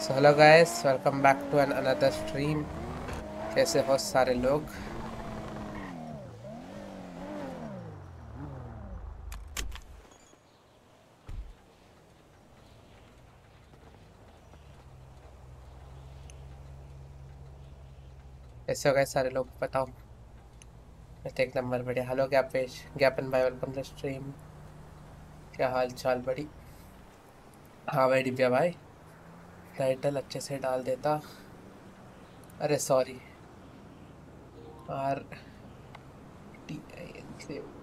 So hello guys welcome back to an another stream कैसे हो सारे लोग कैसे हो गए सारे लोग बताओ एक नंबर बढ़िया हेलो क्या पेश ज्ञापन भाई वेलकम टू स्ट्रीम क्या हाल चाल बड़ी हाँ भाई दिव्या भाई टाइटल अच्छे से डाल देता। अरे सॉरी आर टी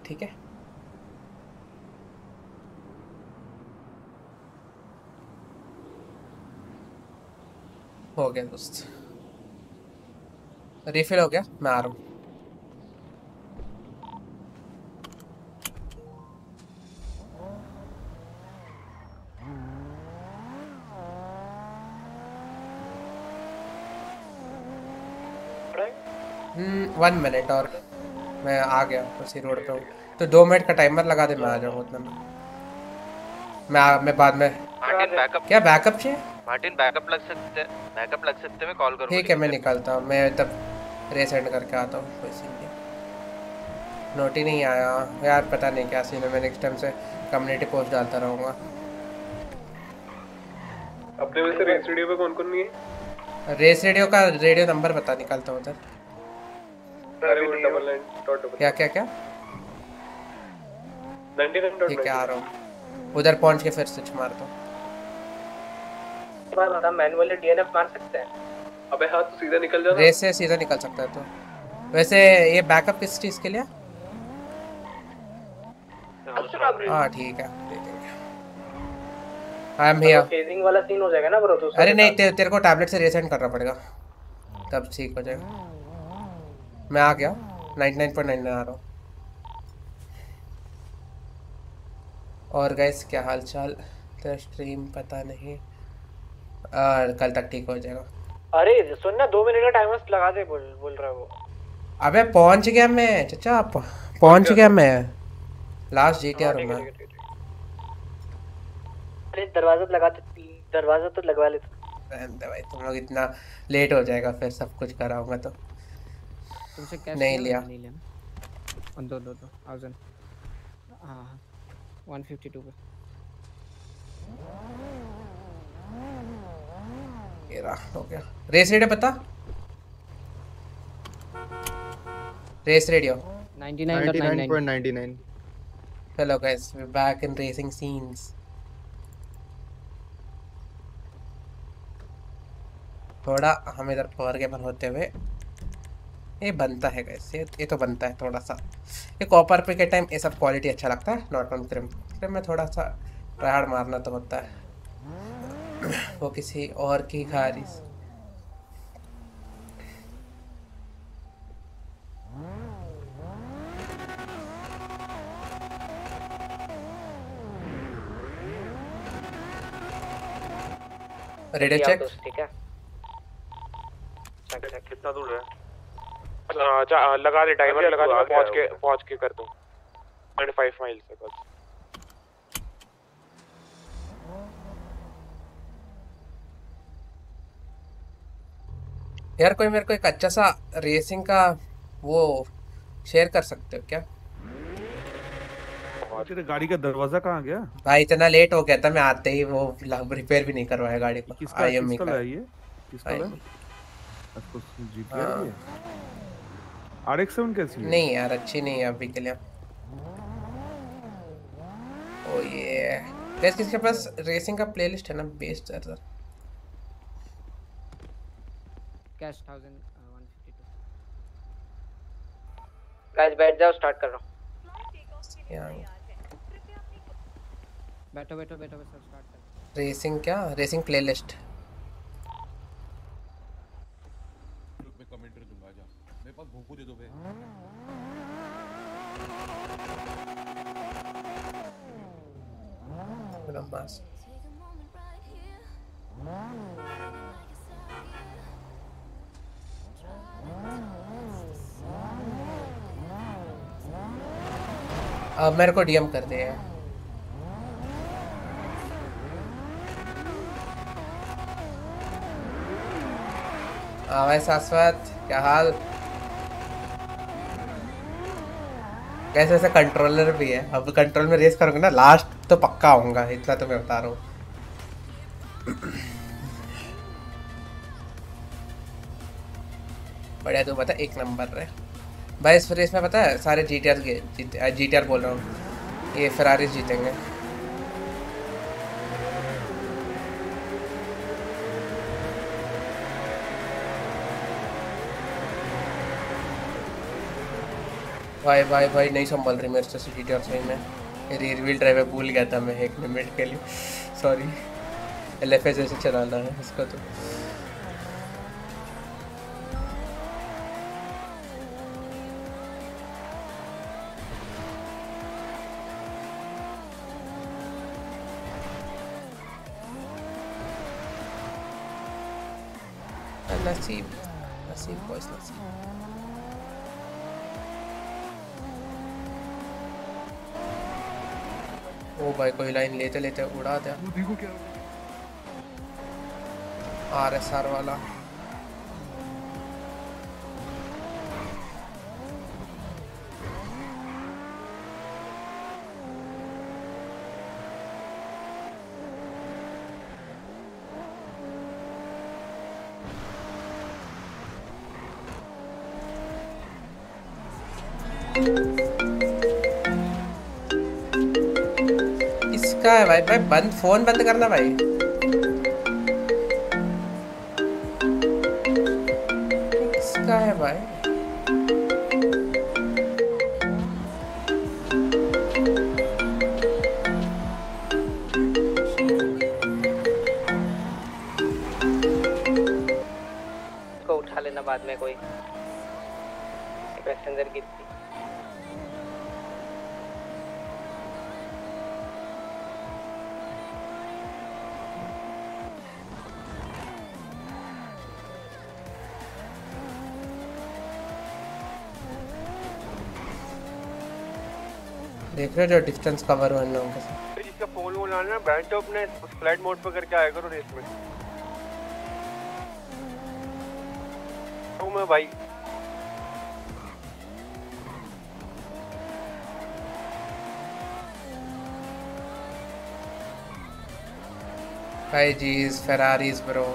ठीक है? हो गया दोस्त। रिफिल हो गया? मैं आ रहा हूँ। वन मिनट और मैं आ गया उसी रोड पे तो दो मिनट का टाइमर लगा दे मैं आ जाऊँ उतना। में मैं आ, मैं बाद में मार्टिन बैकअप क्या बैकअप चाहिए? मार्टिन बैकअप लग सकते हैं बैकअप लग सकते हैं मैं कॉल करूँगा ठीक है मैं निकलता हूँ। मैं तब रेस एंड करके आता हूँ कोई सीन नहीं। नोट ही नहीं आया। यार पता नहीं क्या सीन है। मैं नेक्स्ट टाइम से कम्युनिटी पोस्ट डालता रहूँगा। अपने में से रेस रेडियो पे कौन कौन नहीं है? रेस रेडियो का रेडियो नंबर बता निकालता हूँ उधर अरे वो डबल नाइन डॉट डबल क्या क्या क्या? ठीक है आ रहा हूँ? उधर पहुँच के फिर स्विच मारता हूँ। मैनुअली डीएनएफ मार सकते हैं। अबे हाँ तो सीधा निकल जाना रेस से सीधा निकल सकता है तो। वैसे ये बैकअप किस चीज़ के लिए? हाँ ठीक है आई एम हियर फेजिंग वाला सीन हो जाएगा ना ब्रो तो अरे नहीं ते, तेरे को टैबलेट से रिसेंड करना पड़ेगा। तब ठीक हो जाएगा। मैं आ गया। 99.99 आ रहा हूँ। और गैस क्या हाल चाल तेरा स्ट्रीम पता नहीं। और कल तक ठीक हो जाएगा। अरे सुन ना दो मिनट का टाइमर लगा दे बोल बोल रहा है वो। अबे पहुँच गया मैं चाचा पहुँच गया मैं। लास्ट जी आर हूँ अरे दरवाज़ा तो लगा दे दरवाज़ा तो लगवा ले रहने भाई तुम लोग इतना लेट हो जाएगा फिर सब कुछ कराऊँगा तो। तुमसे कैश नहीं लिया। नहीं लिया और दो दो दो थाउज़ेंड हाँ वन फिफ्टी टू पे। ये रहा हो गया। रेस रेडियो पता? Race radio 99.99 Hello guys, we're back in racing scenes. थोड़ा हम इधर पावर गेमर होते हुए। ये बनता है गैस ये ये तो बनता है थोड़ा सा ये कॉपर पे के टाइम ये सब क्वालिटी अच्छा लगता है नॉट ऑन क्रिम क्रिम में थोड़ा सा ट्रायड मारना तो होता है। वो किसी और की खारिश रेडियो चेक ठीक है? कितना दूर है? लगा दे टाइमर लगा दे पहुँच के पहुँच के कर दूँ। 25 माइल से बस। यार कोई मेरे को एक अच्छा सा रेसिंग का वो शेयर कर सकते हो क्या? तेरे गाड़ी का दरवाज़ा कहाँ गया? भाई इतना लेट हो गया था मैं आते ही वो रिपेयर भी नहीं करवाया गाड़ी को। किसका किसका का। लाया ये? किसका आपको जीपीआर हाँ। है आरएक्स 7 कैसी है? नहीं यार अच्छी नहीं है अभी के लिए। ओ ये गाइस किसके पास रेसिंग का प्लेलिस्ट है ना? बेस्ट है sir. Cash thousand one fifty two guys बैठ जाओ स्टार्ट कर रहा हूँ। यहाँ बैठो बैठो बैठो बैठो स्टार्ट कर। रेसिंग क्या? रेसिंग प्लेलिस्ट मैं कमेंट्री दूँगा जा दो बे बस अब मेरे को डीएम कर दे। हाँ भाई शाश्वत क्या हाल? कैसे वैसे कंट्रोलर भी है। अब कंट्रोल में रेस करूँगा ना लास्ट तो पक्का आऊँगा, इतना तो मैं बता रहा हूँ। बढ़िया, तू बता, एक नंबर रहे भाई, इस रेस में पता है, सारे जी टी आर जी बोल रहा हूँ। ये फरारी जीतेंगे। भाई भाई भाई, नहीं संभल रही मेरे से सी आर सही में। रियर व्हील ड्राइवर भूल गया था मैं एक मिनट के लिए। सॉरी एल एफ़ ऐसे चलाना है इसका तो। नसीब नसीब बॉयस नसीब। ओ भाई कोई लाइन लेते लेते उड़ा दिया आर एस आर वाला। है भाई भाई, बंद, फ़ोन बंद करना भाई। इसका है भाई? को उठा लेना बाद में कोई। पैसेंजर की देख रहे हो जो डिस्टेंस कवर हुआ इन लोगों के साथ? जिसका फ़ोन वोन आना है बैंड तो अपने फ़्लाइट मोड पर करके आया करो रेस में। हूँ मैं भाई। भाई जीज फेरारीज ब्रो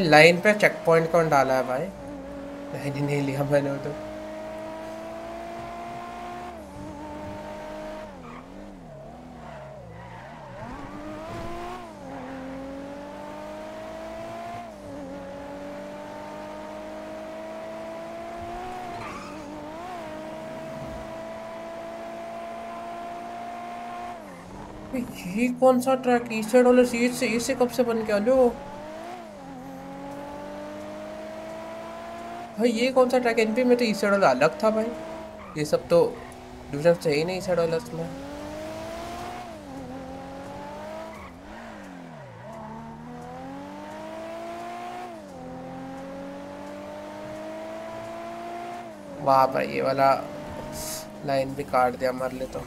भाई लाइन पे चेक पॉइंट कौन डाला है भाई? नहीं नहीं लिया मैंने तो। ये कौन सा ट्रैक साइड वाले सीट से इसे कब से बन गया? लो। भाई, ये कौन सा ट्रैक एनपी में तो ईस्ट साइड वाला अलग था भाई। ये सब तो डिविजन से ही नहीं साइड वाला उसमें वाह भाई, ये वाला लाइन भी काट दिया मर ले तो।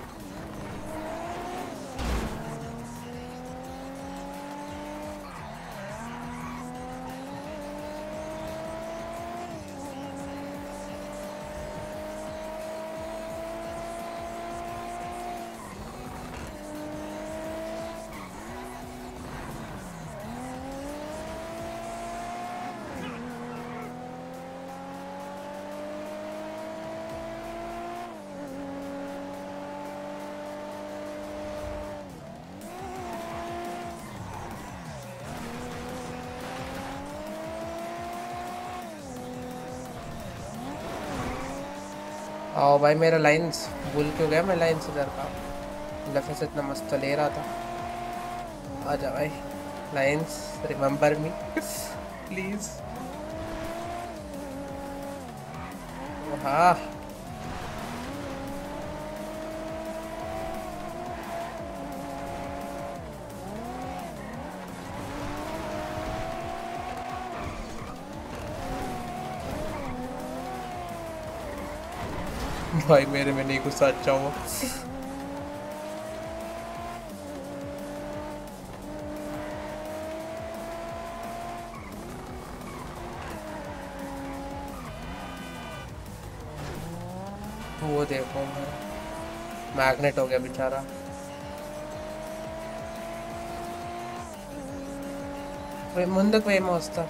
भाई मेरा लाइंस भूल क्यों गया? मैं लाइंस इधर का लफे से इतना मस्त ले रहा था। आ जा भाई लाइन्स रिमेंबर मी प्लीज़ हाँ भाई मेरे में नहीं गुस्सा अच्छा हुआ वो देखो मैग्नेट हो गया बेचारा పోయి ముందుకు పోయేమో వస్తా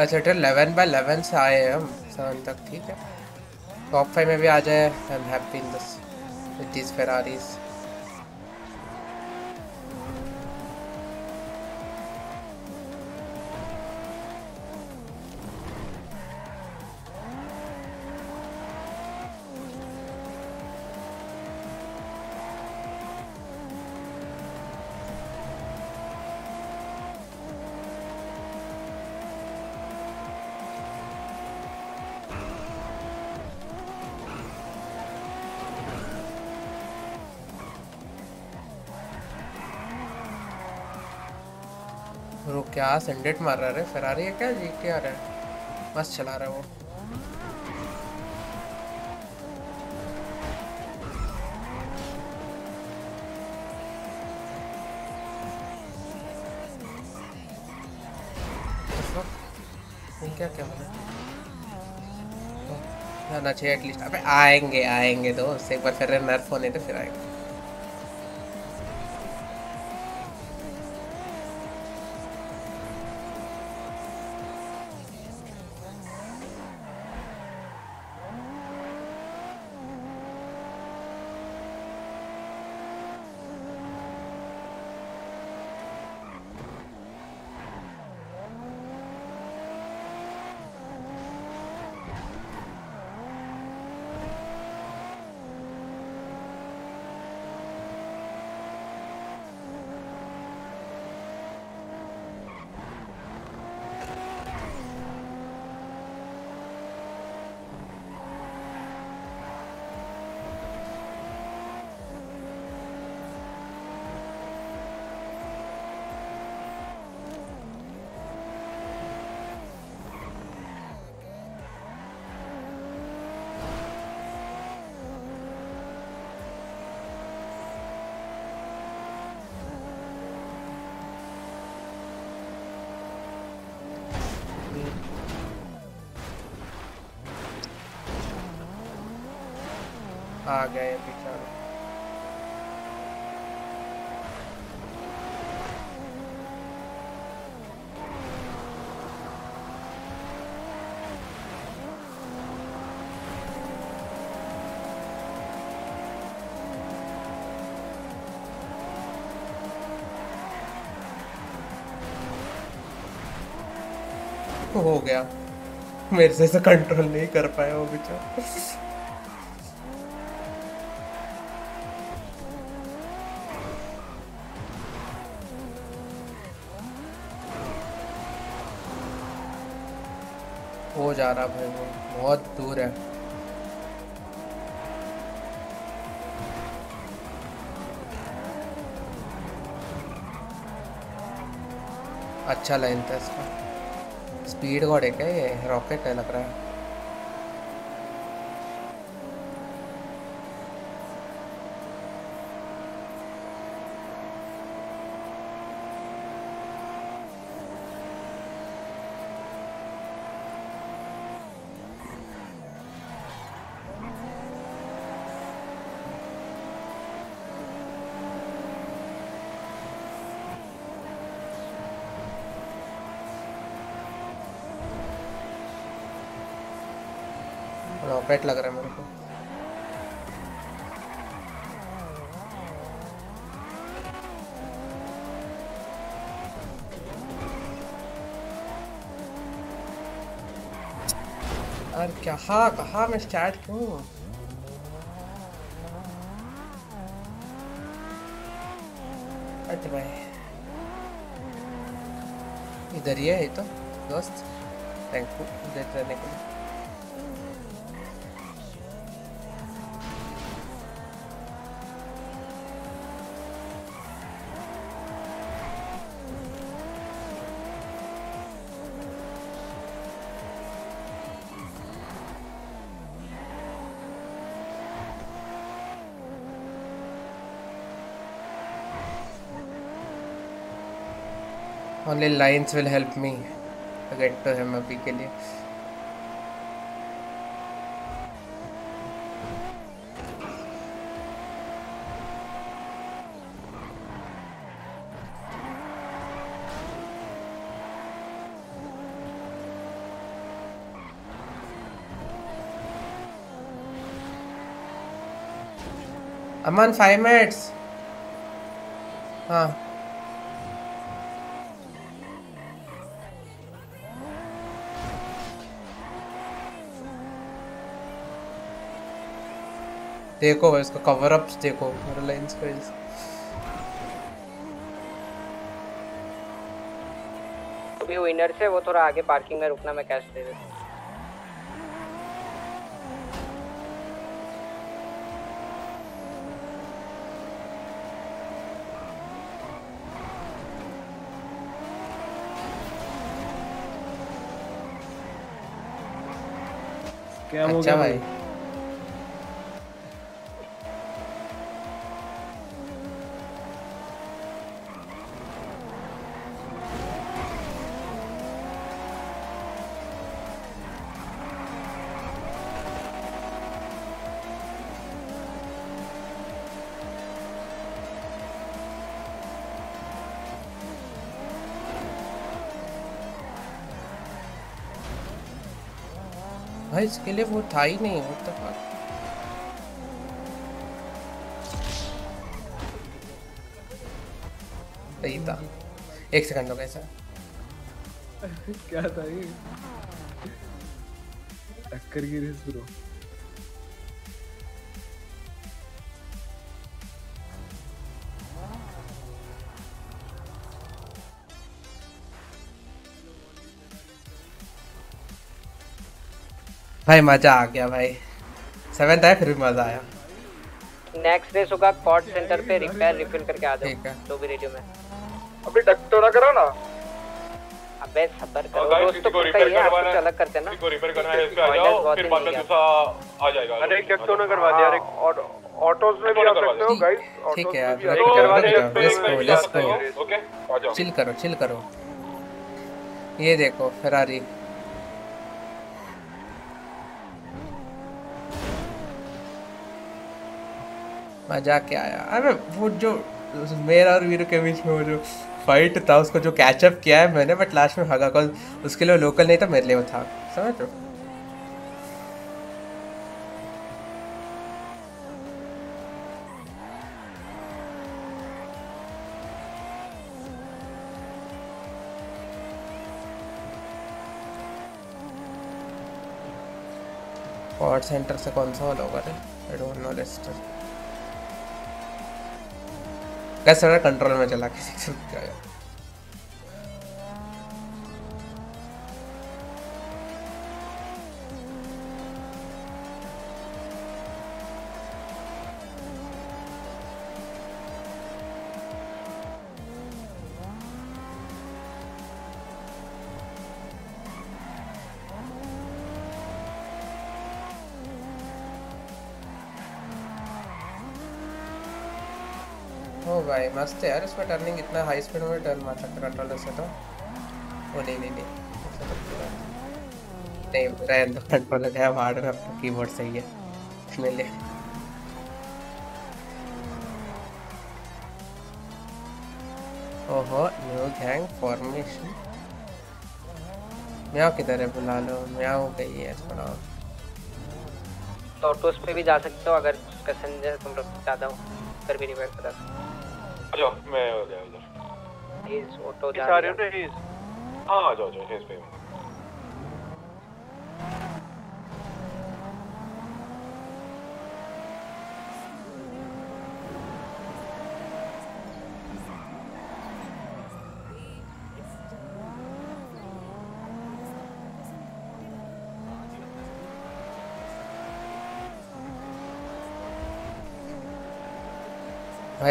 अच्छा तो इलेवन बाय लेवन से आए हम सेवन तक, ठीक है। टॉप फाइव में भी आ जाए I am happy in this with these Ferraris क्या संडेट मार रहा है फेरारी है क्या? जी क्या रहा है। मस्त चला रहा है वो। क्या क्या जाना चाहिए एटलीस्ट अबे, आएँगे आएँगे दोस्त। एक बार फिर नर्फ होने तो फिर आएँगे। आ गए बेचारे। हो गया। मेरे से कंट्रोल नहीं कर पाया वो बेचारा। जा रहा भाई वो, बहुत दूर है। अच्छा लाइन था इसका। स्पीड गॉड है क्या ये रॉकेट है लग रहा है। रॉकेट लग रहा है मेरे को। और क्या कहा मैं स्टार्ट क्यों हट भाई। इधर ही है ये तो दोस्त। थैंकफुल इधर रहने के लिए। only lines will help me to get to him abhi ke liye. I'm on five minutes. Huh. देखो भाई इसका कवर अप्स देखो मेरा लाइंस का अभी विनर से वो थोड़ा आगे पार्किंग में रुकना मैं कैश दे देता हूँ। क्या हो अच्छा गया भाई। भाई, इसके लिए वो था ही नहीं वो तो सही था। एक सेकंड हो गया क्या था ये? टक्कर गिरी ब्रो भाई मज़ा आ गया भाई। सेवेंथ आया फिर भी मज़ा आया। नेक्स्ट रेस होगा कॉर्ड सेंटर पे रिपेयर रिफिल करके आ जाओ जो भी रेडियो में। अभी टक तो ना करो ना? अबे सबर करो। रोज तो ही है आज करवाना कुछ है, अलग करते हैं ना। को रिपेयर करना है इस पे आ जाओ फिर बाद में दूसरा आ जाएगा। अरे एक तो ना करवा दिया। अरे ऑटोज में भी आ सकते हो गाइस ठीक है यार। रुक जाओ, let's go, let's go। Okay आ जाओ। चिल करो चिल करो। ये देखो फरारी मज़ा क्या आया। अरे, वो जो मेरा और वीरू के बीच में वो जो फाइट था, उसको जो कैचअप किया है मैंने बट लास्ट में भागा कॉल उसके लिए लोकल नहीं था, मेरे लिए वो था। समझ? रहे हो सेंटर से कौन सा वाला होगा रे? आई डोंट नो लेस्टर कैसे कंट्रोल में चला किसी भाई मस्त है यार, इसमें टर्निंग इतना हाई स्पीड में टर्न मार सकते कंट्रोलर से तो। ओ, नहीं नहीं नहीं। तो नहीं, रहने दो कंट्रोलर है हार्ड में अपना कीबोर्ड सही है। इसमें ले। ओहो न्यू गैंग फॉर्मेशन म्याओ किधर है, बुला लो म्याओ गई है थोड़ा तो ऑटोस पे भी जा सकते हो, अगर पैसेंजर तुम लोग ज़्यादा हो, फिर भी रिपेयर करा सकते जाओ मैं हो गया इधर ऑटो जा रहे हो रही हाँ। हाँ आ जाओ जाओ हेज पे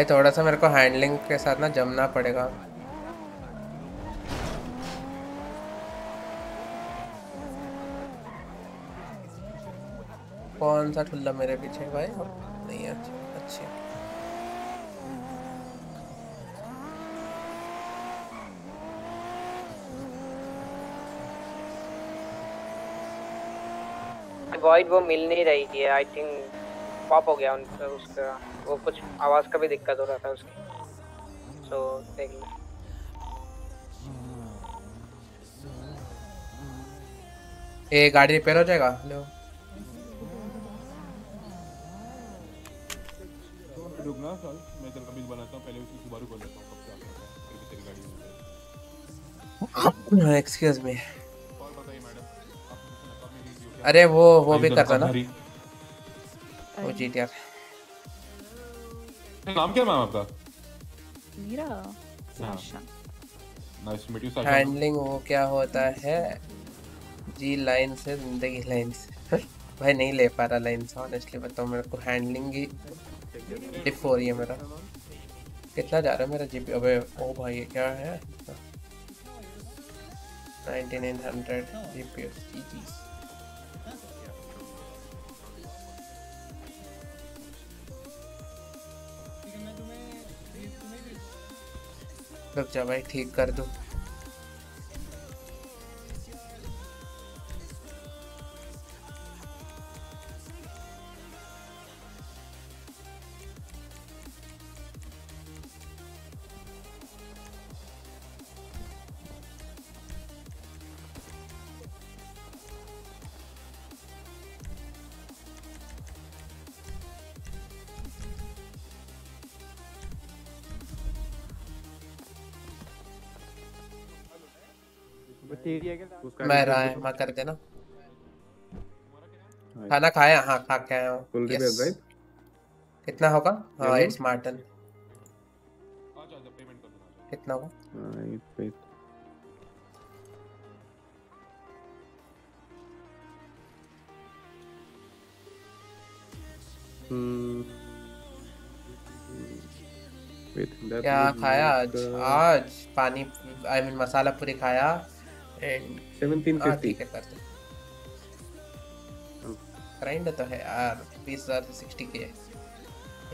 भाई, थोड़ा सा मेरे को हैंडलिंग के साथ ना जमना पड़ेगा। कौन सा ठुल्ला मेरे पीछे भाई? नहीं अच्छा अच्छी। वो मिल नहीं रही है आई थिंक पॉप हो गया उनका उसका वो कुछ आवाज़ का भी दिक्कत हो रहा था उसकी। सो देख लो। ये गाड़ी रिपेयर हो जाएगा? लो। रुकना सर मैं तेरे का बिल बनाता हूँ पहले उसकी सुबारू कर लेता हूँ कब क्या करता है फिर भी तेरी गाड़ी मिल एक्सक्यूज मी? अरे वो वो भी करता ना। हरी। वो जी टी आर नाम क्या मैम आपका? Meera. Sasha nice to meet you Sasha handling वो क्या होता है? जी लाइन से ज़िंदगी लाइन से। भाई नहीं ले पा रहा लाइन से ऑनेस्टली बताओ मेरे को हैंडलिंग ही डिफ हो रही है मेरा। कितना जा रहा है मेरा जीपी अबे ओ भाई ये क्या है? 9900 जीपीएस जीजीस रुक जा भाई ठीक कर दूँ। मैं रहा है मैं कर देना खाना खाया? हाँ खा के आया हूँ। Yes. कितना होगा? हाँ इट्स मार्टन कितना होगा? क्या खाया आज? आज पानी आई मीन मसाला पूरी खाया एंड सेवनटीन हाँ ठीक है कर दो। ग्राइंड तो है यार बीस हज़ार से सिक्सटी के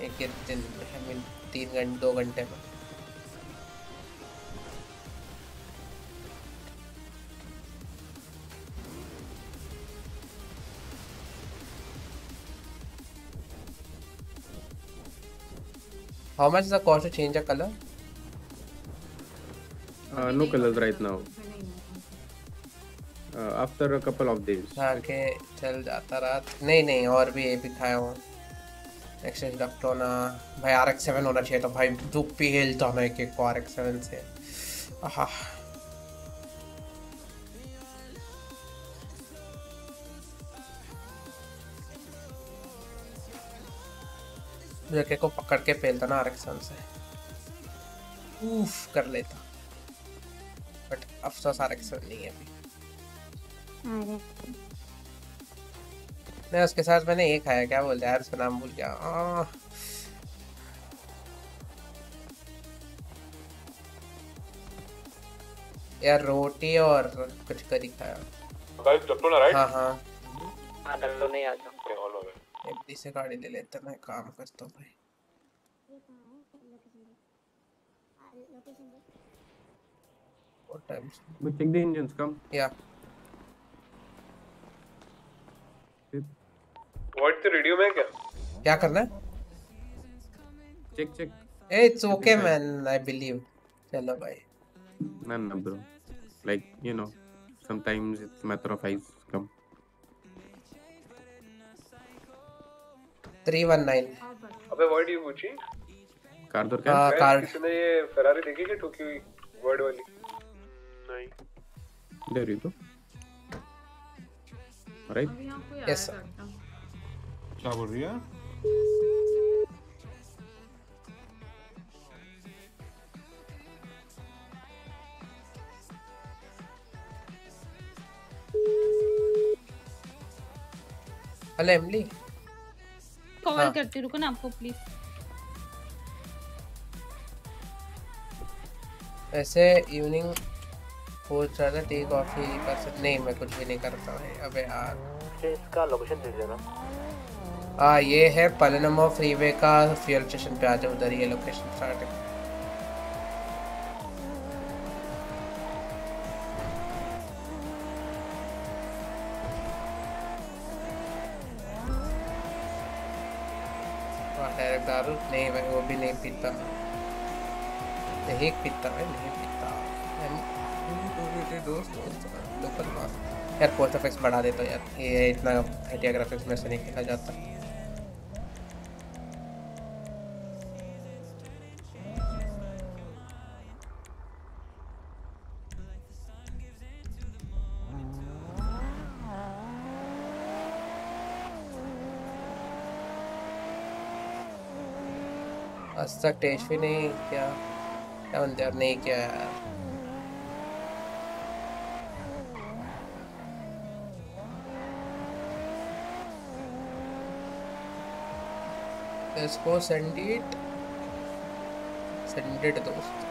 एक एक दिन आई मीन तीन घंटे दो घंटे में। How much is the cost to change a color? Uh, no colors right now. Uh, after a couple of days. आके चल जाता रात। नहीं नहीं और भी ये भी खाया हूँ एक्सचेंज डक्टोना भाई आर एक्स सेवन होना चाहिए था भाई दुख भी हिलता ना एक एक आर एक्स सेवन से। आहा। जैके को पकड़ के पेलता ना आर एक्स से। उफ कर लेता। बट अफसोस आर एक्स नहीं है अभी। नहीं उसके साथ मैंने ये खाया क्या बोलते हैं? यार उसका नाम भूल गया। यार रोटी और कुछ करी खाया। गाइस डॉक्टर ना राइट हाँ हाँ। हाँ डल्लो नहीं आ जाओ ऑल ओवर एफडी से गाड़ी ले लेते मैं काम करता हूँ भाई। What time? But check the engines, come. Yeah. What the radio में क्या? क्या करना है? Check, check. It's okay man I believe चलो भाई no, bro. Like, you know, sometimes it's matter of eyes. Come. Three one nine अबे word ही पूछी? कार दौर हाँ, क्या? कार किसी ने ये फेरारी देखी क्या ठुकी हुई वर्ड वाली? नहीं। देर यू गो राइट अभी यहाँ क्या बोल रही है हेलो एमली कॉल हाँ। करती रुको ना आपको प्लीज़ ऐसे इवनिंग पूछ रहा था टी कॉफ़ी कर सक नहीं मैं कुछ भी नहीं करता हूँ। अबे यार। इसका लोकेशन दे देना हाँ ये है पलनमो फ्रीवे का फ्यूल स्टेशन पे आ जाओ उधर ये लोकेशन स्टार्टिंग डायरेक्ट दारू? नहीं मैं वो भी नहीं पीता नहीं पीता मैं नहीं पीता। दोस्त लोकल यार पोस्ट बढ़ा देता हूँ यार, ये इतना ग्राफिक्स में से नहीं खेला जाता। तक टेस्ट भी नहीं किया। क्या बनते यार नहीं किया यार। इसको सेंड इट सेंड इट दोस्त।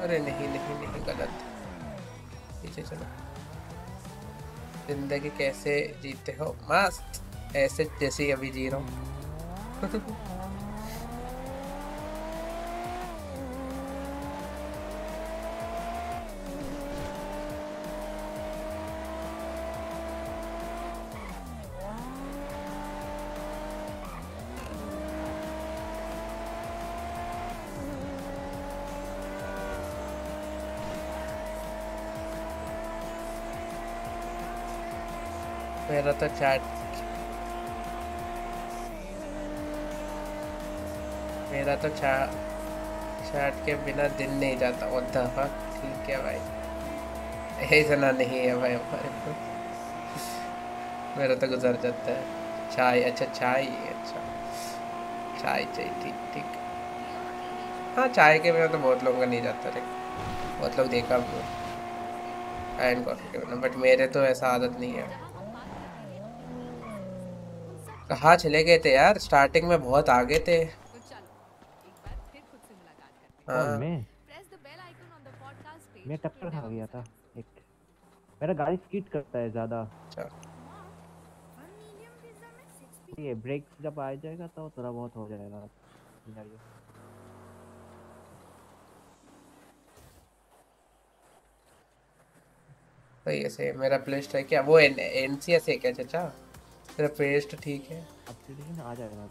अरे नहीं नहीं नहीं, गलत। पीछे चलो। ज़िंदगी कैसे जीते हो? मस्त। ऐसे जैसे अभी जी रहा हूँ। मेरा तो चैट मेरा तो चैट के बिना दिन नहीं जाता। वो दफ़ा, ठीक है भाई। इतना नहीं है भाई हमारे को। मेरा तो गुजर जाता है। चाय अच्छा चाय अच्छा। चाय चाहिए ठीक ठीक। हाँ चाय के बिना तो बहुत लोगों का नहीं जाता रे। बहुत लोग देखा एंड कॉफ़ी के बिना। बट मेरे तो ऐसा आदत नहीं है। कहाँ चले गए थे यार? स्टार्टिंग में बहुत आगे थे हाँ मैं मैं टक्कर खा गया था एक मेरा गाड़ी स्कीट करता है ज़्यादा। अच्छा। ये ब्रेक जब आ जाएगा तो थोड़ा बहुत हो जाएगा। सही है सही मेरा प्लेस्ट है क्या? वो एन सी एस है क्या चाचा? तेरा पेस्ट ठीक है। अपडेशन आ जाएगा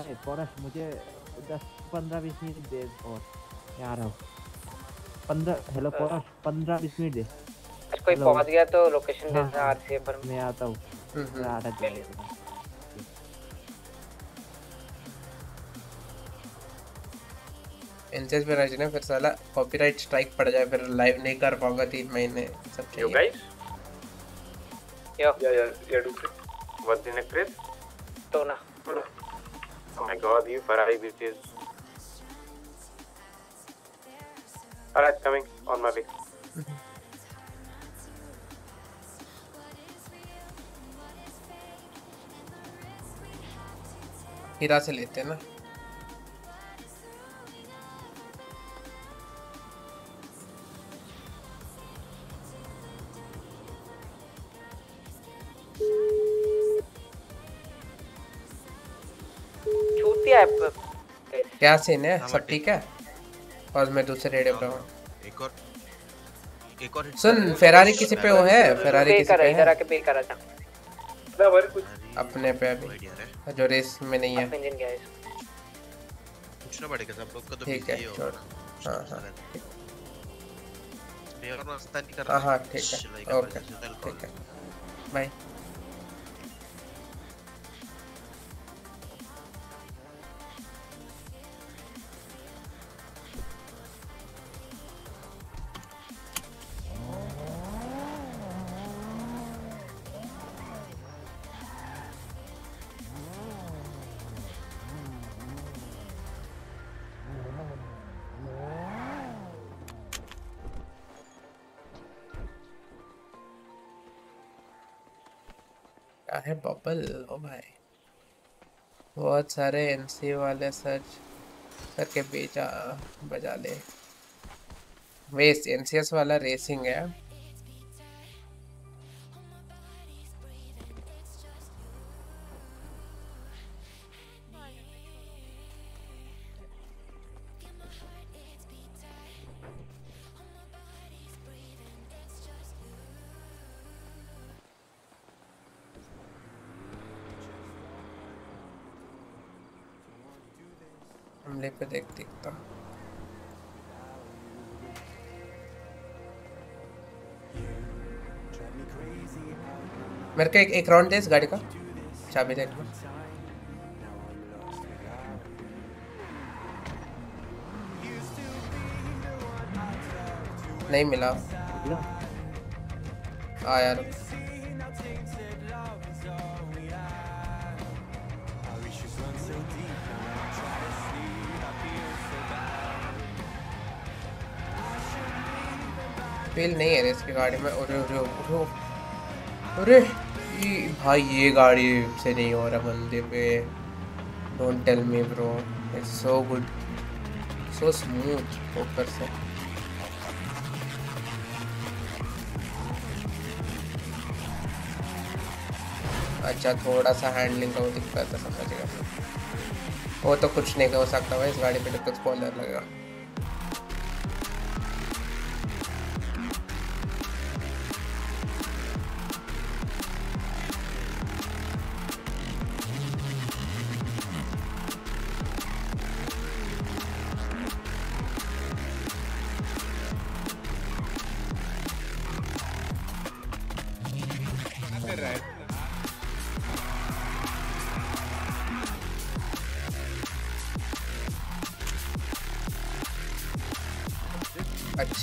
अरे पौरस मुझे दस पंद्रह बीस मिनट दे और आ रहा हूँ। पंद्रह हेलो पौरस पंद्रह बीस मिनट दे। कोई. पहुँच गया तो लोकेशन हाँ, भेजना आरसीए पर। मैं आता हूँ। थोड़ा अटक जाएगा एनसीएस पे रहना फिर साला कॉपीराइट स्ट्राइक पड़ जाए फिर लाइव नहीं कर पाऊँगा तीन महीने सब? Yo. Yeah, yeah, yeah, do it. What's the next तो ना। Oh my god, you Ferrari bitches. Alright, coming on my way. हीरा से लेते हैं ना छूटिया है क्या सीन है? सब ठीक है? और मैं दूसरे रेडियो पे हूँ। एक और एक और सुन फेरारी किसी पे वो है? फेरारी किसी पे इधर है? आके पे कर आजा अपने पे अभी। जो रेस में नहीं है। इंजन क्या है। पूछना पड़ेगा सब लोग को तो ठीक है छोड़। हाँ हाँ। कर हाँ हाँ ठीक है। ओके ठीक है। बाय क्या है बबल? ओ भाई। बहुत सारे एनसी वाले सर्च करके बेचा बजा ले। वेस्ट एनसीएस वाला रेसिंग है। मेरे को एक एक राउंड दे इस गाड़ी का। चाबी दे नहीं मिला। आ यार। फील नहीं है रे इसकी गाड़ी में। अरे अरे अरे ये भाई ये गाड़ी से नहीं हो रहा बंदे पे। Don't tell me bro it's so good so smooth ऊपर से। अच्छा थोड़ा सा हैंडलिंग का वो दिक्कत है, समझ गया। वो तो कुछ नहीं हो सकता भाई, इस गाड़ी पे जब तक स्पॉइलर लगेगा।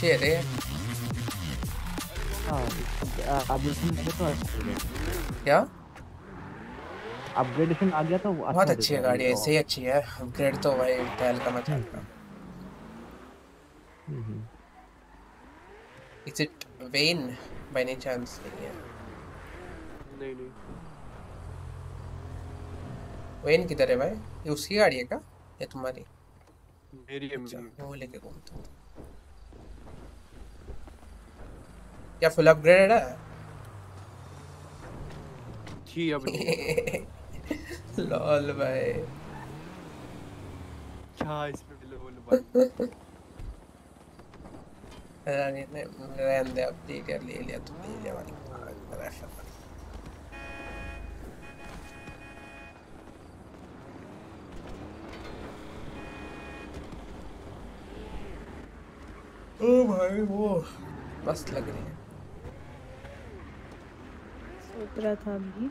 अच्छी है रे हाँ अपग्रेडेशन तो अच्छा है। क्या? अपग्रेडेशन आ गया तो वो बहुत अच्छा अच्छी है गाड़ी ऐसे ही अच्छी है। अपग्रेड तो भाई टेल का मचा is it when by any chance नहीं है। नहीं नहीं। वेन किधर है भाई? ये उसकी गाड़ी है क्या? ये तुम्हारी? मेरी है अच्छा वो लेके घूमता हूँ। क्या फुल अपग्रेडेड है? थी अब लॉल भाई। क्या इसमें बिल बोल भाई रहने रहने दे अब डीटीआर ले लिया तो ले लिया भाई ओ भाई वो मस्त लग रही है। रहा था अभी।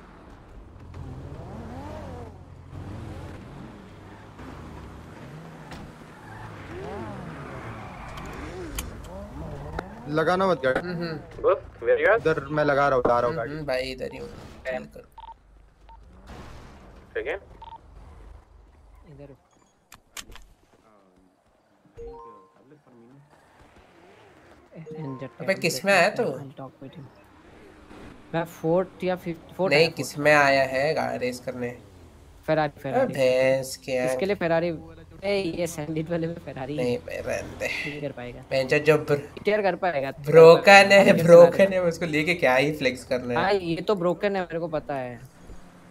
लगाना मत गाड़ी। हम्म इधर मैं लगा रहा हूँ ला रहा हूँ गाड़ी। हम्म, भाई इधर ही हूँ। करो। सेकंड इधर। अबे किसमें आया तू? मैं फोर्थ या फिफ्थ फोर्थ नहीं किसमें आया है रेस करने? फेरारी फेरारी भैंस क्या इसके लिए फेरारी ए ये सैंडविच वाले में फेरारी नहीं रहने नहीं कर पाएगा। बेंचा जो टीयर कर पाएगा। ब्रोकन है ब्रोकन है उसको लेके क्या ही फ्लेक्स करना हाँ। है ये तो ब्रोकन है मेरे को पता है।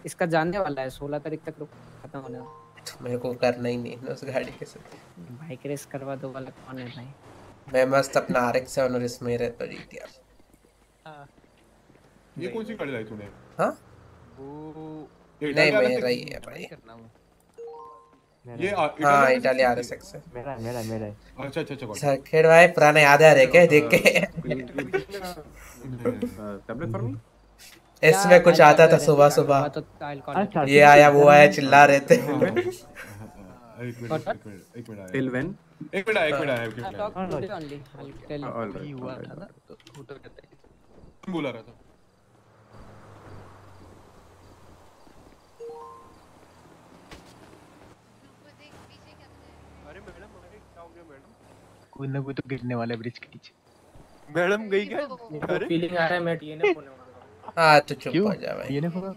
इसका जाने वाला है सोलह तारीख तक रुक खत्म होने वाला। मेरे को करना ही नहीं ना उस गाड़ी के साथ। है। बाइक रेस करवा दो वाला कौन है भाई? मैं मस्त अपना आरएक्स सेवन और इसमें ही रहता हूँ जीटीआर ये कौन सी गाड़ी लाई तूने? हाँ? ये नहीं मेरा वाला है भाई। ये आ- हाँ Italia Italy R S X है मेरा मेरा मेरा। है। अच्छा अच्छा अच्छा सर्किट भाई पुराने याद आ रहे क्या? देख के। टैबलेट फॉर मी इसमें कुछ आता था सुबह सुबह। अच्छा. ये आया वो आया चिल्ला रहे थे। एक मिनट एक मिनट टिल व्हेन एक मिनट एक मिनट एक मिनट बोला रहा था। कोई ना कोई तो गिरने वाला है ब्रिज के नीचे मैडम गई क्या? अरे। फीलिंग आ रहा है मैं डीएनएफ होने वाला हाँ। तो चुप हो जा भाई। ये नहीं होगा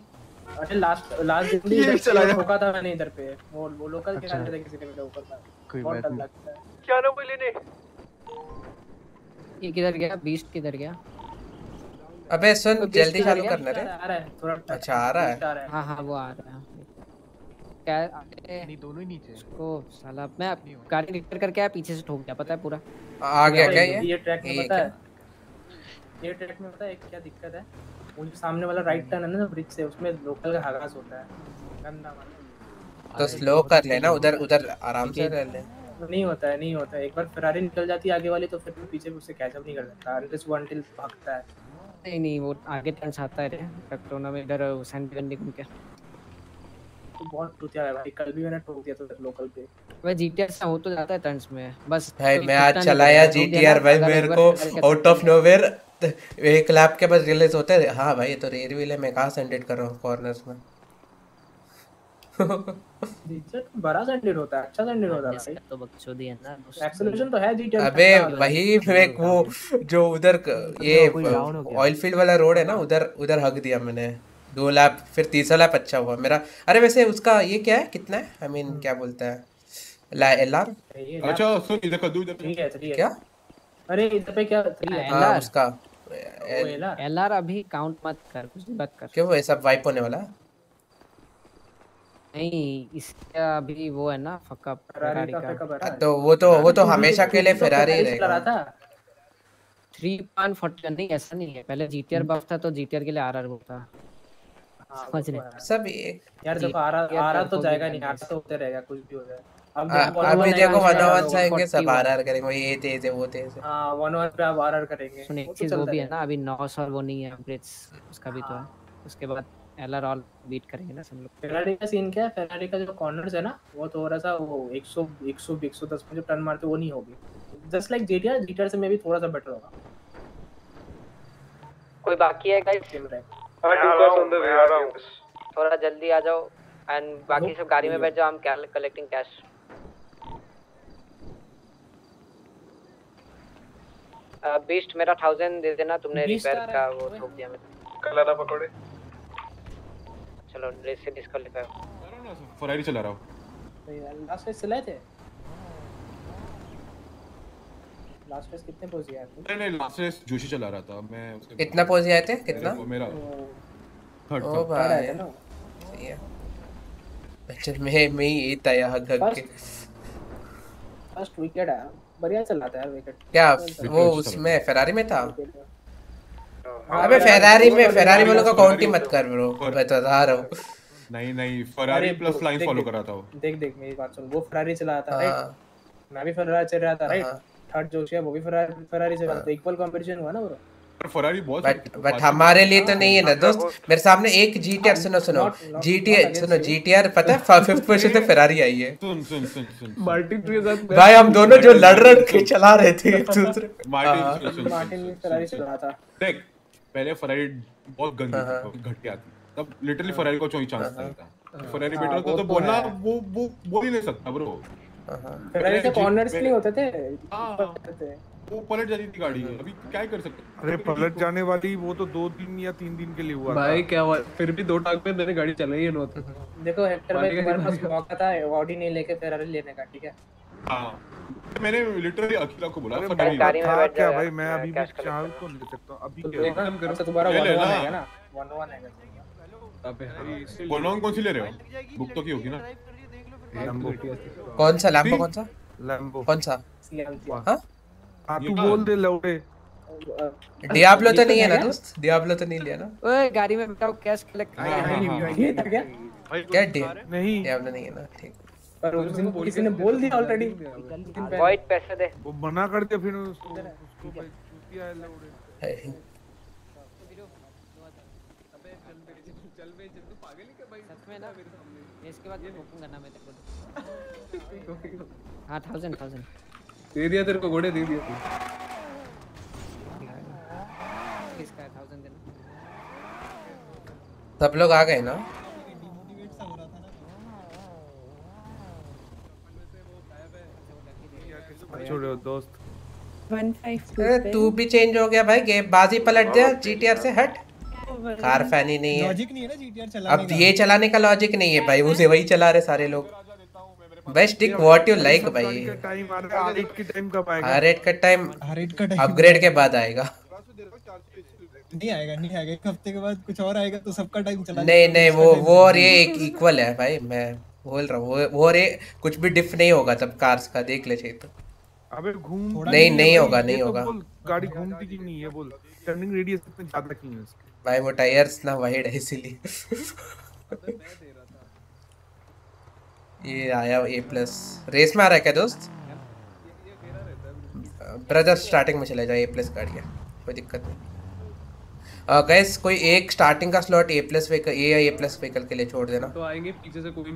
अरे लास्ट लास्ट दिन भी ये चला गया। ठोका था मैंने इधर पे। वो वो लोकल के। साथ किसी ने मेरे ऊपर था। कोई बात नहीं। क्या नाम बोले ने ये किधर गया? बीस्ट किधर गया? अबे सुन तो जल्दी चालू करना रे। आ रहा है थोड़ा अच्छा आ रहा है। आ रहा है। हाँ हाँ वो आ रहा है। क्या नहीं दोनों ही नीचे। उसको साला मैं गाड़ी निकल करके आया पीछे से ठोक गया पता है पूरा? आ गया क्या ये? ये ट्रैक में पता है? ये ट्रैक में पता है क्या दिक्कत है? वो जो सामने वाला राइट टर्न है ना ब्रिज से उसमें लोकल का हगास होता है। गंदा वाला तो स्लो कर लेना उधर उधर आराम से ले ले। नहीं होता है नहीं होता है। एक बार फरारी निकल जाती है आगे वाली तो फिर भी पीछे उससे कैचअप नहीं कर सकता। अनलेस वो अंटिल भागता है। नहीं नहीं वो आगे टर्न्स आता है रे पेट्रोना में इधर सैंड वन घूम के। तो बहुत टूटिया है भाई। कल भी मैंने ठोक दिया था लोकल पे। वह जीटीआर से हो तो जाता है टर्न्स में। बस भाई मैं आज चलाया है, जी ठोक टी देना, आर भाई मेरे को आउट ऑफ़ नोवेयर एक लैप के बाद रियलाइज़ होता है। हाँ भाई ये तो रेयर व्हील है मैं कहाँ सेंडेड कर रहा हूँ कॉर्नर्स में? बड़ा सेंडेड होता है अच्छा सेंडेड होता है भाई। तो बकचोदी है ना एक्सेलरेशन तो है जीटीआर अबे वही एक वो जो उधर ये हो गया। ऑयल फ़ील्ड वाला रोड है ना उधर उधर हक दिया मैंने। दो लैप फिर तीसरा लैप अच्छा हुआ मेरा। अरे वैसे उसका ये क्या है? कितना है? आई मीन क्या बोलता है? ला एल आर अच्छा सुन इधर कर दूँ इधर ठीक है है। क्या? अरे इधर पे क्या थ्री है? हाँ उसका एलआर एलआर अभी काउंट मत कर कुछ भी मत कर। क्यों ये सब वाइप होने वाला? नहीं इसका अभी वो है ना फकअप फरारी का तो वो तो वो तो हमेशा के लिए फेरारी ही चला रहा रहेगा था। थ्री पॉइंट फोर्टी नहीं ऐसा नहीं है। पहले जीटीआर बफ था तो जीटीआर के लिए आरआर वो था। हाँ, समझ रहे तो सब यार देखो आ रहा आ रहा तो जाएगा नहीं आ तो होते रहेगा कुछ भी हो जाए। अब अभी देखो वन वन 141 सब 41 आर आर करेंगे ये तेज है वो तेज है। हाँ वन वन पे आप आर करेंगे सुन एक तो चीज़ वो भी है ना अभी नौ सौ वो नहीं है अपग्रेड्स उसका भी तो है। उसके बाद एलआर ऑल बीट करेंगे ना सब लोग। फेरारी का सीन क्या है? फेरारी का जो कॉर्नर्स है ना वो थोड़ा सा वो 100 100 110 में जो टर्न मारते वो नहीं होगी। जस्ट लाइक जीटीआर जीटीआर से मे भी थोड़ा सा बेटर होगा। कोई बाकी है गाइस हाँ हूँ थोड़ा जल्दी आ जाओ एंड बाकी सब गाड़ी में बैठ जाओ हम कलेक्टिंग कैश बीस्ट मेरा थाउज़ेंड दे देना तुमने रिपेयर का वो। ठोक दिया मैंने कलाना पकौड़े। चलो रेस से डिस्क्वालीफाई हो फरारी चला रहा हूँ। लास्ट रेस चलाए थे? लास्ट रेस कितने पहुँच गया नहीं नहीं लास्ट रेस जोशी चला रहा था। मैं उसके कितना पहुँच आए थे कितना? मेरा- मेरा थर्ड ओ भाई। सही है। अच्छा मैं मैं ही ये था यहाँ हक के। फ़र्स्ट विकेट है बढ़िया चलाता है विकेट क्या वो उसमें फेरारी में था? अबे फेरारी में फेरारी वालों का काउंट ही मत कर ब्रो मैं बता रहा हूँ। नहीं नहीं फरारी प्लस फ्लाइंग फॉलो कर रहा था वो। देख देख मेरी बात सुन। वो फरारी चला रहा था हाँ। राइट मैं भी फरारी चल रहा था राइट हाँ। थर्ड जोशी है वो भी फरारी फरारी चला रहा था इक्वल कंपटीशन हुआ ना ब्रो फरारी बहुत बट बट हमारे लिए तो नहीं है ना दोस्त। मेरे सामने एक जीटीआर सुनो सुनो। जीटीआर सुनो जीटीआर पता है फिफ्थ पोजीशन पे फेरारी आई है। सुन सुन सुन सुन मार्टिन के साथ भाई हम दोनों जो लड़ रहे के चला रहे थे एक दूसरे हाँ। मार्टिन सुन, सुन, सुन, मार्टिन सुन, फरारी चला था। देख पहले फरारी बहुत गंदी हाँ, थी घटिया थी। तब लिटरली फरारी को कोई चांस नहीं था फरारी हाँ, बेटर तो तो बोलना वो वो बोल ही नहीं सकता ब्रो फरारी से कॉर्नर्स नहीं होते थे हाँ। थे। वो पलट जाती थी गाड़ी। अभी क्या कर सकते अरे पलट जाने वाली वो तो दो दिन या तीन दिन के लिए हुआ भाई क्या हुआ? फिर भी दो टाक पे मैंने गाड़ी चलाई है नोट देखो हेक्टर भाई मालिक नहीं पास मौका था ऑडी नहीं लेके फेरारी लेने का ठीक है? हाँ। मैंने लिटरली अखिला को बोला अरे गाड़ी में था बैठ क्या भाई? मैं अभी भी चाल कर तो ले सकता। हूँ अभी तो क्या दो करो। अच्छा तुम्हारा ले 1 1 आएगा ना? 1 1 आएगा बोल रहा हूँ। कौन सी ले रहे हो? बुक तो की होगी ना। कौन सा लैम्बो कौन सा लैम्बो कौन सा हाँ हाँ तू बोल दे लौटे डियाब्लो तो नहीं है ना दोस्त डियाब्लो तो नहीं लिया ना ओए गाड़ी में बैठाओ कैश कलेक्ट ये था क्या क्या डि नहीं डियाब्लो नहीं है ना ठीक पर उस दिन किसी ने बोल दिया ऑलरेडी वॉइड पैसे दे वो मना कर दिया फिर उसको उसको भाई चूतिया है लौड़े है। सच में ना इसके बाद ठोकूँगा ना मैं तेरे हाँ थाउज़ेंड थाउज़ेंड दे दिया तेरे को घोड़े दे दिया किसका थाउज़ेंड देना। सब लोग आ गए ना? छोड़ो दोस्त। वन फाइव टू अरे तू भी चेंज हो गया भाई गेम बाजी पलट दिया जीटीआर से हट। कार फैनी नहीं है। लॉजिक नहीं है ना जीटीआर चलाने अब ये चलाने का लॉजिक नहीं है भाई उसे वही चला रहे सारे लोग। Best stick what you like भाई। टाइम आ रहा है आर की टाइम कब आएगा हर रेट का टाइम हर रेट का टाइम अपग्रेड के बाद आएगा। नहीं आएगा नहीं आएगा। एक हफ़्ते के बाद कुछ और आएगा तो सबका टाइम चला नहीं जाएगा, नहीं वो वो और ये एक इक्वल है भाई मैं बोल रहा हूँ वो वो और ये कुछ भी डिफ नहीं होगा तब कार्स का देख ले चाहिए तो अबे घूम नहीं नहीं होगा नहीं होगा। गाड़ी घूमती क्यों नहीं है बोल। टर्निंग रेडियस इतना ज़्यादा क्यों है भाई वो टायर्स ना वाइड है इसीलिए। ये आया ए प्लस रेस में आ रहा है क्या दोस्त? ब्रदर स्टार्टिंग में चले जाओ ए प्लस गाड़ी है कोई दिक्कत नहीं। गैस कोई एक स्टार्टिंग का slot A plus vehicle A या ए प्लस व्हीकल के लिए छोड़ देना। तो आएँगे पीछे से कोई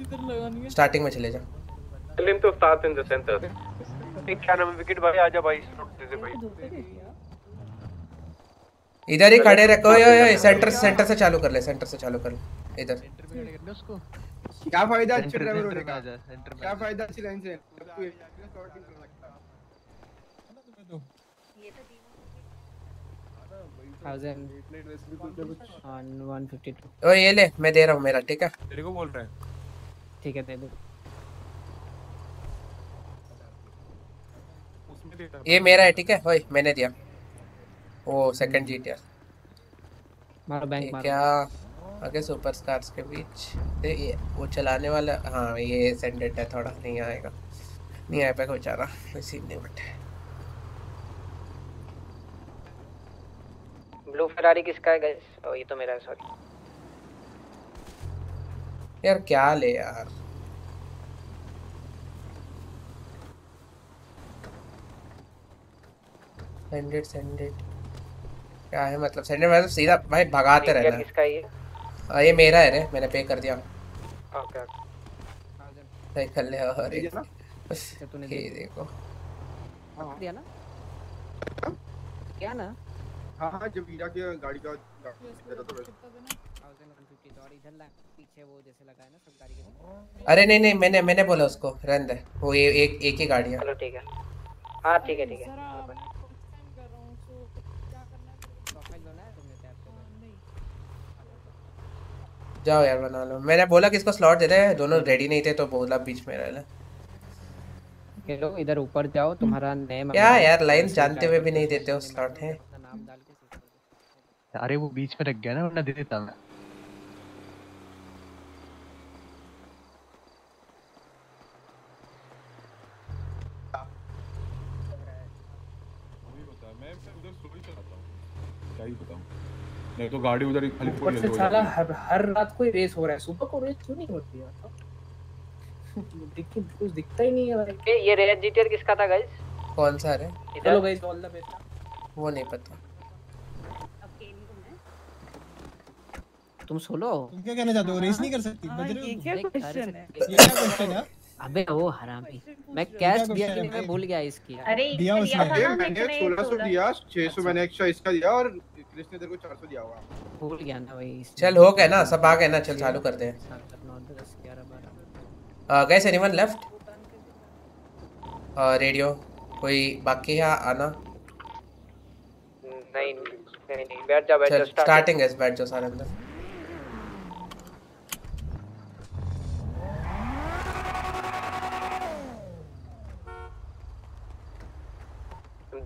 इधर लगानी है। स्टार्टिंग में चले जाओ। Tell him to start in the center. एक क्या नाम विकेट भाई आजा भाई slot दे दे भाई। इधर ही खड़े रखो ओए ओए सेंटर सेंटर से चालू कर ले सेंटर से चालू कर ले इधर। क्या फ़ायदा अच्छे ड्राइवर होने का? क्या फ़ायदा अच्छी लाइन से? Thousand on one fifty two ओए ये तो ओ ये ले मैं दे रहा हूँ मेरा ठीक है? तेरे को बोल रहा है। ठीक है दे दो। ये मेरा है ठीक है? ओए मैंने दिया। वो सेकंड जीटीआर मारो बैंक मारो। क्या? आगे सुपर स्टार्स के बीच। ये वो चलाने वाला हाँ ये सेंडेड है थोड़ा नहीं आएगा। नहीं आया पाएगा बेचारा सीन नहीं बटे ब्लू फेरारी किसका है गाइस ओ ये तो मेरा है सॉरी यार क्या ले यार? सेंडेड सेंडेड क्या है मतलब सेंडेड मतलब सीधा भाई भगाते रहना। किसका ये? हाँ, ये मेरा है रे मैंने पे कर दिया। ओके सही कर ले और ये ना? तूने ये देखो। दिया ना? क्या ना? हाँ हाँ जब वीरा की गाड़ी का देता तो तो और इधर ला पीछे वो जैसे लगा है ना सब गाड़ी के अरे नहीं नहीं मैंने मैंने बोला उसको रहने दे। वो एक एक ही गाड़ी है। चलो ठीक है। हाँ ठीक है ठीक है प्रोफ़ाइल बना है तुमने टैप पे जाओ यार बना लो। मैंने बोला कि इसको स्लॉट दे दे दोनों रेडी नहीं थे तो बोला बीच में रह ले। ये लो इधर ऊपर जाओ तुम्हारा नेम क्या यार लाइन जानते हुए भी नहीं देते हो स्लॉट है। अरे वो बीच में रख गया ना वरना दे देता मैं अभी बता मैं उधर स्लो ही चलाता हूँ क्या ही बताऊँ नहीं तो गाड़ी उधर ही खाली ऊपर पूरी से हो साला हर, हर रात कोई रेस हो रहा है। सुबह को रेस क्यों नहीं होती यार देखिए कुछ दिखता ही नहीं है भाई। ये ये रेड जीटीआर किसका था गाइस कौन सा है चलो गाइस ऑल द बेस्ट वो नहीं पता। तुम सोलो तुम क्या कहना चाहते हो? रेस नहीं कर सकती? बज रहे ये क्या क्वेश्चन है? ये क्या क्वेश्चन है? अबे वो हरामी। मैं कैश दिया कि नहीं मैं भूल गया इसकी। अरे दिया उसने। मैंने कितने सोलह सौ सोलह? दिया छह सौ मैंने एक्स्ट्रा इसका दिया और ने तेरे को चार सौ दिया होगा। भूल गया ना भाई चल हो गया ना सब आ गए ना चल चालू करते हैं। सात आठ नौ दस ग्यारह एनीवन लेफ़्ट रेडियो कोई बाकी है? आना। नहीं नहीं नहीं बैठ जा बैठ जा स्टार्टिंग है बैठ जाओ सारे अंदर।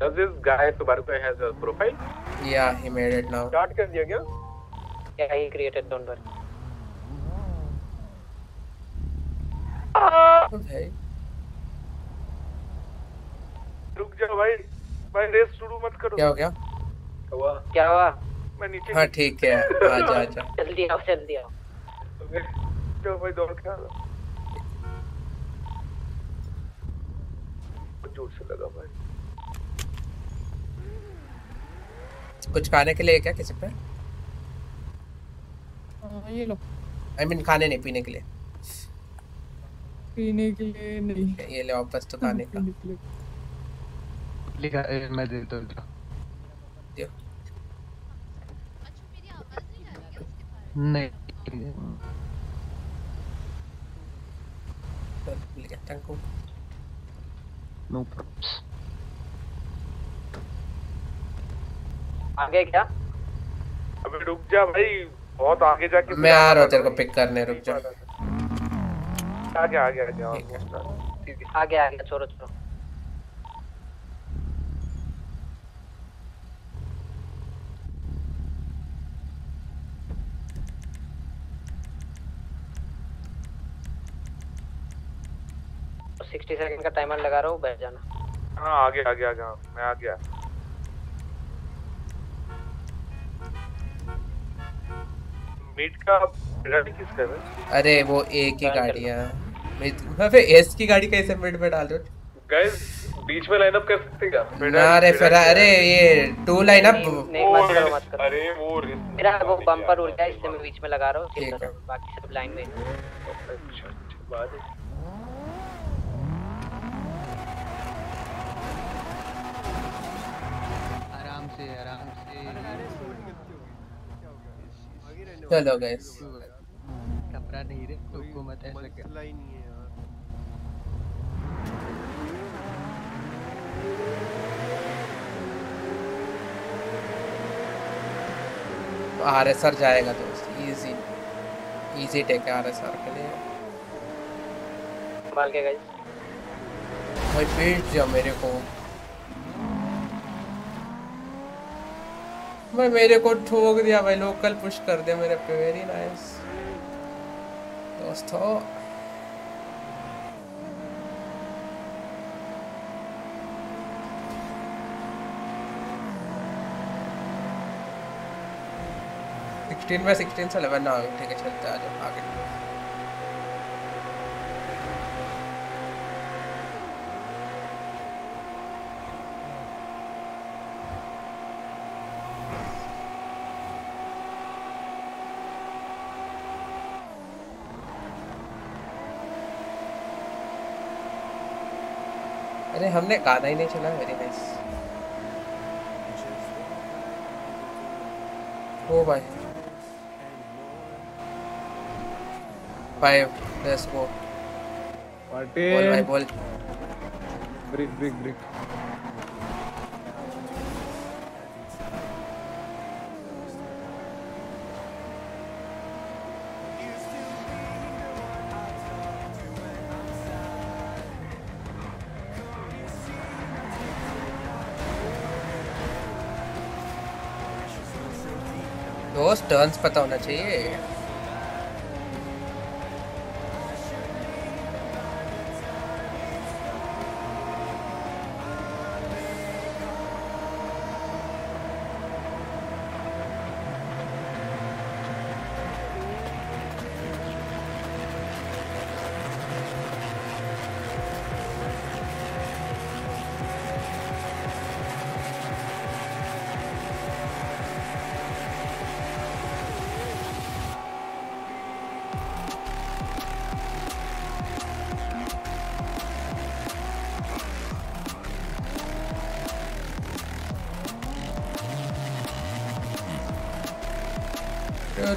Does this guy Subaru guy has a profile? Yeah, he made it now. Start कर दिया क्या? Yeah, he created, don't worry. भाई रुक जाओ भाई। भाई रेस शुरू मत करो। क्या हो गया? हुआ। क्या हुआ? मैं नीचे हाँ ठीक है। आजा आजा। जल्दी आओ जल्दी आओ। चलो भाई दौड़ के आ ज़ोर से लगा भाई। कुछ खाने के लिए क्या किसी पे? हाँ, ये लो। आई मीन खाने नहीं पीने के लिए। पीने के लिए नहीं। ये ले वापस तो खाने का। लिखा मैं दे दो दो। दियो। नहीं। मिल थैंक यू नो प्रॉब्लम्स आगे क्या? अबे रुक जा भाई बहुत आगे जाके मैं आ रहा हूँ तेरे को पिक करने रुक जा। आगे आगे आगे आगे आगे छोड़ो छोड़ो। सिक्सटी सेकंड का टाइमर लगा रहा हूँ बैठ जाना। हाँ आगे आगे आगे हाँ, मैं आ गया। मीट का गाड़ी किसका है अरे वो एक ही गाड़ी है। फिर एस की गाड़ी कैसे मिड में डाल दूँ। गाइस बीच में लाइन अप कर सकते क्या? ना रे फिर अरे ये टू लाइन अप नहीं मत करो मत करो। अरे वो मेरा वो बम्पर उल्टा है इसलिए मैं बीच में लगा रहा हूँ ठीक बाकी सब लाइन में। अच्छा अच्छा बात है। आराम से आराम से। चलो गाइस घबरा नहीं रे तुमको मत ऐसा कर आर एस आर जाएगा दोस्त इजी इजी टेक है आर एस आर के लिए। के गाइस भाई पीट जा मेरे को। भाई, मेरे को ठोक दिया भाई लोकल पुश कर दिया, मेरे पे वेरी नाइस दोस्तों। सिक्सटीन में सिक्सटीन से इलेवन ना ठीक है, चलते आ जाओ आगे। हमने गाना ही नहीं चला वेरी नाइस ओ भाई। फाइव लेट्स गो बोल भाई बोल। ब्रिक ब्रिक ब्रेक टर्न्स पता होना चाहिए।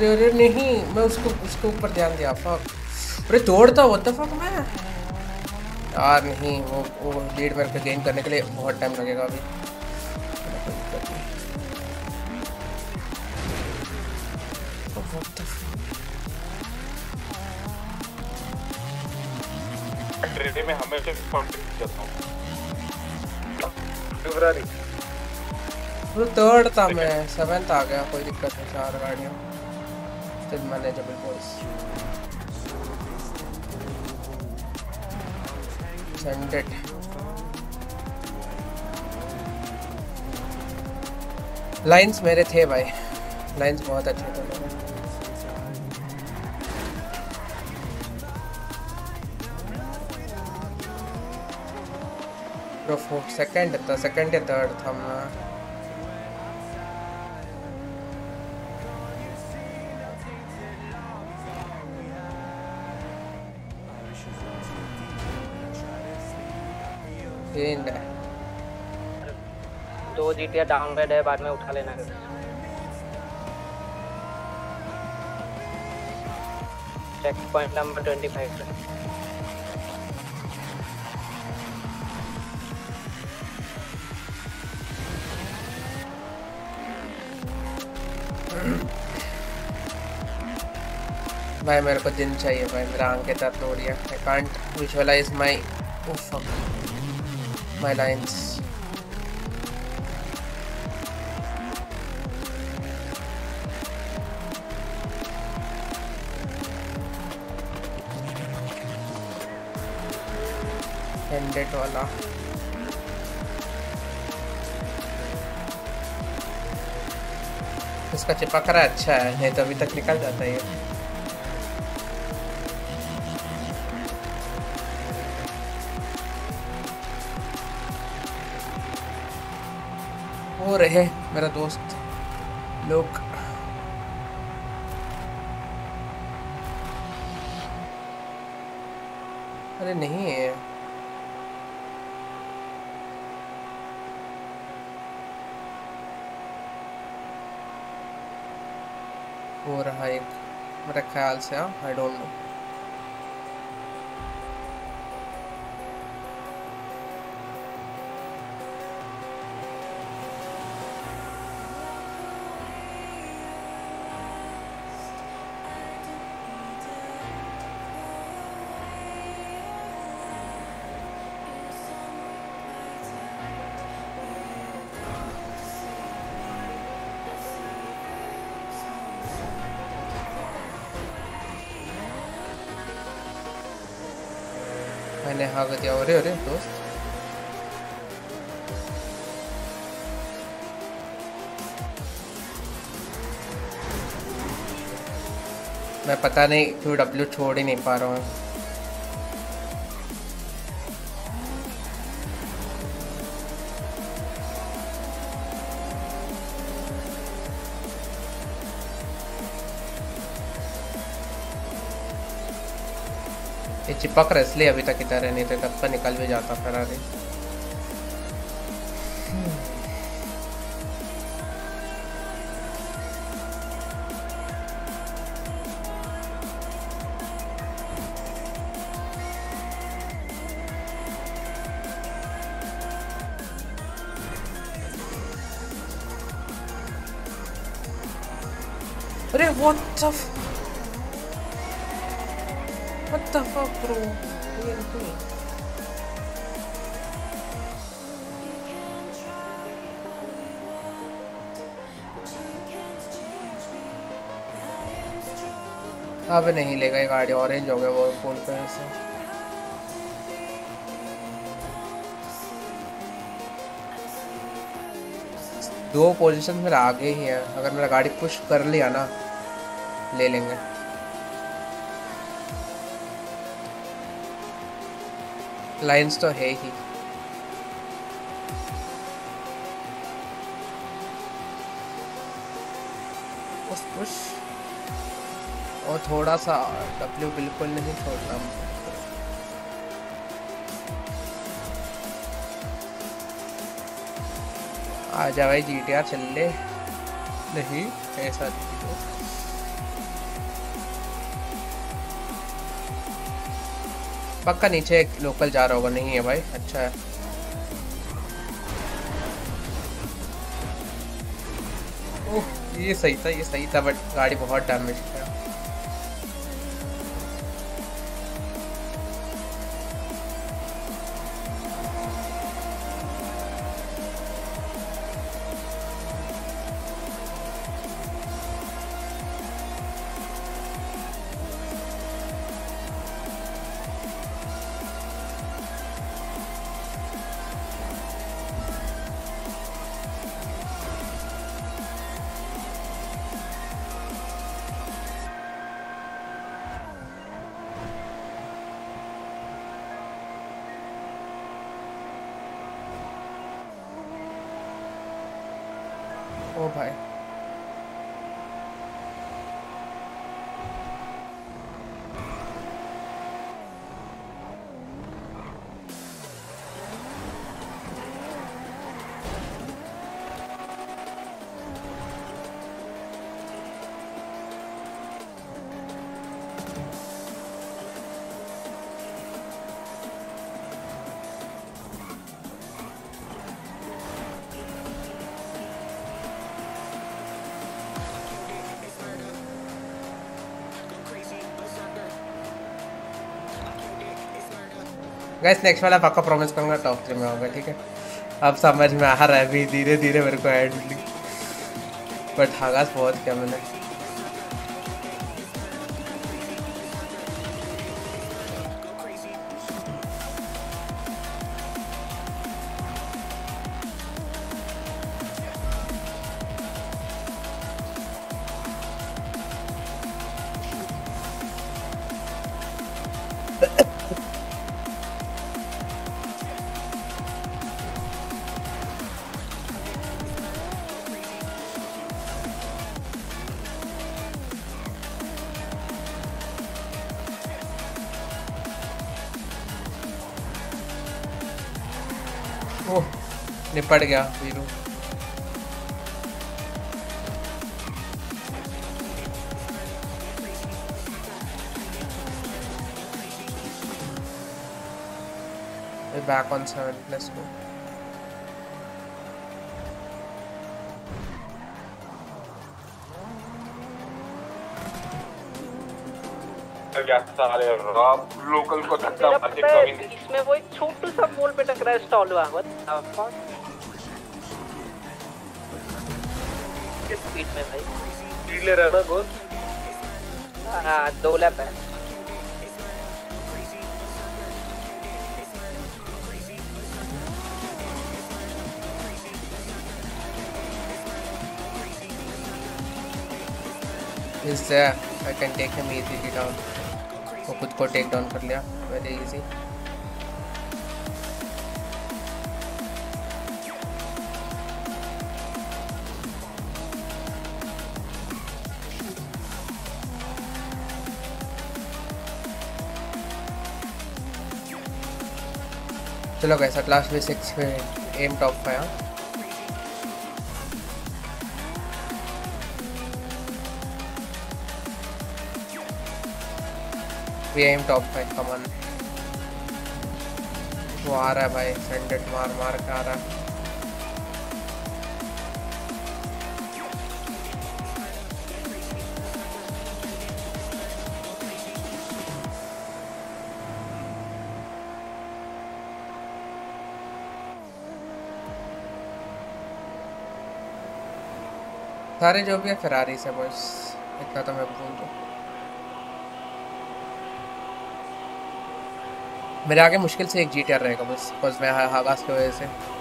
अरे अरे नहीं मैं उसको उसके ऊपर ध्यान दिया फक अरे तोड़ता द फक मैं? यार नहीं वो वो लीड मेरे को गेन करने के लिए बहुत टाइम लगेगा अभी। में हमेशा हूँ। थर्ड था मैं सेवेंथ आ गया कोई दिक्कत नहीं चार गाड़ियाँ। Still manageable boys send it lines मेरे थे भाई। लाइंस बहुत अच्छे थे। मेरे ब्रो फोर्थ सेकंड था सेकंड या थर्ड था तीन है। दो जीटिया डाउनग्रेड है बाद में उठा लेना। Check point number twenty five भाई मेरे को दिन चाहिए भाई मेरा आँखें दर्द हो रही है। I can't visualise my my lines ended वाला इसका चिपक रहा अच्छा है, नहीं तो अभी तक निकल जाता हो मेरा दोस्त लोग अरे नहीं है। हो रहा एक मेरे ख्याल से आई डोंट नो कर दिया अरे अरे दोस्त मैं पता नहीं क्यों डब्ल्यू छोड़ ही नहीं पा रहा हूँ चिपक रहा इसलिए अभी तक इधर है नहीं तो तब का निकल भी जाता फरारी अब नहीं लेगा ये गाड़ी ऑरेंज हो गया वो फ़ोन पे से दो पोजीशन मेरे आगे ही है। अगर मेरा गाड़ी पुश कर लिया ना, ले लेंगे। लाइंस तो है ही। थोड़ा सा डब्ल्यू बिल्कुल नहीं छोड़ना आ जा भाई जी टी आर चल ले। नहीं, ऐसा पक्का नीचे एक लोकल जा रहा होगा, नहीं है भाई अच्छा है। ओह, ये सही था, ये सही था बट गाड़ी बहुत डैमेज गैस नेक्स्ट वाला पक्का प्रॉमिस करूँगा टॉप थ्री में होगा, ठीक है? अब समझ में आ रहा है, अभी धीरे धीरे मेरे को ऐड बट हाँ बहुत क्या मैंने निपट गया back on seven. Let's go. क्या साले राम लोकल को धक्का के है, इसमें वो एक छोटू सा मोल पे टकरा है स्टॉल हुआ किस स्पीड में भाई डीलर है ना गोल हाँ दो लैप है there? I can take him easily down. वो खुद को टेक डाउन कर लिया वेरी इजी चलो एट लास्ट वे सिक्स में एम टॉप पे हाँ। We aim top five, come वो आ रहा है भाई सेंडेड मार मार के आ रहा है। सारे जो भी है फरारी से बस इतना तो मैं बोल दूँ मेरे आगे मुश्किल से एक जी रहेगा बस बस मैं हागास की वजह से।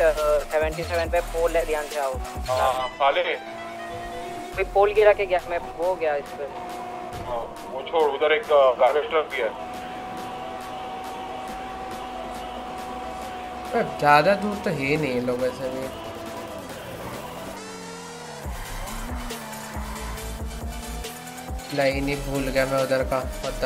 पॉइंट सेवेंटी सेवन पे पोल है ध्यान से आओ हाँ साले कोई पोल गिरा के गया मैं वो गया इस पे। हाँ, वो छोड़ उधर एक गार्बेज ट्रक भी है। ज़्यादा दूर तो है नहीं लोग ऐसे भी। लाइन ही भूल गया मैं उधर का what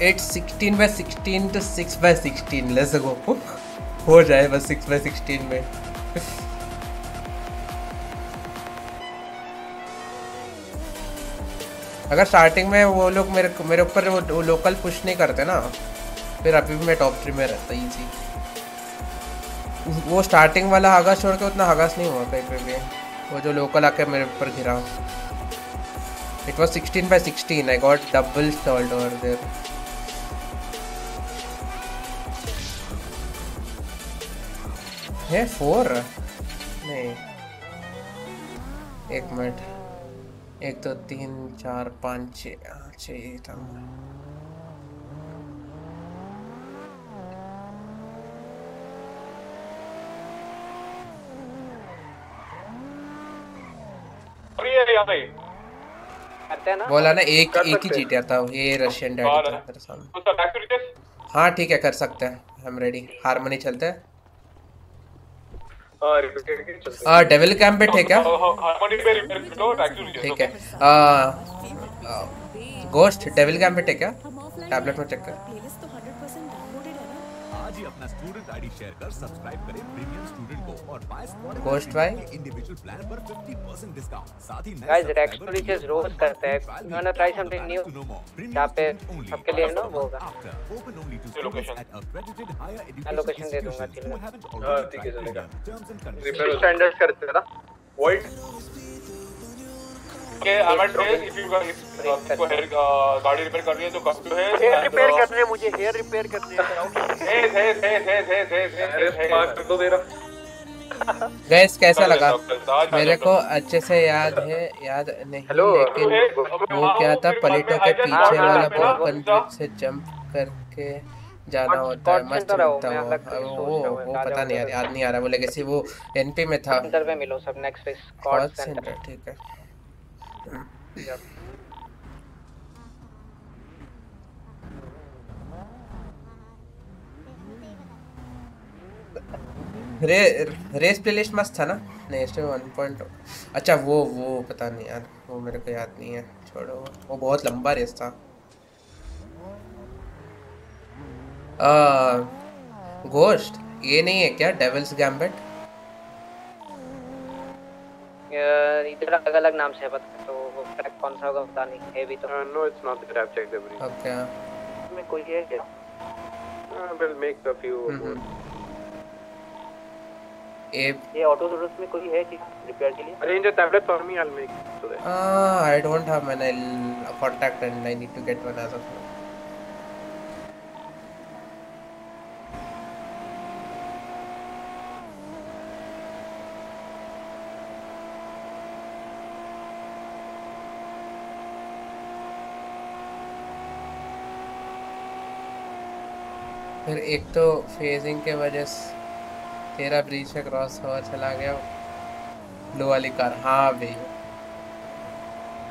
the fuck. Guess it's 16 by 16 to 6 by 16 let's go हो जाए बस 6 बाय 16 में। अगर स्टार्टिंग में वो लोग मेरे मेरे ऊपर वो, वो लोकल पुश नहीं करते ना फिर अभी भी मैं टॉप थ्री में रहता इजी वो स्टार्टिंग वाला हगास छोड़ के उतना हगास नहीं हुआ कहीं पे भी। वो जो लोकल आके मेरे ऊपर गिरा it was 16 by 16 I got double stalled over there है फोर नहीं। एक मिनट। एक दो तीन चार पाँच छः हाँ, छः था। ना? बोला ना एक एक ही जीत था ये रशियन डैडी सामने। हाँ? ठीक है कर सकते हैं। हम रेडी हारमोनी चलते हैं। डेविल कैंप पे ठीक है ठीक है। गोस्ट डेविल कैंप पे ठीक है टैबलेट में चेक कर। आज ही अपना स्टूडेंट आईडी शेयर कर सब्सक्राइब करें प्रीमियम स्टूडेंट को और बाय भाई? इंडिविजुअल प्लान पर 50% डिस्काउंट साथ ही गाइस रेक्स तो नीचे रोज करते हैं। You want try something new यहाँ पे सबके लिए ना वो होगा। मैं लोकेशन दे दूँगा ठीक है। हाँ ठीक है चलेगा। स्टैंडर्ड करते हैं ना। वाइट गाड़ी रिपेयर करनी है तो है हेयर रिपेयर करने मुझे हेयर रिपेयर करने है हे हे हे हे हे हे गैस कैसा लगा? मेरे को अच्छे से याद है याद नहीं लेकिन वो क्या था पलेटो के पीछे वाला बॉल से जंप करके जाना होता है मस्त लगता है वो वो वो पता नहीं यार याद नहीं आ रहा वो लेकिन वो एनपी में था। सेंटर में मिलो सब नेक्स्ट स्कॉट सेंटर ठीक है। रे रेस प्लेलिस्ट मस्त था ना? नहीं वन पॉइंट अच्छा वो वो, पता नहीं यार, वो मेरे को याद नहीं है, छोड़ो। वो बहुत लंबा रेस था। गोस्ट ये नहीं है क्या? डेविल्स गैम्बेट इधर अलग अलग नाम से है, पता ट्रैक कौन सा होगा पता नहीं है भी तो no it's not that I check every okay में कोई है क्या? Will make a few a ये ऑटो सर्विस में कोई है कि रिपेयर के लिए? Arrange a tablet for me I will make I don't have don't have an L contact and I need to get one एक तो फेजिंग के वजह से तेरा ब्रिज से क्रॉस हुआ चला गया। ब्लू वाली कार हाँ भैया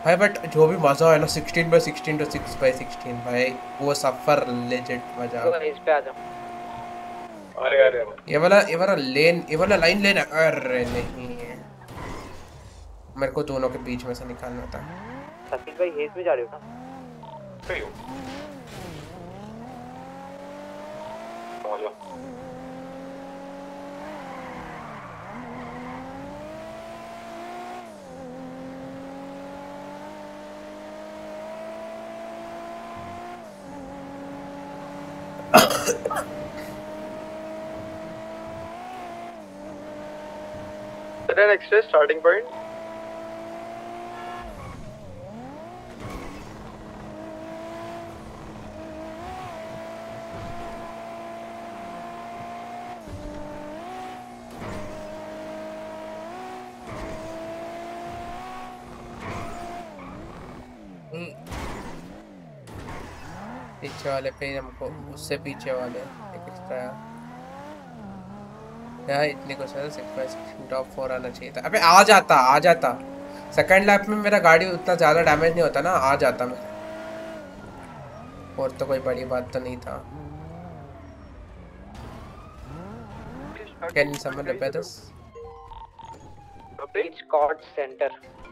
भाई बट जो भी मज़ा है ना 16 बाय 16 टू 6 बाय 16 भाई वो सफ़र लेजेंड मज़ा। तो इस पे आ जाओ। अरे अरे ये वाला ये वाला लेन ये वाला लाइन लेन। अरे नहीं मेरे को दोनों के बीच में से निकालना था। सतीश भाई हेज में जा रहे हो ना? comment dire. An extra starting point. पीछे वाले पे हमको उससे पीछे वाले एक एक्स्ट्रा यार इतने को सर सिक्स टॉप फोर आना चाहिए था। अबे आ जाता आ जाता। सेकंड लैप में मेरा गाड़ी उतना ज़्यादा डैमेज नहीं होता ना आ जाता मैं। और तो कोई बड़ी बात तो नहीं था। Can someone repair this reach cord centre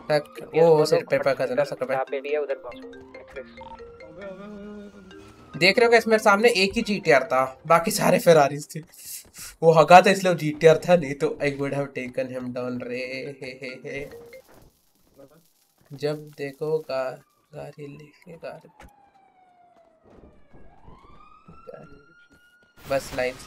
तक वो सिर पे पे करना सकते यहाँ पे भी है उधर इज़ देख रहे हो मेरे सामने एक ही जीटीआर था, बाकी सारे फेरारीज थे। वो हगा था, इसलिए जीटीआर था, नहीं तो I would have taken him down रे, हे हे हे। जब देखो गा लेके गाड़ी गाड़ी- बस लाइंस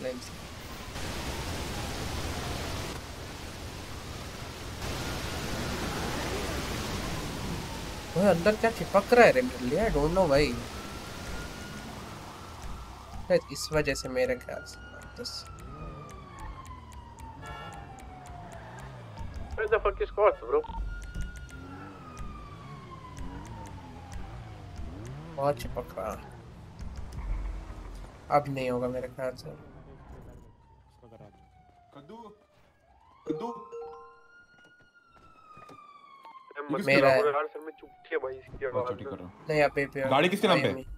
वो अंदर क्या चिपक रहा है रे मेरे लिए? आई डोंट नो भाई। शायद इस वजह से मेरे ख्याल से बस Where the fuck is Scots, bro? बहुत चिपक रहा। अब नहीं होगा मेरे ख्याल से। कद्दू कद्दू। मेरा है। है भाई इसकी आवाज़। नहीं गाड़ी किसके नाम पे?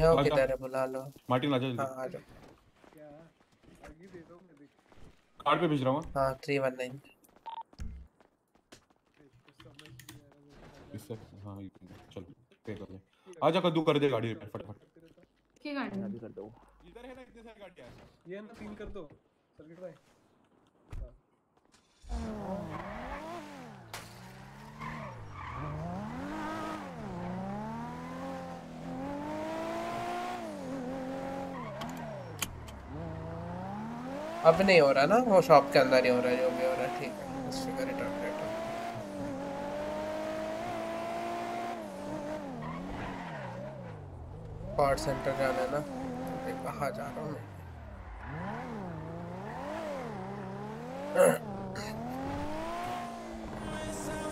आजा। किधर है बुला लो। मार्टिन आजा जल्दी। हाँ आ जाओ। कार्ड पे भेज रहा हूँ हाँ। थ्री वन नाइन इससे हाँ ये चल पे कर दे। आजा कद्दू कर दे गाड़ी रिपेयर फटाफट। की गाड़ी? अभी कर दो। इधर है ना इतने सारी गाड़ियाँ। ये ना तीन कर दो। सर्किट भाई। अब नहीं हो रहा ना, वो शॉप के अंदर ही हो रहा है, जो भी हो रहा है, ठीक है it out later. Part centre जाना है ना कहाँ जा रहा हूँ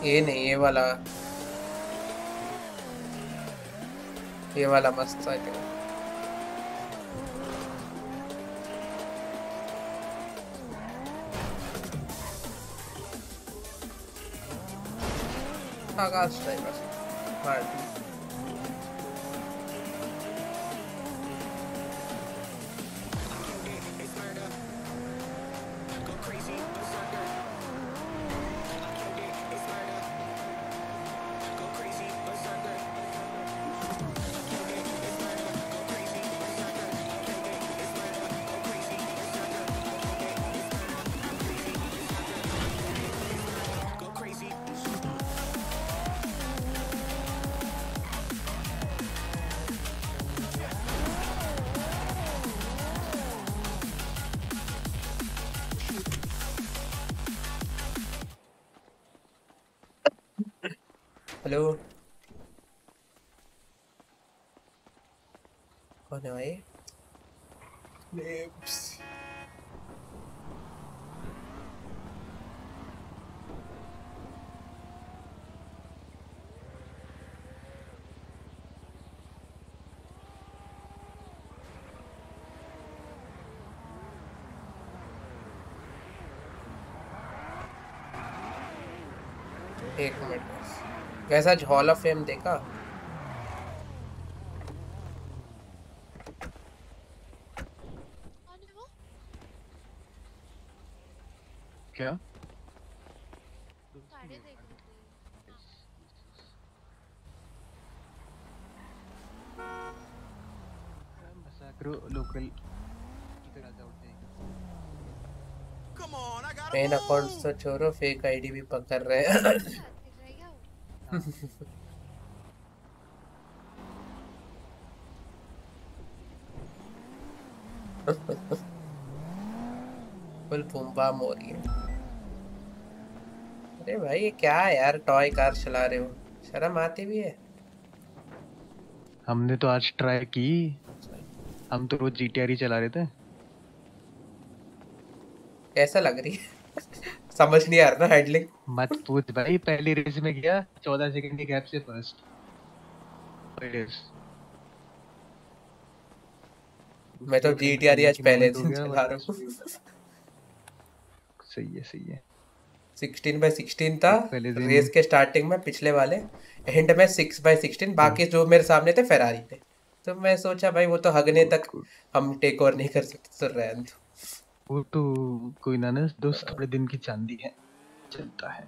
ये नहीं, ये वाला ये वाला मस्त है क्यों आकाश ड्राइवर मार्टिन हेलो कैसा हॉल ऑफ़ फेम देखा? क्या? लोकल मेन तो छोड़ो फेक आईडी भी पकड़ रहे हैं। फुल बूम हो रही है। अरे भाई ये क्या है यार? टॉय कार चला रहे हो। शर्म आती भी है। हमने तो आज ट्राई की। हम तो रोज जीटीआर ही चला रहे थे। कैसा लग रही है? समझ नहीं आ रहा ना हैंडलिंग मत पूछ भाई पहली रेस में गया चौदह सेकंड की गैप से फ़र्स्ट मैं तो जी टी आर आज पहले दिन चला रहा हूँ। सही है सही है। 16 बाय 16 था रेस के स्टार्टिंग में पिछले वाले। एंड में 6 बाय 16 बाकी जो मेरे सामने थे फेरारी थे तो मैं सोचा भाई वो तो हगने तक हम टेक ओवर नहीं कर सकते तो रहने दो वो तो कोई ना ना दोस्त थोड़े दिन की चांदी है चलता है।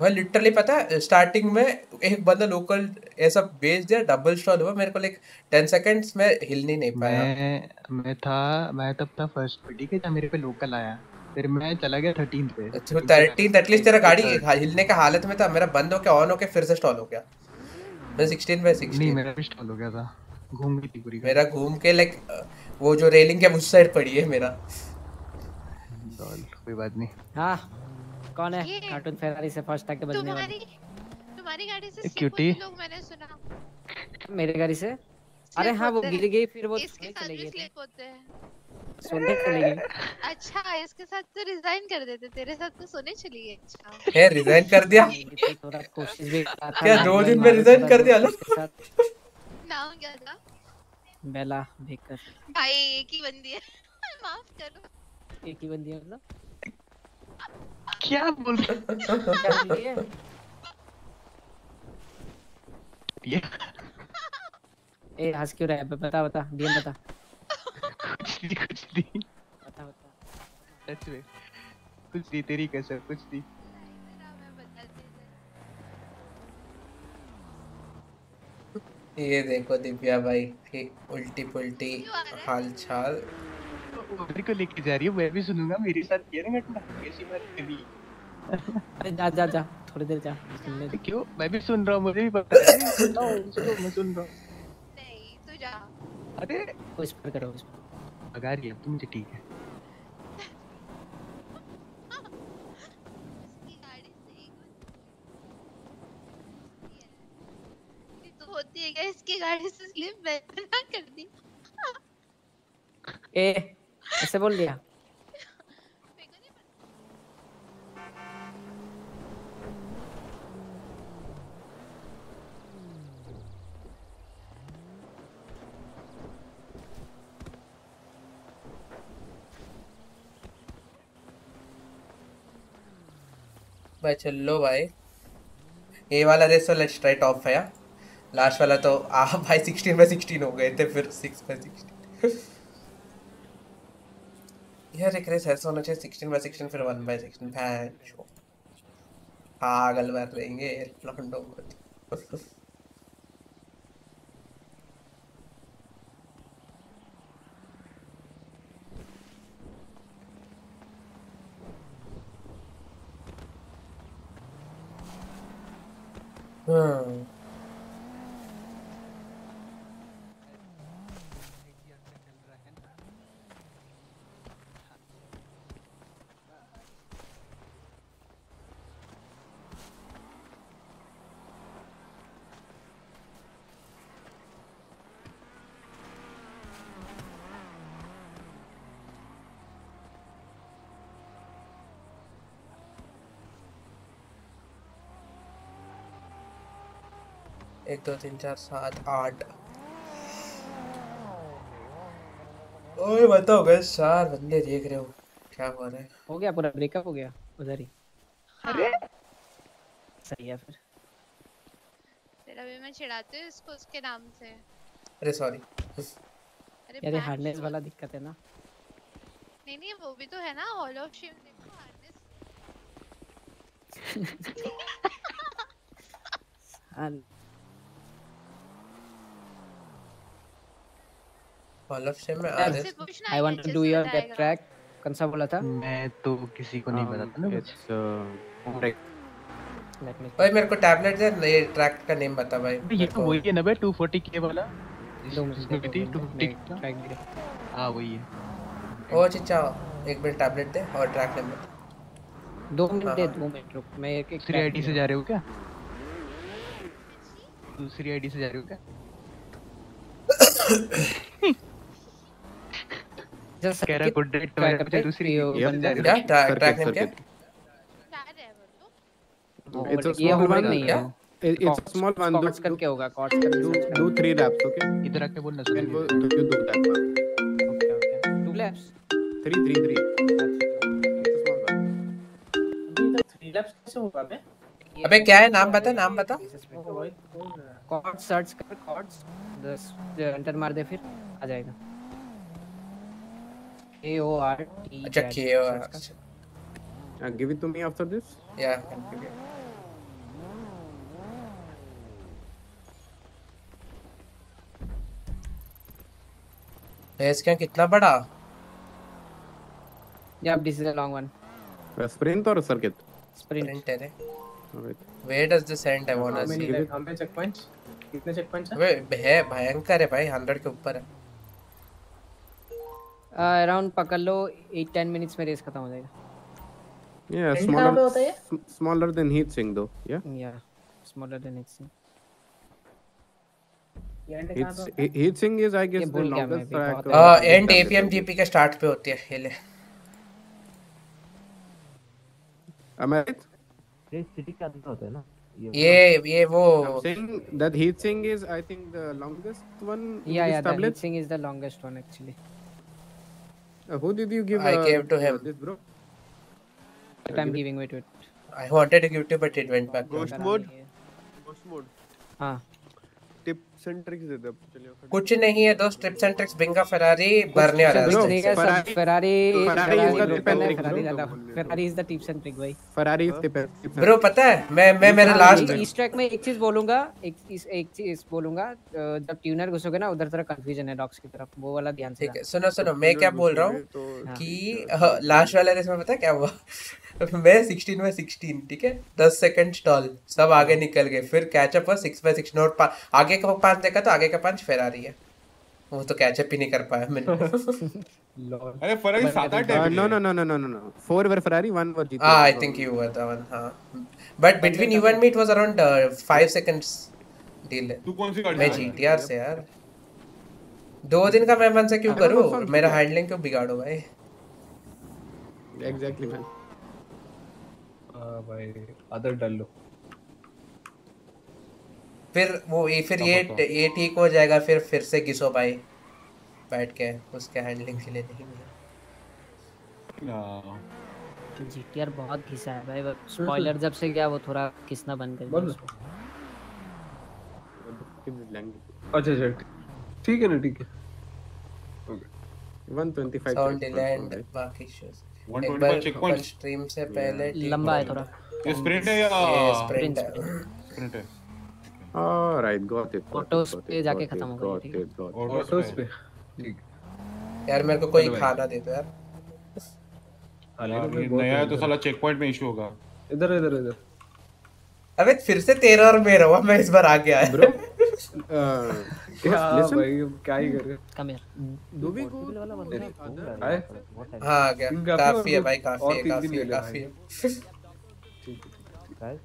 भाई लिटरली पता है स्टार्टिंग में एक बंदा लोकल ऐसा बेच दिया डबल स्टॉल हुआ मेरे को लाइक 10 सेकंड्स में हिलने नहीं नहीं पाया। मैं मैं था मैं तब था फ़र्स्ट पे ठीक है जब मेरे पे लोकल आया फिर मैं चला गया थर्टीन पे। तो 13 एटलीस्ट तेरा गाड़ी हिलने का हालत में था मेरा बंद हो गया ऑन हो के फिर से स्टॉल हो गया। मैं 16 बाय 16 नहीं मेरा भी स्टॉल हो गया था घूम गई थी पूरी मेरा घूम के लाइक वो जो रेलिंग है उस साइड पड़ी है मेरा। लॉल, कोई बात नहीं। हाँ कौन है? कार्टून फेरारी से फ़र्स्ट टैग बजने वाली। तुम्हारी तुम्हारी गाड़ी से क्यूटी। कुछ लोग मैंने सुना। मेरे गाड़ी से? अरे हाँ वो गिर गई फिर वो इसके साथ भी स्लिप होते हैं। सोने चले गए। अच्छा इसके साथ तो रिजाइन कर देते तेरे साथ तो सोने चली गई। अच्छा। है रिजाइन कर दिया? थोड़ा कोशिश भी क्या दो दिन में रिजाइन कर दिया के नाम क्या था? बेला बेकर भाई एक ही बंदी है। माफ़ करो। एक ही बंदी है मतलब? क्या बोल बोली है? ये ए हंस क्यों रहा है? बता बता डीएम बता। कुछ नहीं कुछ नहीं। बता बता। सच में कुछ नहीं तेरी कसम कुछ नहीं। ये देखो दिव्या भाई की उल्टी पुल्टी हाल चाल उधर को लेके जा रही है मैं भी सुनूँगा मेरे साथ ये ना घटना कैसी बात करी अरे जा जा जा थोड़ी देर जा सुनने दे क्यों? मैं भी सुन रहा हूँ मुझे भी पता है सुनाओ सुनो मैं सुन रहा हूँ। नहीं तू जा। अरे! विस्पर करो विस्पर भगा रही है तो मुझे ठीक है। इसकी गाड़ी से एक ये तो होती है क्या? इसकी गाड़ी से स्लिप मैंने ना कर दी। ए ऐसे बोल दिया भाई, चलो भाई। ये वाला रेस लेट्स स्ट्राइट ऑफ़ है लास्ट वाला तो आ भाई 16 बाय 16 हो गए थे, फिर 6 बाय 16 यार एक रेस ऐसा होना चाहिए 16 बाय 16 फिर 1 बाय 16 भैन चो पागल मार लेंगे लॉन्डो को एक दो तीन चार सात आठ। ओए बताओ गए चार बंदे देख रहे हो। क्या हो रहा है। हो गया पूरा ब्रेकअप हो गया उधर ही। अरे। सही है फिर। तेरा भी मैं चिढ़ाती हूँ इसको उसके नाम से। अरे सॉरी अरे यार ये हार्डनेस वाला दिक्कत है ना। नहीं नहीं वो भी तो है ना हॉल ऑफ़ शेम देखो हार्नेस हॉल ऑफ़ शेम में आ यार, रहे I want to do your get track कौन सा बोला था? मैं तो किसी को नहीं बताता ना कुछ। Let me भाई मेरे को टैबलेट दे ये ट्रैक का नेम बता भाई। ये तो वही है ना बे 240 के वाला। दो मिनट इसमें भी थी 250 मैं track दिखा। हाँ वही है। ओ चिच्चा एक मिनट टैबलेट दे और ट्रैक नेम बता। दो मिनट दे हाँ, दो मिनट रुक मैं एक एक आईडी से जा रहे हो क्या? दूसरी आईडी से जा रहे हो क्या? जस्ट कह रहा गुड नाइट तुम्हारे पीछे दूसरी ये बंदा क्या ट्रैक नेम क्या? A ये होगा नहीं है। A small one. कॉर्ड्स करके होगा Do, करके do three laps, okay? इधर आके बोलना And go, do, do that one. Okay, three three three three laps कैसे होगा बे अबे क्या है? नाम बता नाम बता। कॉर्ड सर्च कर कॉर्ड्स दस एंटर मार दे फिर आ जाएगा। ए ओ आर टी अच्छा के Uh, give it to me after this. या इसका कितना बड़ा? या this is a long one Uh, sprint or circuit? Print है. Where does this end I want to see how many checkpoints कितने check points हैं है भयंकर है भाई 100 के ऊपर है। अराउंड पकड़ लो 8 10 मिनट्स में रेस खत्म हो जाएगा है ये? sm- smaller than heat sink though. Yeah. या स्मॉलर देन ये होता है guess, the भूल गया मैं longest भी, track. बहुत uh, एंड एपीएम. जीपी के स्टार्ट पे होती है ये ले Am I right? ये सिटी के अंदर होता है ना ये ये वो that heat sink is, I think, the longest one या या the. Hit is the longest one actually Uh, who did you give? I gave uh, to him. This bro. But I'm giving it. it. I wanted to give it to, but it went back. Ghost mode. Ghost mode. Ah. Tips and tricks देते हैं। चलिए कुछ नहीं है दोस्त tips and tricks बिंगा Ferrari भरने वाला है। नहीं है Ferrari Ferrari Ferrari is the tips and trick भाई। and- tip and- ब्रो पता है मैं मैं मेरे लास्ट इस ट्रैक में एक चीज़ बोलूँगा एक इस एक चीज़ बोलूँगा जब ट्यूनर घुसोगे ना उधर तरह कंफ्यूजन है डॉक्स की तरफ़ वो वाला ध्यान से ठीक है सुनो सुनो मैं क्या बोल रहा हूँ कि लास्ट वाले रेस में पता है क्या हुआ? दो दिन का मैं से क्यों करूँ? मेरा हैंडलिंग क्यों बिगाड़ो भाई? Exactly, मैन हाँ भाई अदर डाल लो। फिर वो ये फिर ये ये ठीक हो जाएगा फिर फिर से घिसो भाई। बैठ के उसके हैंडलिंग के लिए नहीं मिला हाँ। जीटीआर बहुत घिसा है भाई। स्पॉइलर जब से गया वो थोड़ा बंद कर दिया अच्छा अच्छा ठीक। है ना ठीक है। ओके 125 साउंड डिले एंड बाकी इश्यूज़ 125 एक बार स्ट्रीम से पहले लंबा है थोड़ा। ये स्प्रिंट है या स्प्रिंट है? स्प्रिंट है। ऑलराइट गॉट इट got पे जाके खत्म हो गई, ठीक है। ऑटोस ऑटोस पे। पे। ठीक। यार मेरे को कोई खाना दे दो यार। अरे नया है तो साला चेक पॉइंट में इशू होगा। इधर इधर इधर। अबे फिर से तेरा और मेरा हुआ मैं इस बार आ गया uh, क्या भाई क्या ही कर? कम we go? वाला बंदा है हाँ। आ गया काफ़ी है भाई काफ़ी है काफ़ी है काफ़ी है। ठीक है है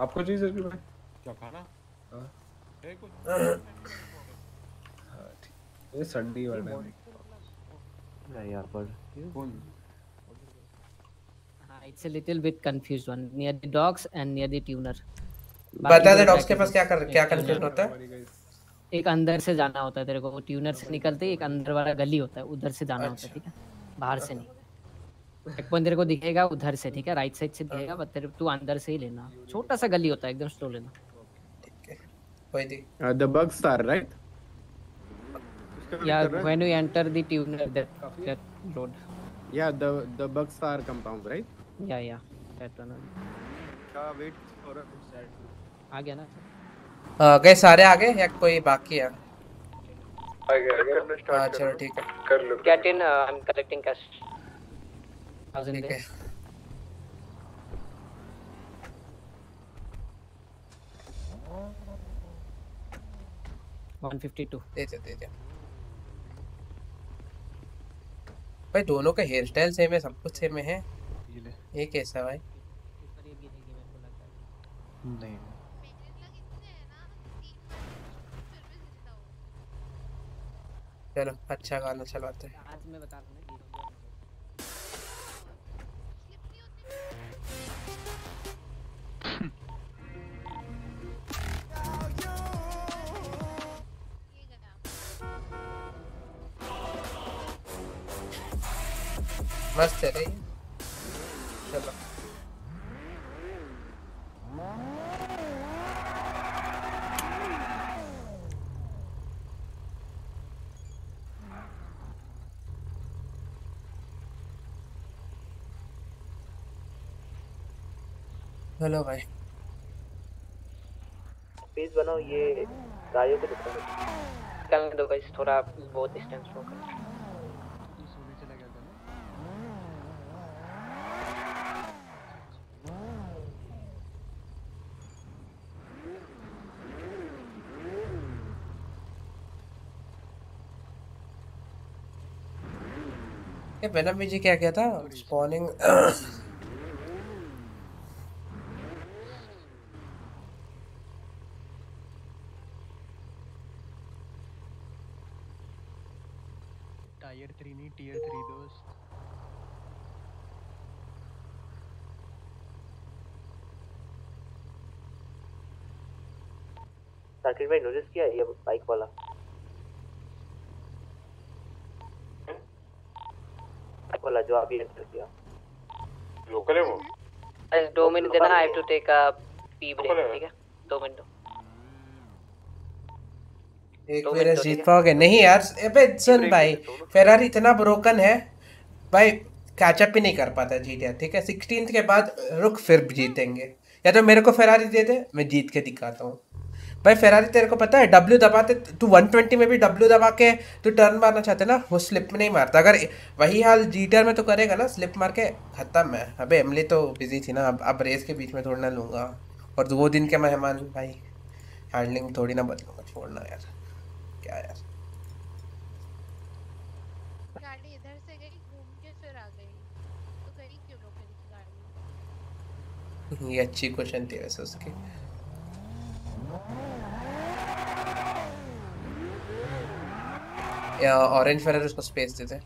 आपको चाहिए सर भाई क्या खाना? हाँ। है हाँ, ठीक। ये संडे वाला है। नहीं यार पर कौन? हाँ it's a little bit confused one near the dogs and near the tuner बता दे डॉग्स के पास क्या कर क्या कंफ्यूजन होता है? एक अंदर से जाना होता है तेरे को वो ट्यूनर से निकलते एक अंदर वाला गली होता है उधर से जाना होता है ठीक है? बाहर से नहीं। एक तेरे को दिखेगा उधर से ठीक है? राइट साइड से दिखेगा बट तेरे तू अंदर से ही लेना। छोटा सा गली होता है एकदम स्लो लेना। कोई दी Uh, the bug star, right? या when you enter the tuner that road Yeah, the the bug star compound, right? या या दैट वन क्या वेट रहा है आ गया ना? आ, गए सारे आ गए या कोई बाकी है? आ गया हाँ चलो ठीक है। कर लो। Get in I am collecting cash ठीक है। वन फिफ्टी टू दे दे दे दे। भाई दोनों का हेयर स्टाइल सेम है सब कुछ सेम है। ये कैसा भाई? नहीं। चलो अच्छा गाना चलाते हैं। आज मैं बता रहा हूँ मस्त है ये। चलो हेलो भाई। प्लीज़ बनाओ ये गायों को दिखा निकलने दो गाइस थोड़ा बहुत डिस्टेंस हो कर ये वेनम जी क्या क्या था? स्पॉनिंग टायर थ्री नहीं टीयर थ्री दोस्त सर्किट भाई नोटिस किया ये बाइक वाला। बाइक वाला जो अभी एंटर किया। लोकल है वो? गाइस दो मिनट देना I have to take a pee break ठीक है? दो मिनट एक मेरे तो जीत पाओगे नहीं यार अबे सुन भाई फेरारी इतना ब्रोकन है भाई कैचअप ही नहीं कर पाता जीत यार ठीक है? सिक्सटीन के बाद रुक फिर जीतेंगे। या तो मेरे को फेरारी दे दे मैं जीत के दिखाता हूँ। भाई फेरारी तेरे को पता है डब्ल्यू दबाते तू 120 में भी डब्ल्यू दबा के तू टर्न मारना चाहते ना वो स्लिप में नहीं मारता। अगर वही हाल जीटर में तो करेगा ना स्लिप मार के खत्म है। अबे एमली तो बिज़ी थी ना अब अब रेस के बीच में थोड़ी ना लूँगा। और दो दिन के मेहमान भाई हैंडलिंग थोड़ी ना बदलूँगा छोड़ना यार। क्या यार। तो ये अच्छी क्वेश्चन थी वैसे उसकी। या ऑरेंज फेरर उसको स्पेस देते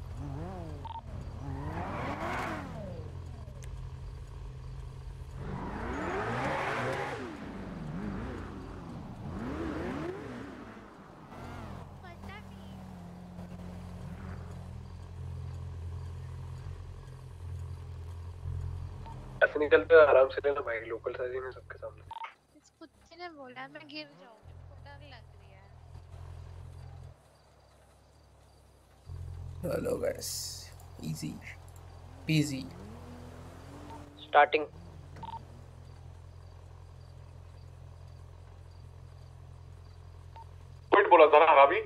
निकलते आराम से लेना भाई लोकल साइज़ में सबके सामने। इस कुत्ते ने बोला मैं गिर जाऊँगी डर लग रही है। Hello guys easy PG starting quit बोला था ना अभी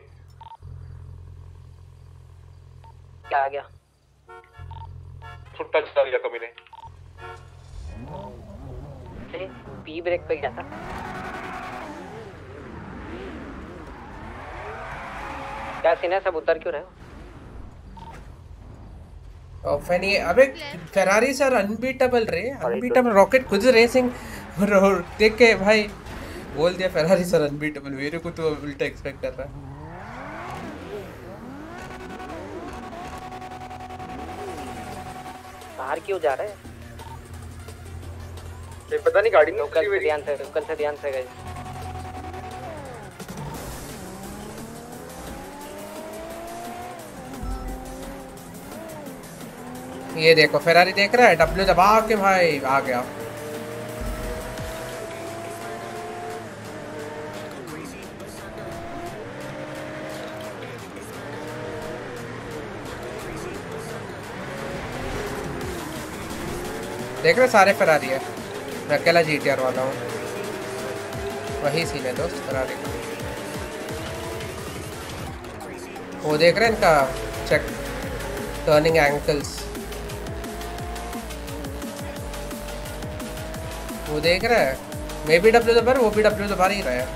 क्या आ गया? छुट्टा चला लिया कभी ने। अरे पी ब्रेक पे क्या था। क्या सीन है? सब उतर क्यों रहे हो? और फ़ैन अबे फेरारी सर अनबीटेबल रे अनबीटेबल रॉकेट खुद रेसिंग देख के भाई बोल दिया फेरारी सर अनबीटेबल मेरे को तो उल्टा एक्सपेक्ट कर रहा है। बाहर क्यों जा रहे हैं? ये पता नहीं गाड़ी लोकल से ध्यान से लोकल से ध्यान से गए ये देखो फेरारी देख रहा है? डब्ल्यू दबा के भाई आ गया। देख रहे सारे फरारी है। मैं अकेला जीटीआर वाला हूँ। वही सीन है दोस्त फरारी का वो देख रहे हैं इनका? चेक टर्निंग एंकल्स वो देख रहा है। मैं भी डब्ल्यू दबा वो भी डब्ल्यू दबा ही रहा है।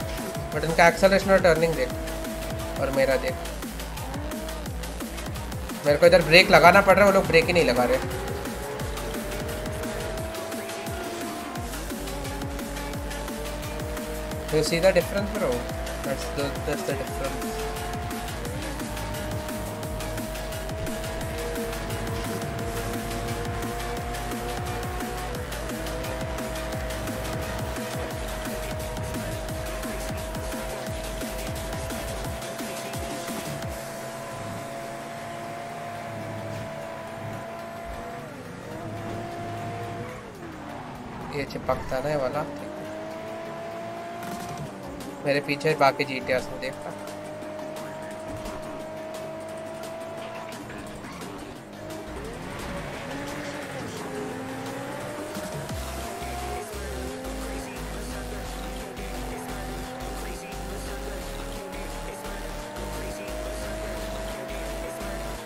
बट इनका एक्सेलरेशन और टर्निंग देख। और मेरा देख। मेरे को इधर ब्रेक लगाना पड़ रहा है, वो लोग ब्रेक ही नहीं लगा रहे। You see the difference, bro? That's the that's the difference. ये चिपकता है वाला मेरे फीचर बाकी जी टी में देखा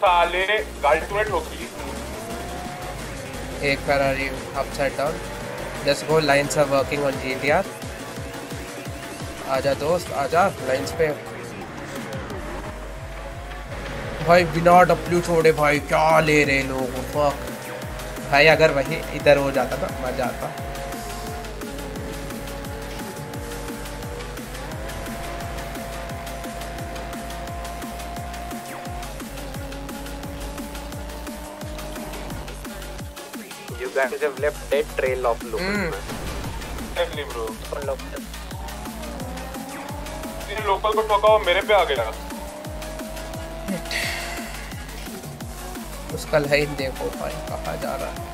साले गाड़ी होती एक बार up down just go lines are working on GTR आजा दोस्त आजा लाइंस पे। भाई बिना डब्ल्यू छोड़े भाई क्या ले रहे लोग? फक भाई अगर वही इधर हो जाता तो मज़ा आता You guys have left dead trail of look. Definitely bro. तेरे लोकल को ठोका वो मेरे पे आ गया उसका लाइन देखो भाई कहाँ जा रहा है?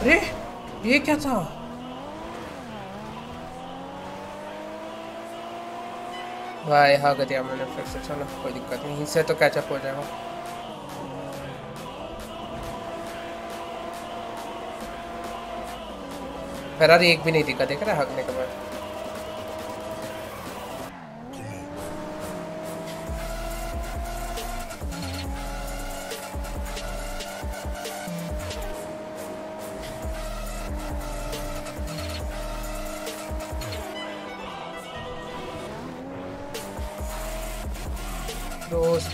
अरे, ये क्या था? भाई हाँ दिया मैंने फिर से चलो कोई दिक्कत नहीं इससे तो कैचअप हो जाएगा फिर एक भी नहीं दिखा देख रहे हकने के बाद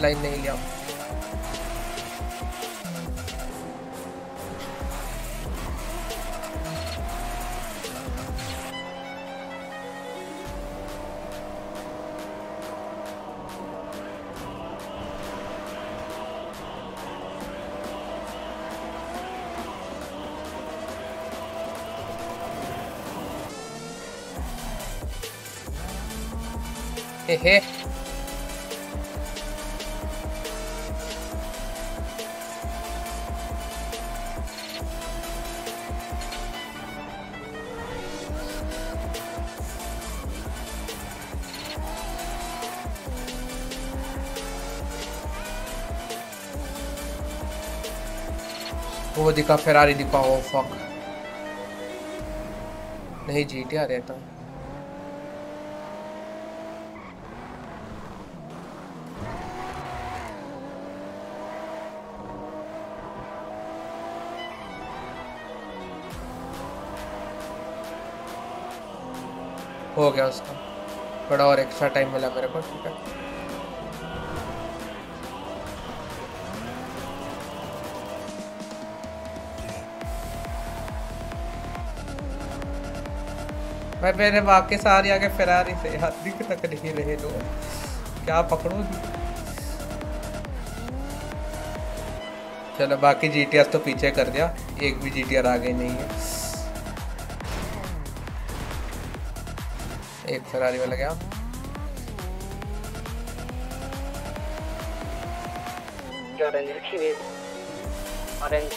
लाइन नहीं लिया। दिखा फेरारी दिखा ओ फक नहीं जीटी आ रहता। हो गया उसका। थोड़ा और एक्स्ट्रा टाइम मिला मेरे को, ठीक है। भाई मेरे वाकई सारी आगे फेरारी से यार दिख तक नहीं रहे लोग क्या पकड़ोगी चलो, बाकी जी तो पीछे कर दिया। एक भी जी आगे नहीं है। एक फरारी वाला गया। ऑरेंज ऑरेंज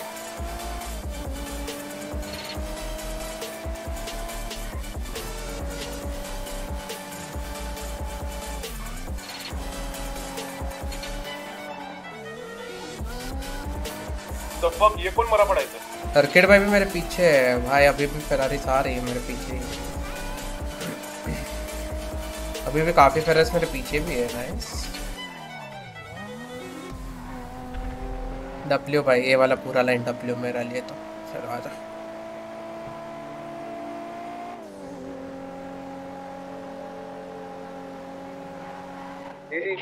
द ये कौन मरा पड़ा इधर? सर्किट भाई भी मेरे पीछे है। भाई अभी भी फेरारी आ रही है मेरे पीछे ही। अभी भी काफ़ी फेरस मेरे पीछे भी है नाइस डब्ल्यू भाई ये वाला पूरा लाइन डब्ल्यू मेरा लिए तो चलो आजा जी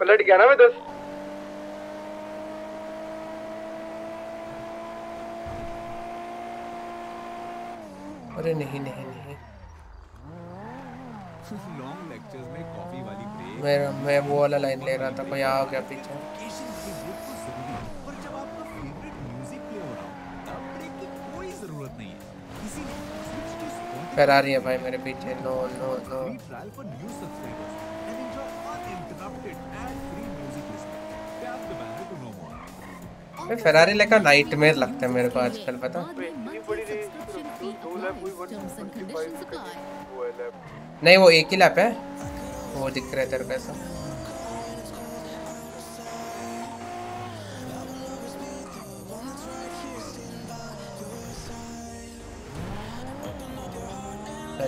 पलट गया ना मैं दस अरे नहीं नहीं नहीं। लॉन्ग लेक्चर्स में कॉफ़ी वाली ब्रेक मैं मैं वो वाला लाइन ले रहा था कोई आ गया पीछे। और जब आपका फेवरेट म्यूज़िक प्ले हो रहा हो ब्रेक की कोई ज़रूरत नहीं है। इसीलिए switch to Spotify फेरारी है भाई मेरे पीछे। No no no. भाई लेकर नाइटमेयर लगता है मेरे को आजकल पता। इतनी नहीं, वो एक ही लैप है। वो दिख रहा है तेरे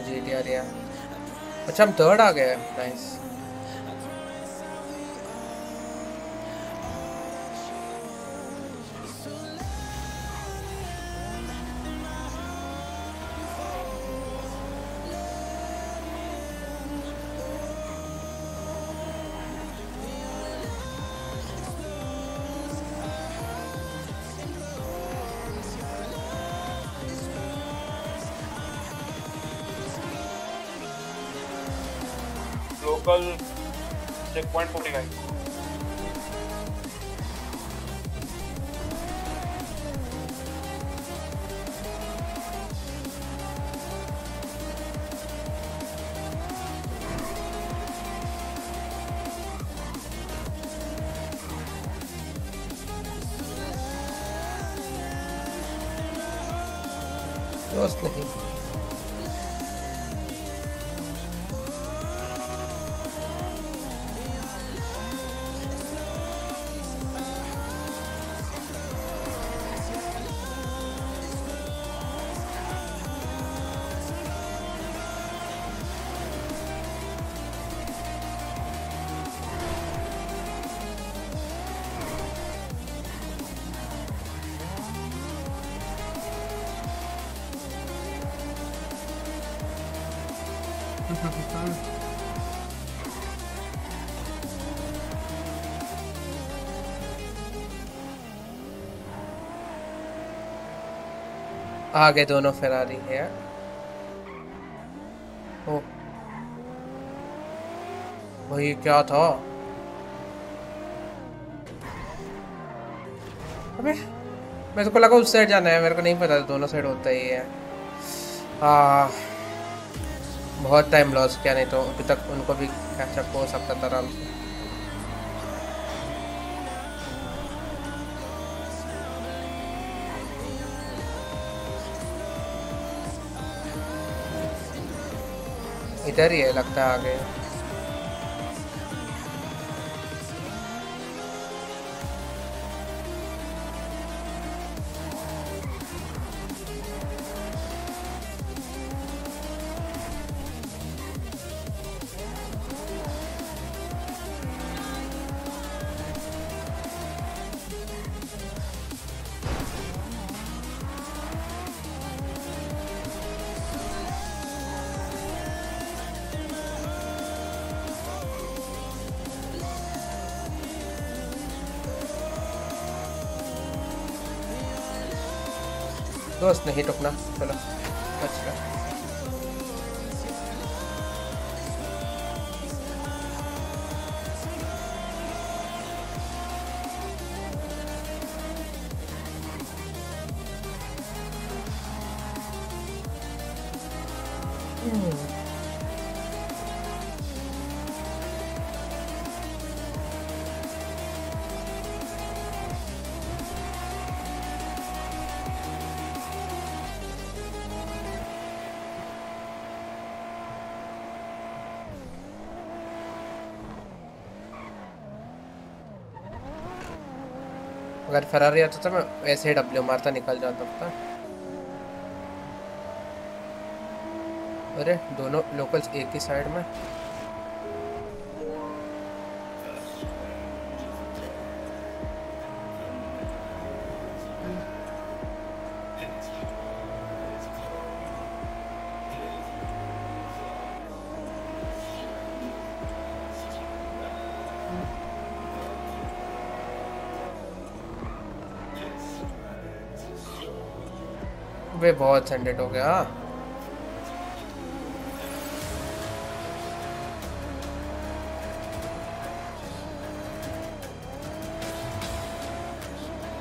जी डी अच्छा हम थर्ड आ गए nice local checkpoint forty nine आगे दोनों फेरारी है ओ। भाई क्या था? अबे, मेरे को लगा उस साइड जाना है, मेरे को नहीं पता दोनों साइड होता ही है। हाँ। बहुत टाइम लॉस किया, नहीं तो अभी तक उनको भी कैचअप हो सकता था आराम से। इधर ही है, लगता है आगे। दोस्त नहीं रुकना चलो फरारी आता था, मैं ऐसे ही डब्ल्यू मारता, निकल जाता था अरे, दोनों लोकल्स एक ही साइड में। बहुत सेंडेड हो गया।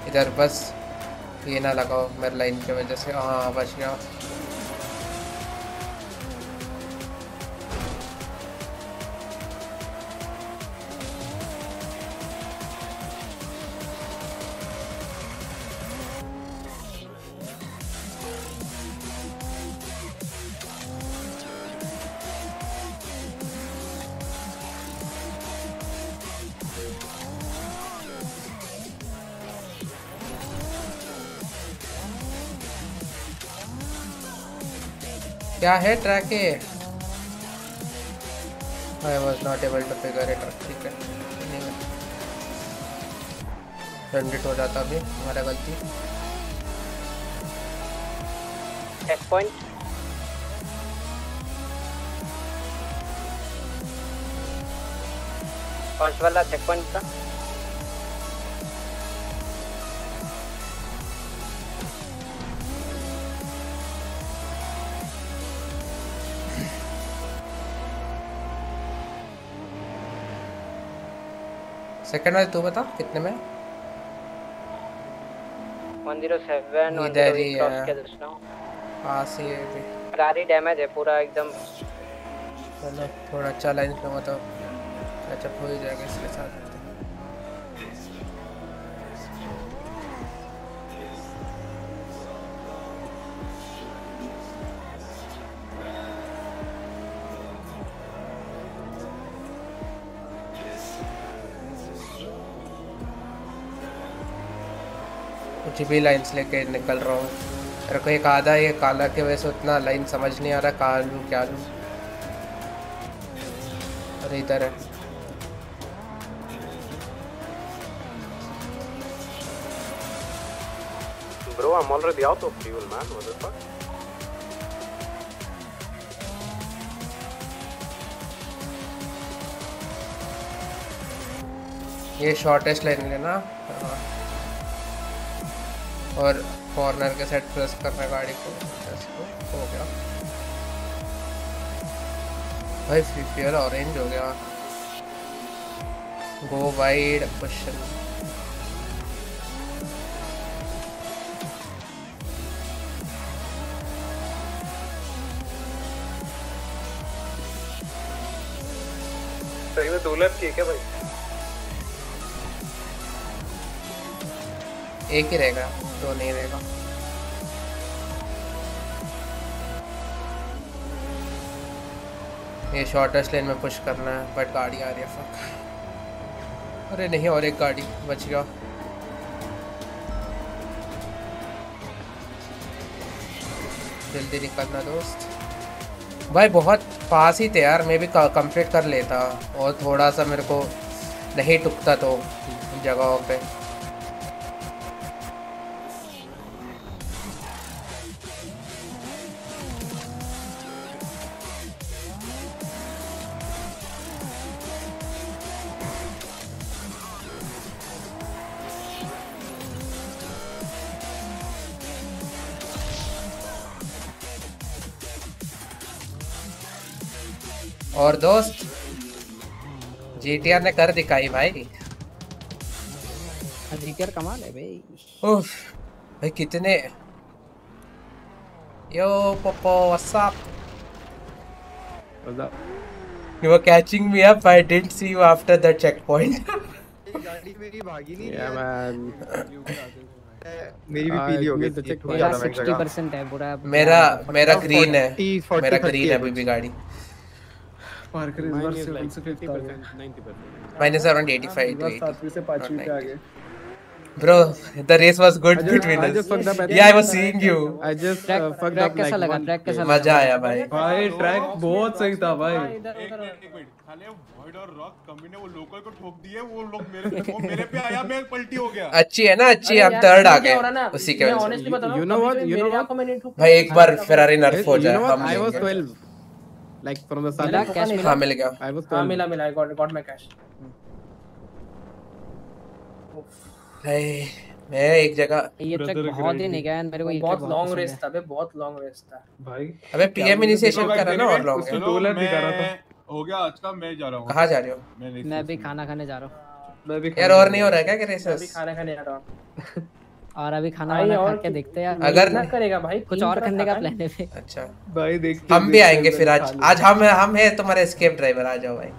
इधर बस ये ना लगाओ मेरे लाइन की वजह से। हाँ बच गया क्या है ट्रैक ये? I was not able to figure it ठीक है. रनडिट हो. जाता अभी, हमारा गलती. चेक पॉइंट सा वाला चेक पॉइंट था सेकंड वाले तू बता कितने में? वन ज़ीरो सेवन वन इधर ही। है। पास ही है भी गाड़ी डैमेज है पूरा एकदम। चलो थोड़ा अच्छा लाइन पे मतलब अच्छा हो ही जाएगा इसके साथ। भी लाइन्स लेके निकल रहा हूँ मेरे को एक आधा ये काला के वजह से उतना लाइन समझ नहीं आ रहा कहाँ लूँ क्या लूँ अरे इधर है Bro, I'm already out of fuel, man. What the fuck? ये शॉर्टेस्ट लाइन लेना हाँ। और कॉर्नर के साइड प्रेस करना गाड़ी को। इसको हो गया। भाई फ्यूल ऑरेंज हो गया। गो वाइड क्वेश्चन सही में दो लैप की है क्या भाई? एक ही रहेगा। दो नहीं रहेगा। ये शॉर्टेस्ट लेन में पुश करना है बट गाड़ी आ रही है फक अरे नहीं, और एक गाड़ी बच गया। जल्दी निकलना दोस्त। भाई, बहुत पास ही थे यार, मैं भी कंप्लीट कर लेता। और थोड़ा सा मेरे को नहीं टुकता तो जगहों पे। और दोस्त जीटीआर ने कर दिखाई भाई। जीटीआर कमाल है भाई। उफ भाई कितने। Yo popo what's up You were catching me up. I didn't see you after the checkpoint. गाड़ी मेरी भागी नहीं Yeah, man. मेरी भी Uh, पीली हो गई। थी, सिक्सटी जगह। परसेंट है। पूरा मेरा मेरा ग्रीन है। मेरा ग्रीन है है। अभी भी गाड़ी। पार्कर इस बार is से like 1 से 50 तक 50%, 90%. Mine is around 85 to 80. सातवीं से पांचवीं पे आ गए Bro, the race was good just- between us. Yeah, I was seeing you. I just Track- uh, fucked track up कैसा like लगा? one Track कैसा. लगा? मज़ा आया भाई भाई ट्रैक बहुत सही था भाई एक एक मिनट साले वॉइड और रॉक कमी ने वो लोकल को ठोक दिए वो लोग मेरे वो मेरे पे आया मैं पलटी हो गया अच्छी है ना अच्छी है, हम थर्ड आ गए उसी के वजह से You know what? You know what? भाई एक बार फेरारी नर्फ हो You जाए know what? हम I was लेंगे। 12. Like from the मिला start. कैश हाँ मिल। गया I was हाँ 12. मिला मिला I got got my cash भाई मैं एक जगह ये ट्रैक बहुत ही नहीं गया मेरे को बहुत लॉन्ग रेस था बे बहुत लॉन्ग रेस था। भाई अबे पीएम इनिशिएशन चलो करा ना और लॉन्ग चलो, दो लैप दिखा रहा मैं- हो गया आज का मैं जा रहा हूँ। कहाँ जा रहे हो? मैं भी खाना खाने जा रहा हूँ। मैं भी यार और नहीं हो रहा है। क्या कि अभी रेसेस खाना खाने जा रहा हूँ। और अभी खाना वाना और खा के देखते हैं यार। अगर- कितना करेगा भाई? कुछ और करने का प्लान है? फिर। अच्छा। भाई देख हम भी आएँगे फिर आज आज हम हम है तुम्हारे स्केप ड्राइवर आ जाओ भाई।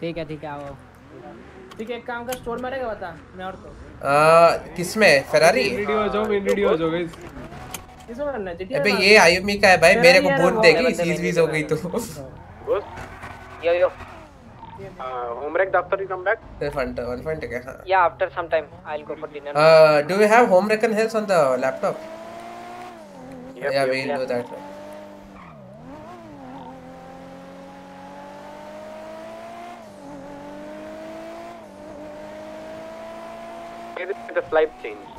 ठीक है ठीक है आओ। ठीक है एक काम कर स्टोर में रहेगा बता। मैं और तो। आ, किसमें? फेरारी रेडी हो जाओ मेन रेडी हो जाओ गाइस है? अबे ये आयुमी का है भाई मेरे को है देगी सीज वीज हो गई तो। यो यो होमरेक दफ्तर यू कम बैक फंट वन फंट क्या हाँ या after some time I will go Uh, do you have home recon health on the laptop? Yep, yeah, yep, we'll yep. do that. the flight change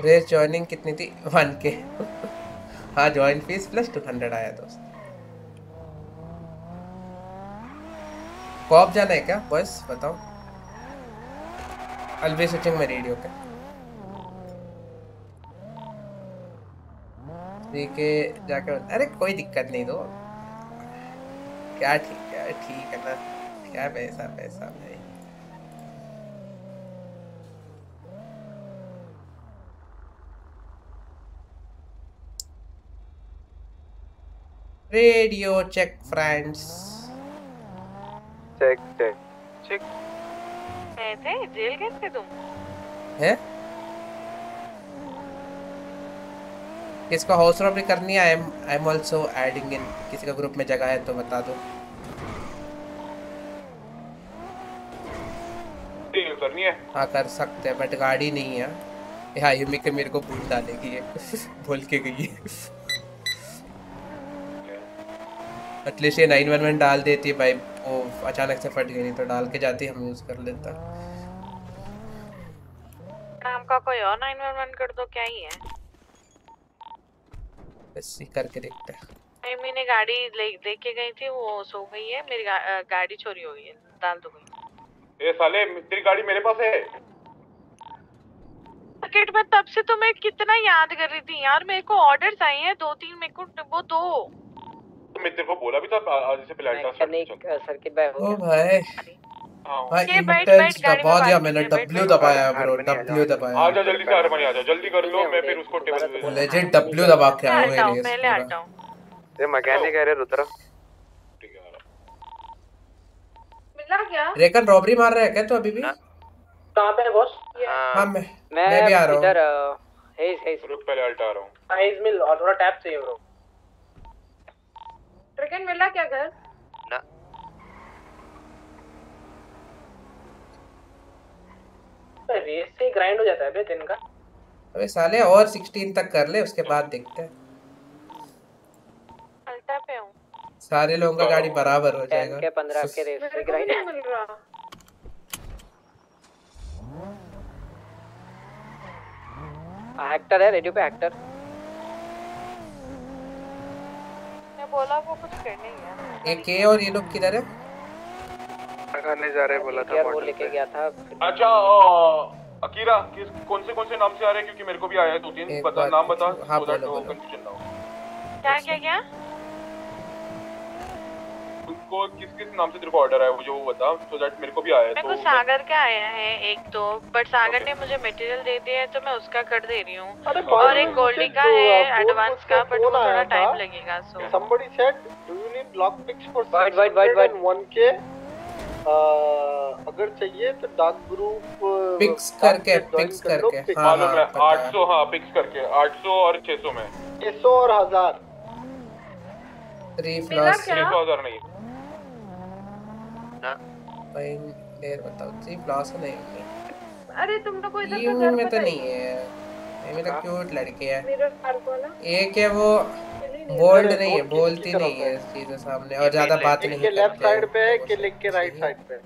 race joining कितनी थी one के हाँ join fees plus two hundred आया दोस्त cop जाना है क्या? बस, बताओ। I'll be switching my radio के ठीक है, जाके अरे, कोई दिक्कत नहीं दो क्या ठीक है ठीक है ना? क्या पैसा पैसा भाई। Radio check friends check check check थे जेल गए थे तुम? है? किसको हाउस रॉबरी करनी है? I am I am also adding in किसी का ग्रुप में जगह है तो बता दो। करनी है? हाँ कर सकते हैं बट गाड़ी नहीं है। यहाँ युमी के मेरे को भूल डालेगी ये। बोल के गई है। एटलीस्ट ये नाइन वन वन डाल देती है भाई। वो अचानक से फट गई नहीं तो डाल के जाती हम यूज़ कर लेता। नाम का कोई और 911 कर दो क्या ही है? बस ये करके देखते हैं। एमी ने गाड़ी ले लेके गई थी वो सो गई है मेरी गा, गाड़ी चोरी हो गई है डाल दो गई ए साले तेरी गाड़ी मेरे पास है। मार्केट में तब से तो मैं कितना याद कर रही थी यार मेरे को ऑर्डर्स आए हैं दो तीन मेरे को वो दो। मैं तेरे को बोला भी था आज से पहले अल्ट्रा सर्किट बाय हो ओ भाई। भाई इंटेंस दबा दिया मैंने W दबाया ब्रो W दबाया आ जा जल्दी से आ जा जल्दी कर लो मैं फिर उसको टेबल पे लेजेंड W दबा के आया हटाओ हूँ पहले ये हटाओ ये मैकेनिक है रे रुद्र। मिला क्या? रेकन रॉबरी मार रहा है क्या तो अभी भी? कहाँ पे है बॉस हाँ। मैं मैं मैं भी आ रहा हूँ। इधर हेज हेज रुक पहले अल्टा आ रहा हूँ। आइस मिल और थोड़ा टैप चाहिए ब्रो ट्रिकन मिला क्या घर रेस से ग्राइंड हो जाता है बे दिन का। अबे साले और 16 तक कर ले उसके बाद देखते हैं। अल्टा पे हूँ। सारे लोगों का गाड़ी बराबर हो जाएगा। के पंद्रह के रेस से ग्राइंड मिल रहा। एक्टर है रेडियो पे एक्टर मैं बोला वो कुछ करने गया। एक के और ये लोग किधर है? खाने जा रहे बोला था वो लेके गया था। अच्छा अकीरा किस कौन से कौन से नाम से आ रहे हैं? क्योंकि मेरे को भी आया है दो तीन बता नाम बता। हाँ, बोलो, कंफ्यूजन ना हो क्या क्या क्या? उनको किस किस नाम से तेरे को ऑर्डर आया वो जो वो बता सो दैट मेरे को भी आया है मेरे तो को सागर का आया है एक तो बट सागर ने मुझे मटेरियल दे दिया है तो मैं उसका कर दे रही हूँ। और एक गोल्डी का है एडवांस का बट वो थोड़ा टाइम लगेगा सो Somebody said, do you need lock picks for Wait, wait, wait, wait. 1k? अगर चाहिए तो डाक ग्रुप पिक्स करके पिक्स करके। हाँ मालूम हाँ है पता 800 हाँ पिक्स करके 800 और 600 में। छह सौ और हज़ार। थ्री मिला फ्लॉस क्या? 600 हज़ार नहीं भाई देर बताओ थ्री फ्लॉस नहीं होंगे? अरे तुम लोग को इधर ये का घर में तो नहीं। है। ये मेरा क्यूट लड़के है। मेरा वाला एक है वो बोल्ड नहीं। है बोलती नहीं है। सीधे सामने और ज़्यादा बात नहीं के लेफ़्ट साइड पे है कि लेग के राइट साइड पे?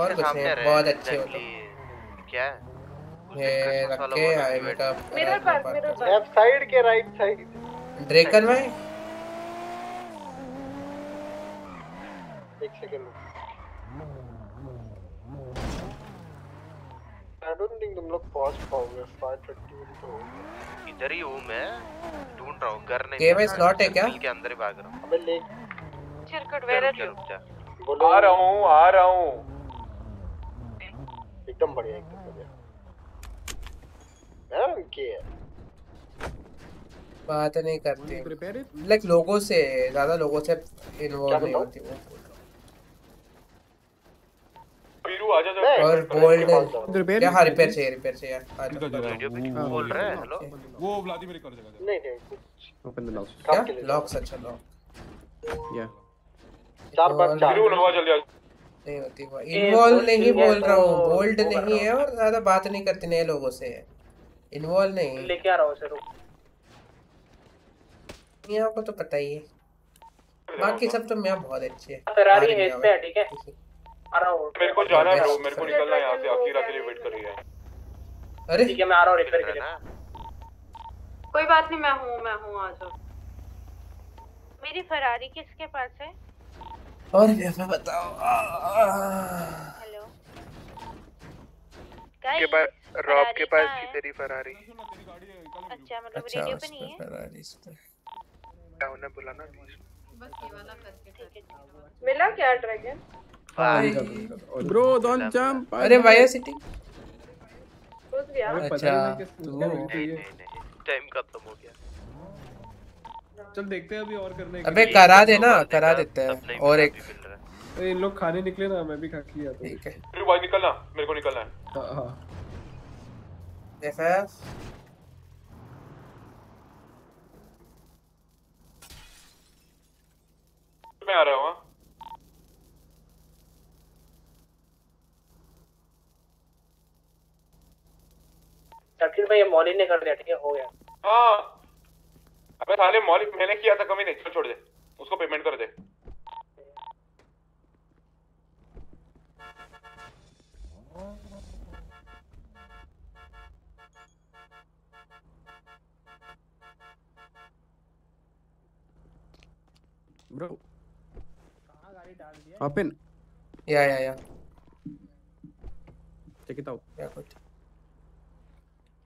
और कुछ नहीं है बहुत अच्छे हो तो क्या? ये रखे हाईवे का मेरा घर मेरा घर लेफ़्ट साइड के राइट साइड ड्रेकन भाई? एक सेकंड आई डोंट थिंक तुम लोग पहुँच पाओगे 530 तो इधर ही हूँ मैं ढूंढ रहा हूँ घर नहीं is रहा, not है क्या? के अंदर ही भाग रहा हूँ। अबे ले। चिरकुट वेयर आर यू बोलो। आ रहा हूँ आ रहा हूँ। एकदम बढ़िया एकदम बढ़िया। है। बात नहीं करती। लाइक लोगों से ज़्यादा लोगों से इन्वॉल्व नहीं होती वो। वीरू आजा जा। और बोल्ड क्या हाँ रिपेयर चाहिए रिपेयर चाहिए। क्यों बोल रहा है हेलो। वो व्लादिमीर कर देगा नहीं नहीं Open the lock. क्या? लॉक्स अच्छा लॉक Yeah. चार पाँच चार। वीरू नवा जल्दी आ नहीं होती वो इन्वॉल्व नहीं नहीं बोल रहा हूँ तो बोल्ड वो नहीं रहा है और ज़्यादा बात नहीं करते नए लोगों से। इन्वॉल्व नहीं लेके आ रहा हूँ सर मियाँ को तो पता ही है। बाकी सब तो मियाँ बहुत अच्छे हैं। फरारी पे ठीक हूँ? मेरे को जाना है ब्रो मेरे को निकलना है यहाँ से अकीरा के लिए वेट कर रही है। अरे। ठीक है मैं आ रहा हूँ रिपेयर के लिए। कोई बात नहीं मैं हूँ मैं हूँ आ जाओ। मेरी फरारी किसके पास है? और मैं बताओ हेलो के पास रॉब के पास थी तेरी फरारी अच्छा मतलब अच्छा रेडियो पे नहीं है? फरारी क्या उन्हें बुलाना मिला क्या ड्रैगन Bro, don't jump. अरे वाया सिटी। खुद गया अच्छा तू टाइम खत्म हो गया। चल देखते हैं अभी और करने अबे करा दे ना करा देते हैं। और एक इन लोग खाने निकले ना मैं भी खा के आता ठीक है। वीरू भाई निकलना मेरे को निकलना है। हाँ हाँ। एफएफ मैं आ रहा हूँ। शकील भाई ये मॉली ने कर दिया ठीक है? हो गया। हाँ। अबे साले मौलिक मैंने किया था कमी नहीं। चल छोड़ दे। उसको पेमेंट कर दे। Bro. Open. या या या। Check it out. या कुछ।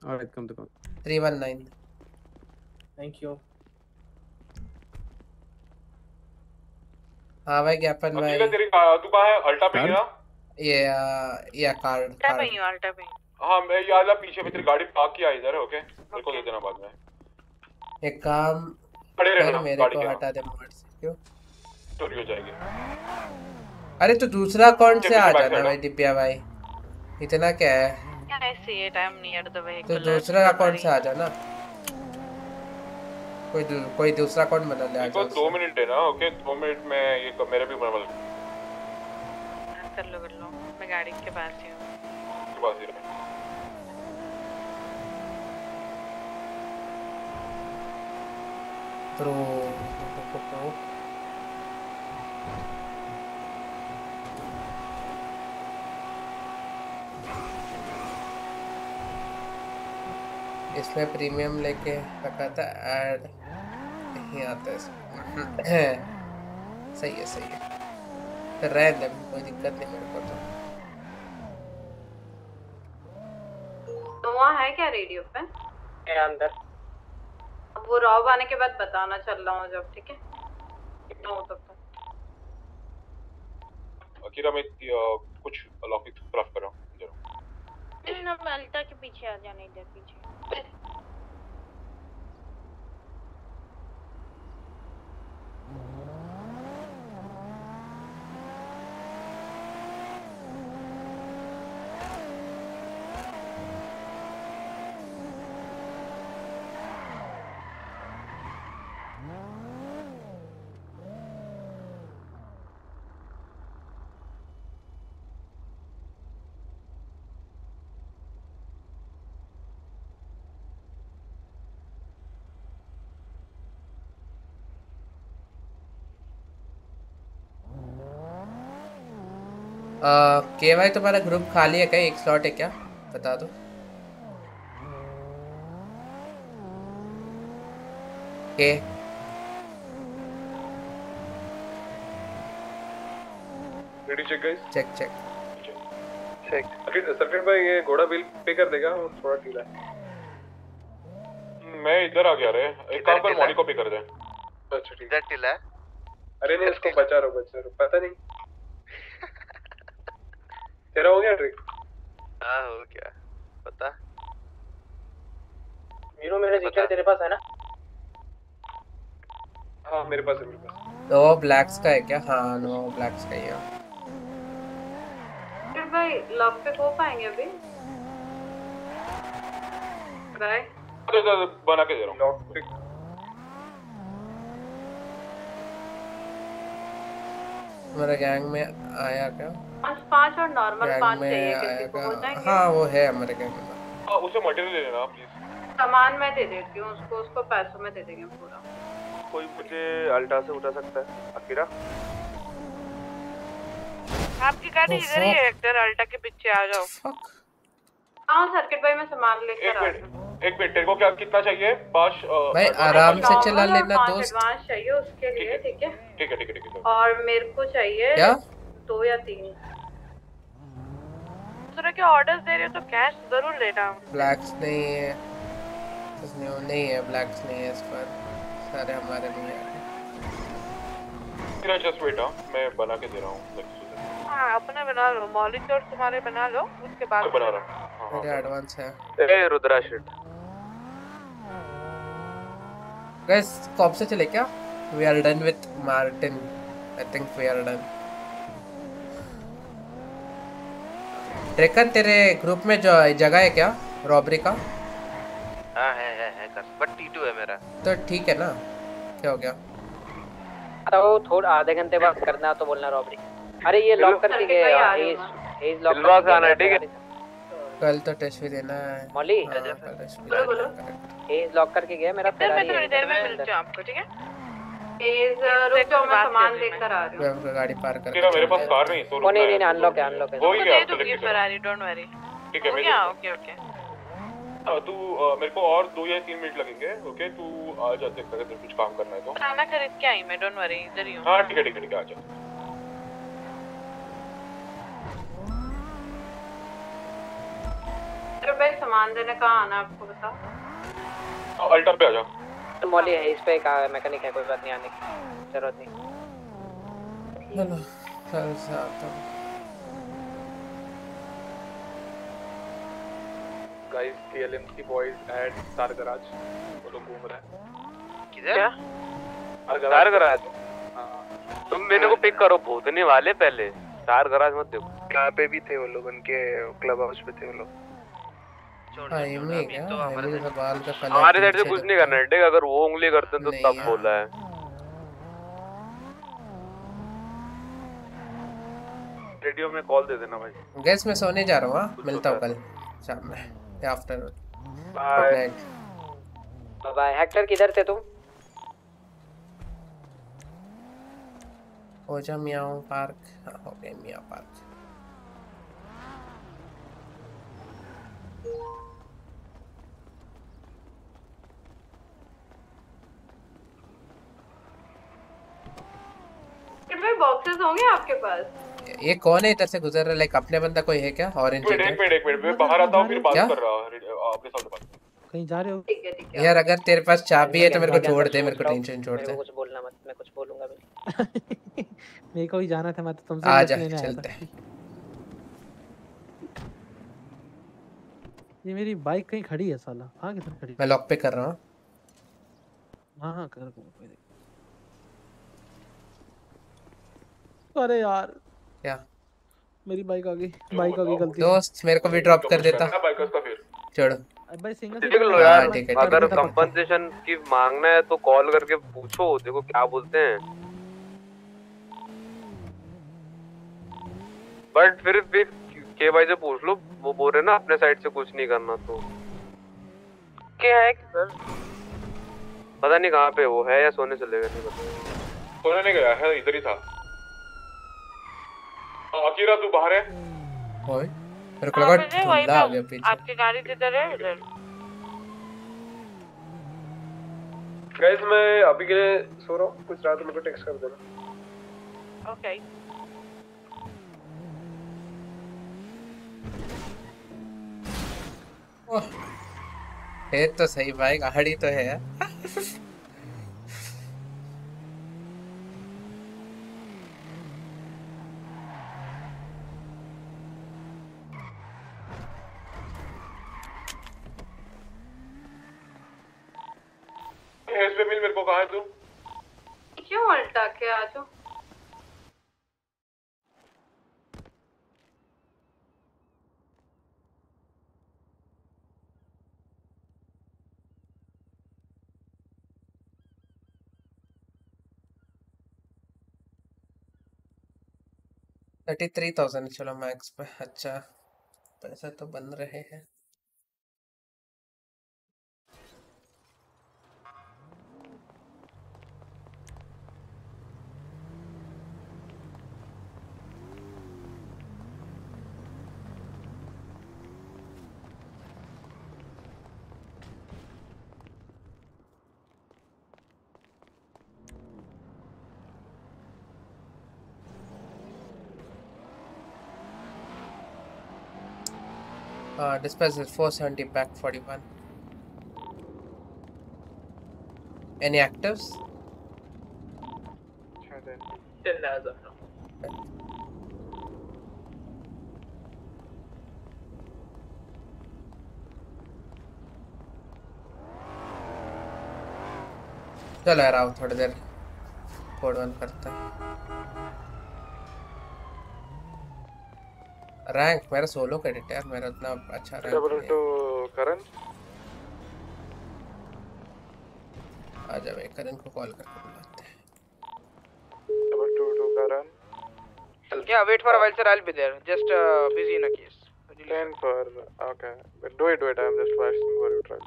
Alright, come to come. 319 thank you हाँ भाई ज्ञापन भाई? अकेला तेरी तू कहाँ है? अल्टा पे ना ये आ, ये कार्ड अल्टा पे ही अल्टा पे हाँ मैं ये आला पीछे में तेरी गाड़ी पार्क किया इधर है ओके मेरे को दे देना बाद में। एक काम खड़े रहना, कर मेरे गाड़ी को हटा दे मोड से क्यों? चोरी हो जाएगी। अरे तो दूसरा कौन से आ जाना करो। भाई दिव्या भाई? इतना क्या है? Yeah, I see it. I'm near the तो दूसरा अकाउंट से आ जाना कोई दू, कोई दूसरा अकाउंट बना ले आ जाओ दो मिनट है ना ओके दो मिनट में ये क- मेरे भी बनवा कर लो कर लो मैं गाड़ी के पास ही हूँ के पास ही रहे ब्रो इसमें प्रीमियम लेके रखा था ऐड नहीं आता इसमें। सही है सही है। फिर रह दे कोई दिक्कत नहीं मेरे को तो। तो वहाँ है क्या रेडियो पे? है अंदर। अब वो रॉब आने के बाद बताना चल रहा हूँ जब ठीक है? कितना हो तब तक। अकीरा मैं कुछ लॉकिंग क्राफ्ट कर रहा हूँ। जरा नहीं ना मैं अल्टा के पीछे आ जाना इधर पीछे। stupid के वाई तुम्हारा ग्रुप खाली है क्या एक स्लॉट है क्या? बता दो। के check check check check circuit भाई ये घोड़ा बिल पे कर देगा वो थोड़ा ढीला है। मैं इधर आ गया रे। एक काम कर मॉनी को पे कर दे। अच्छा ठीक इधर टिला है। अरे नहीं उसको बचा रहो बचा रहो। पता नहीं। तेरा हो गया ट्रिक हाँ हो गया पता मीनू मेरे जीके तेरे पास है ना हाँ मेरे पास है मेरे पास नो ब्लैक्स का है क्या? हाँ नो ब्लैक्स का ही है। फिर भाई लॉक पे हो पाएँगे अभी? बाय दे- दे- दे- बना के दे रहा हूँ। मेरा गैंग में आया क्या? पाँच पाँच और नॉर्मल पाँच चाहिए किसी को हो जाएँगे। हाँ वो है हमारे में। हाँ उसे मटेरियल ले लेना प्लीज़ सामान मैं दे देती हूँ उसको उसको पैसों में दे देंगे पूरा। कोई मुझे अल्टा से उठा सकता है? अकीरा आपकी गाड़ी इधर ही है हेक्टर अल्टा के पीछे आ जाओ। हाँ सर्किट भाई मैं सामान लेकर आ रही हूँ। एक मिनट तेरे को क्या कितना चाहिए? पाँच भाई आराम से चला और लेना दोस्त। एडवांस चाहिए उसके लिए ठीक है? ठीक है ठीक है ठीक है। और मेरे को चाहिए क्या? दो या तीन। दूसरे के ऑर्डर्स दे रहे हो तो कैश ज़रूर लेना। ब्लैक्स नहीं है। इसमें नहीं है। ब्लैक्स नहीं है इस पर। सारे हमारे में है तेरा जस्ट वेट हाँ। मैं बना के दे रहा हूँ। हाँ अपने बना लो। मॉलिक्यूल तुम्हारे बना लो। उसके बाद मैं बना रहा हूँ। मेरे एडवांस है। ए रुद्रा शिट गाइस कब से चले क्या? We are done with Martin I think we are done Drakon तेरे ग्रुप में जो जगह है क्या? रॉबरी का? हाँ है है है कर बट टी2 है मेरा। तो ठीक है ना? क्या हो गया? तो थोड़ा आधे घंटे बाद करना तो बोलना रॉबरी। अरे ये लॉक गए रहे हेज लॉक से आना है, ठीक है? कल तो टेस्ट भी देना है। मौली? हाँ, बोलो बोलो। हेज लॉक करके गया मेरा फिर मैं थोड़ी देर में मिलती हूँ आपको ठीक है? गाड़ी पार कर मेरे पास कार नहीं तो वो नहीं नहीं अनलॉक है अनलॉक है। हो ही गया दूँगी select फरारी डोंट वरी ठीक है मैं ओके ओके। तू मेरे को और दो या तीन मिनट लगेंगे ओके? तू आ जा देख अगर कुछ काम करना है तो। खाना खरीद के आई मैं डोंट वरी इधर ही हूँ। हाँ ठीक है ठीक है ठीक है आ जा। अरे भाई सामान देने कहाँ आना आपको बताओ हाँ, अल्टर पे आ जा। तो मौली है इस पे एक मैकेनिक है कोई बात नहीं आने की ज़रूरत नहीं। चलो कल से आता हूँ। Guys TLMC boys at star garage वो लोग घूम रहे हैं। किधर? स्टार गराज तुम मेरे को पिक करो भूतने वाले पहले। स्टार गराज मत देखो। यहाँ पे भी थे वो लोग उनके क्लब हाउस पे थे वो लोग। हमारे साइड से कुछ नहीं करना है अगर वो उंगली करते हैं तो तब बोला है। रेडियो में कॉल दे देना भाई। गैस मैं सोने जा रहा हूँ हाँ। मिलता हूँ कल शाम में। या after good Bye. Night bye Hector किधर थे तुम? हो जा मियाओ पार्क। हाँ हो गया मियाँ पार्क। कितने बॉक्सेस होंगे आपके पास? ये कौन है इधर से गुजर रहा है? लाइक अपने बंदा कोई है क्या? ऑरेंज एक मिनट एक मिनट एक मिनट मैं बाहर आता हूँ फिर बात कर रहा हूँ आपके साथ बात कहीं जा रहे हो? ठीक है ठीक यार अगर तेरे पास चाबी है तो मेरे को छोड़ दे मेरे को टेंशन छोड़ दे। कुछ बोलना मत मैं कुछ बोलूँगा भी। मेरे को ही जाना था मैं तो तुमसे आ जा चलते हैं। ये मेरी बाइक कहीं खड़ी है साला? हाँ किधर खड़ी मैं लॉक पे कर रहा हूँ। हाँ हाँ कर कोई अरे यार। क्या? मेरी बाइक आ गई। बाइक आ गई गलती। दोस्त मेरे को भी ड्रॉप कर देता। बाइकर्स का फिर। छोड़। भाई सिंगल देख लो यार अगर कंपनसेशन की मांगना है तो कॉल करके पूछो। देखो क्या बोलते हैं। बट फिर फिर के भाई से पूछ लो। वो बोल रहे ना अपने साइड से कुछ नहीं करना तो। क्या है सर? पता नहीं कहाँ पे वो है या सोने चले गए नहीं पता। सोने नहीं गया है इधर ही था। अकीरा तू बाहर है? ओए मेरे को हाँ, लगा ठंडा आ गया पीछे। आपकी गाड़ी किधर है इधर। गाइस मैं अभी के लिए सो रहा हूँ कुछ रात मेरे को टेक्स्ट कर देना। ओके ओह, है तो सही भाई गाड़ी तो है कहाँ है तू क्यों उल्टा के आ जाओ थर्टी थ्री थाउज़ेंड चलो मैक्स पे। अच्छा पैसे तो बन रहे हैं। Uh, dispatch is 470 back 41. Any actives? Ten as of now. चलो यार आओ थोड़ी देर कोड वन करते हैं रैंक मेरा सोलो क्रेडिट यार मेरा उतना अच्छा रैंक डबल टू करण है। आ जा भाई करण को कॉल करके बुलाते हैं double two two Karan Yeah, wait for a while, sir. I'll be there. Just uh, busy in a case. Ten for okay. But do it, do it. I'm just flashing for you. Try.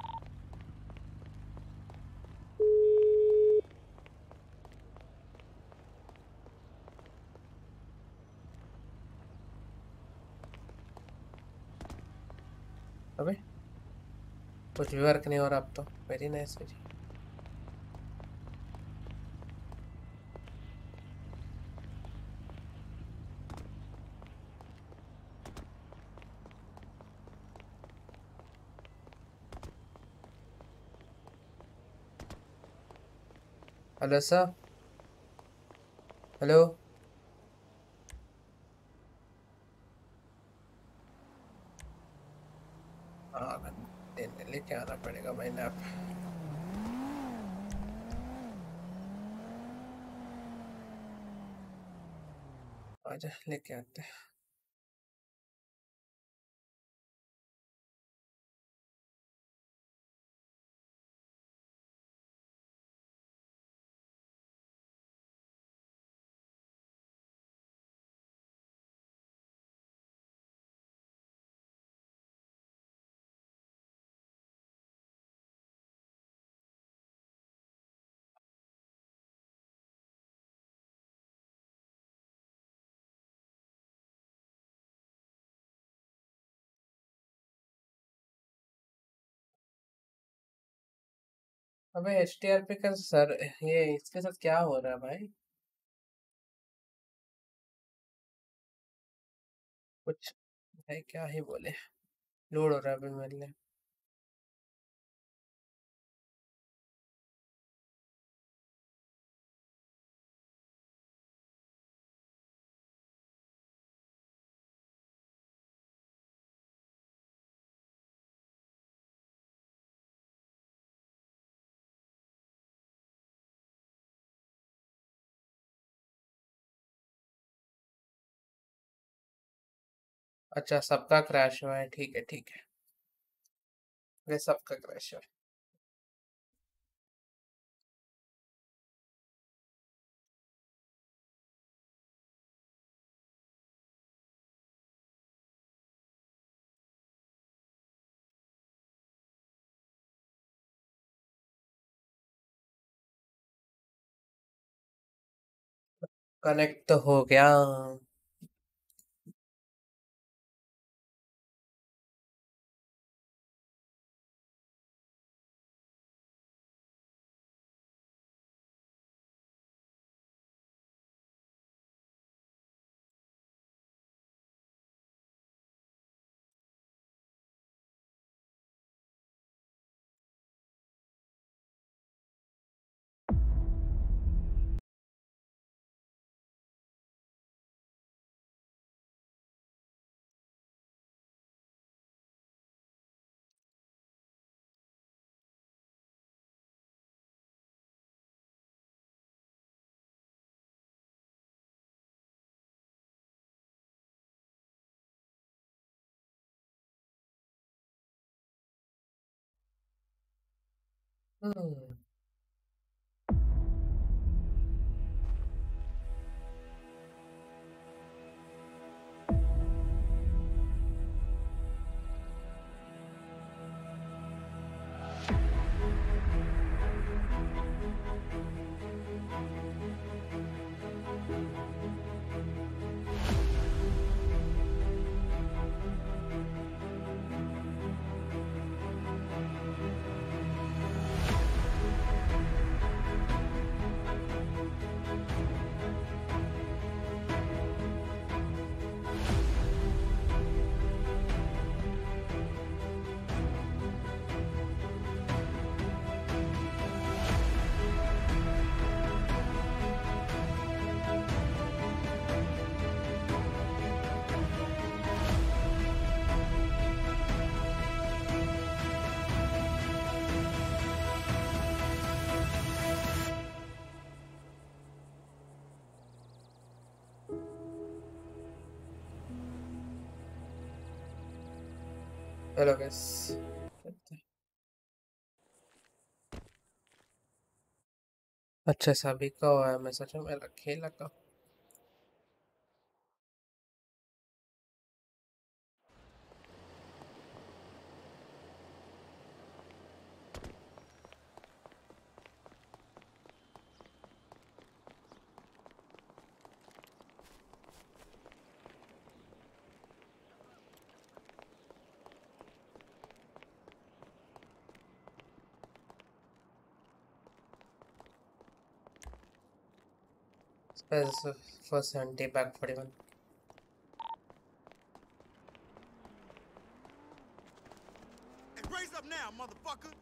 अबे, कुछ भी work नहीं हो रहा अब तो। Very nice जी। Hello sir hello हाँ देने लेके आना पड़ेगा भाई नैप लेके आते हैं। अबे एच टी आर पी का सर, ये इसके साथ क्या हो रहा है भाई? कुछ भाई क्या ही बोले। लोड हो रहा है अभी मेरे लिए। अच्छा सबका क्रैश हुआ है, ठीक है ठीक है। ये सबका क्रैश हुआ कनेक्ट तो हो गया। Mm. Hello guys. अच्छा सभी का हुआ है मैं सोचा मेरा खेला का first 70 back 41 Raise up now, motherfucker!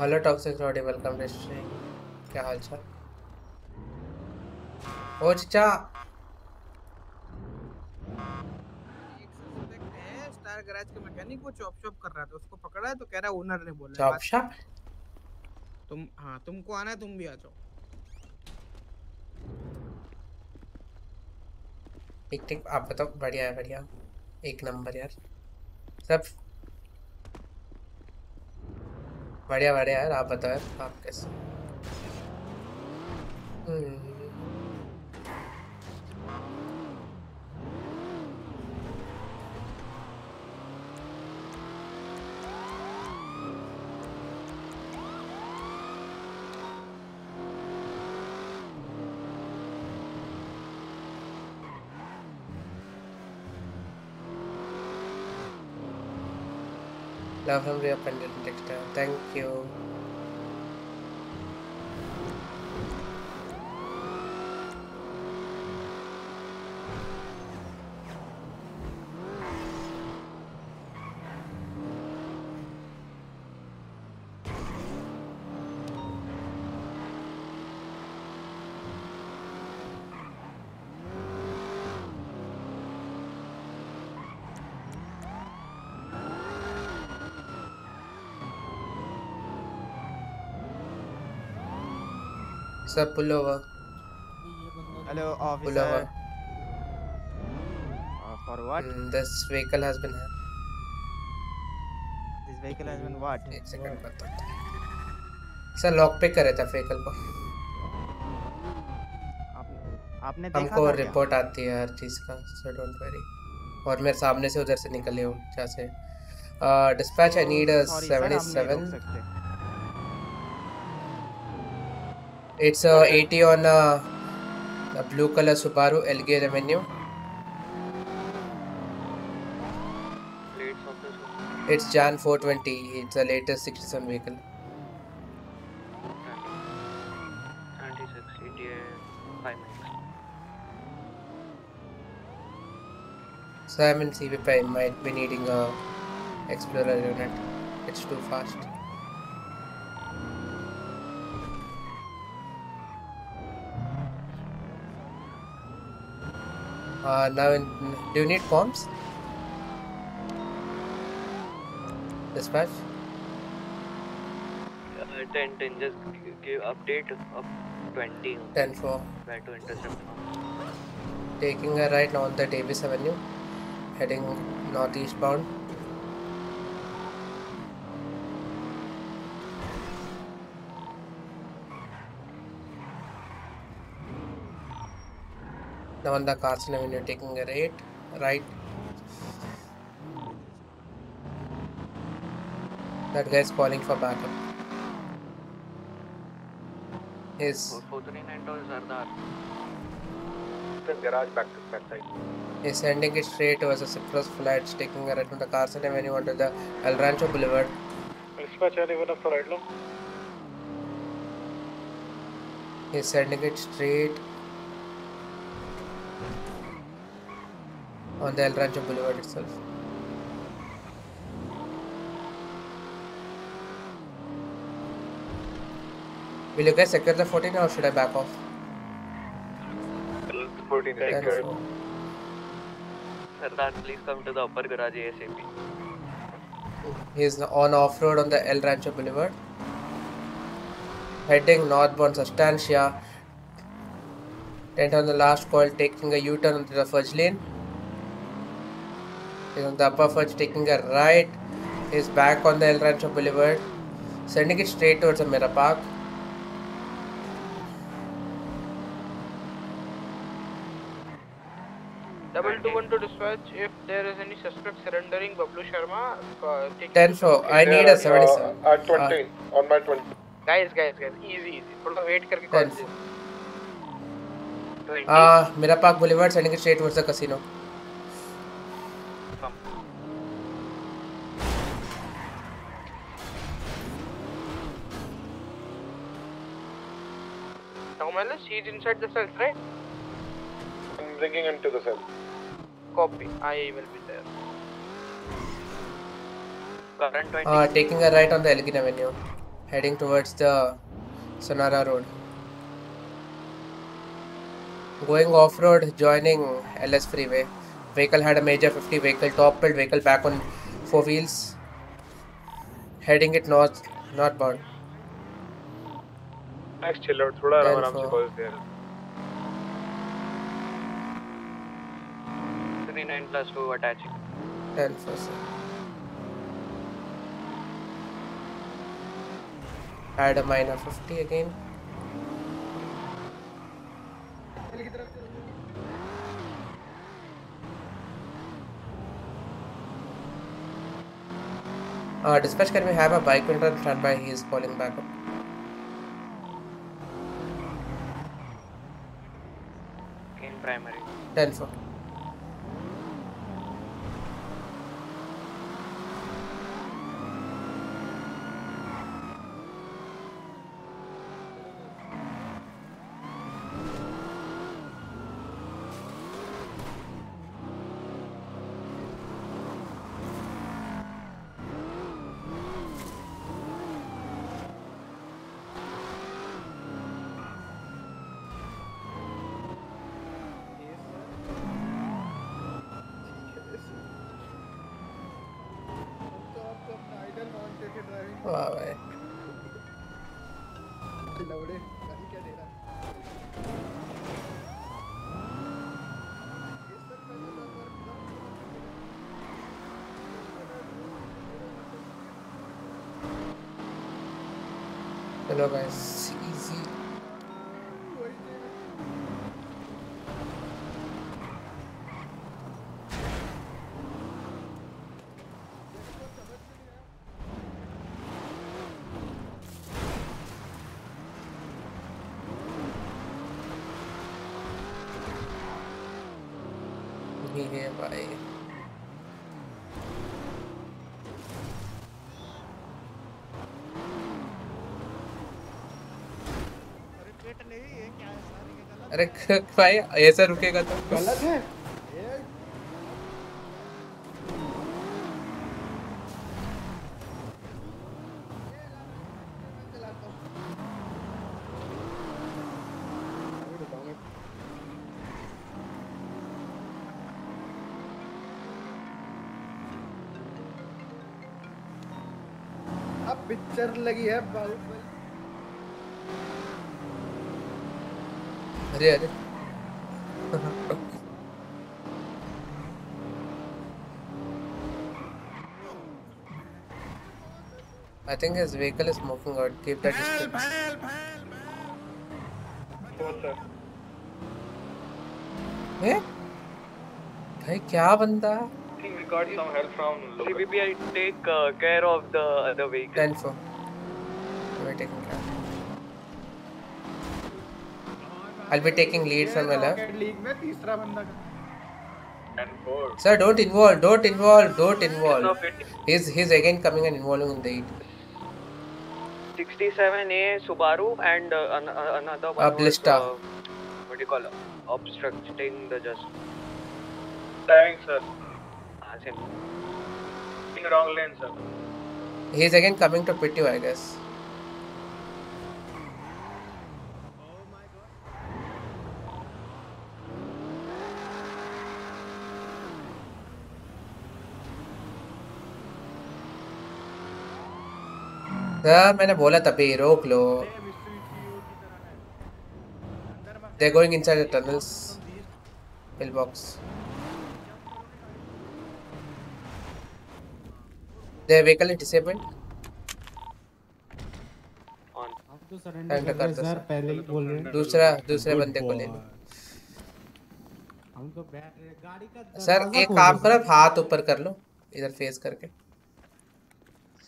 Hello toxic rowdy welcome रेस्ट्री क्या हाल चाल? ओ चचा। स्टार गैराज के मैकेनिक वो चॉप चॉप कर रहा था उसको पकड़ा है तो कह रहा है ओनर ने बोला चॉप शॉप? तुम हाँ तुमको आना है तुम भी आ जाओ। ठीक ठीक आप बताओ बढ़िया है बढ़िया। एक नंबर यार। सब बढ़िया बढ़िया यार आप बताओ आप कैसे? Love from your pendant textile thank you उसका pull over hello officer pull over for what this vehicle has been had this vehicle has been what एक सेकंड बात सर लॉक पिक कर रहे व्हीकल को। आपने देखा हमको रिपोर्ट आती है हर चीज़ का सर डोंट वरी और मैं सामने से उधर से निकले हूँ जैसे। Dispatch I need seven eight It's a 80 on uh, a blue color Subaru of this It's Jan 420. It's the latest 67 vehicle. 96 ETA 5. So I'm in CVP. Might be needing a Explorer unit. It's too fast. Uh, now, in, do you need comms? Dispatch? Uh, 10 10 just give update of 20 10 4. where to intercept. Taking a right on the Davis Avenue, heading northeast Now on the Carson Avenue, taking a right, right. That guy is calling for backup. His 439 to Sardar. garage back to side. sending it straight towards the Cyprus flights, taking a right from the Carson Avenue onto the El Rancho Boulevard. Dispatch anyone up for right now? He's sending it straight on the El Rancho Boulevard itself. Will you guys secure the 14 or should I back off? 14 is secured. Sardar, please come to the upper garage ASAP. He's on off road on the El Rancho Boulevard. Heading northbound Substantia. Tent on the last call, taking a U turn onto the fudge lane. On the upper fudge, taking a right. He's back on the El Rancho Boulevard. Sending it straight towards the Mira Park. Double two one to dispatch. If there is any suspect surrendering, Bablu Sharma. Uh, 10 4. I need a 77. Uh, at 20, on my 20. Guys, guys, guys. Easy, easy. थोड़ा wait करके Ten call four. Uh, Mira Park Boulevard, sending it straight towards the he's inside the cells, right? I'm bringing him to the cell. Copy. I will be there. Current 20. Uh, taking a right on the Elgin Avenue, heading towards the Sonara Road. Going off road, joining LS Freeway. Vehicle had a major 50 vehicle, top build vehicle back on four wheels. Heading it north, northbound. Next chill out थोड़ा आराम आराम से four. calls there. 39 plus 2 attaching. 10 for sir. Add a minor 50 again. Uh, dispatch can we have a bike winter on standby? He is calling backup. In primary. 10 for. वाह भाई hello guys easy ही है भाई अरे भाई ऐसा रुकेगा तो। गलत है। अब पिक्चर लगी है अरे अरे I think his vehicle is moving out. Keep that distance. Help, help, help, help. Sir. Hey? भाई क्या बंदा we got some help from CBP I take uh, care of the other vehicle 10 4 I'll be taking lead from Vella. Sir, don't involve, don't involve, don't involve. He's he's again coming and involving in the heat. 67A Subaru and uh, uh another one. Uh, was, uh, what do you call it? Obstructing the just. Driving, sir. Ah, same. In wrong lane, sir. He's again coming to pit you, I guess. Sir मैंने बोला तभी रोक लो They're going inside the tunnels. Pillbox. Their vehicle is disabled. हम तो Surrender कर दो sir sir. पहले ही बोल रहे हैं दूसरा दूसरे बंदे को ले लो हम तो बैठ रहे गाड़ी का सर एक काम करो हाथ ऊपर कर लो इधर फेस करके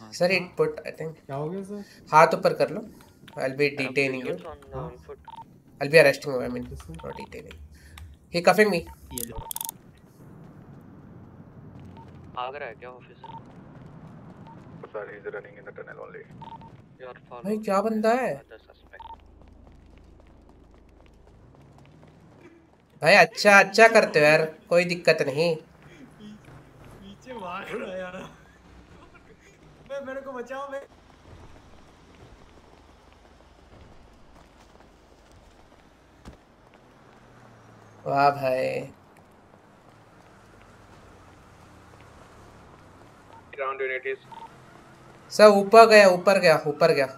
सर इनपुट आई थिंक क्या हो गया सर हाथ ऊपर कर लो। I will be detaining you I will be arresting you I mean not detaining he cuffing me ये लो। आगरा क्या officer sir he is running in the tunnel only भाई क्या बंदा है? भाई अच्छा अच्छा करते हो यार। कोई दिक्कत नहीं। मैं मेरे को बचाओ मैं। वाह भाई। ग्राउंड यूनिट इज़ सब ऊपर गया ऊपर गया ऊपर गया।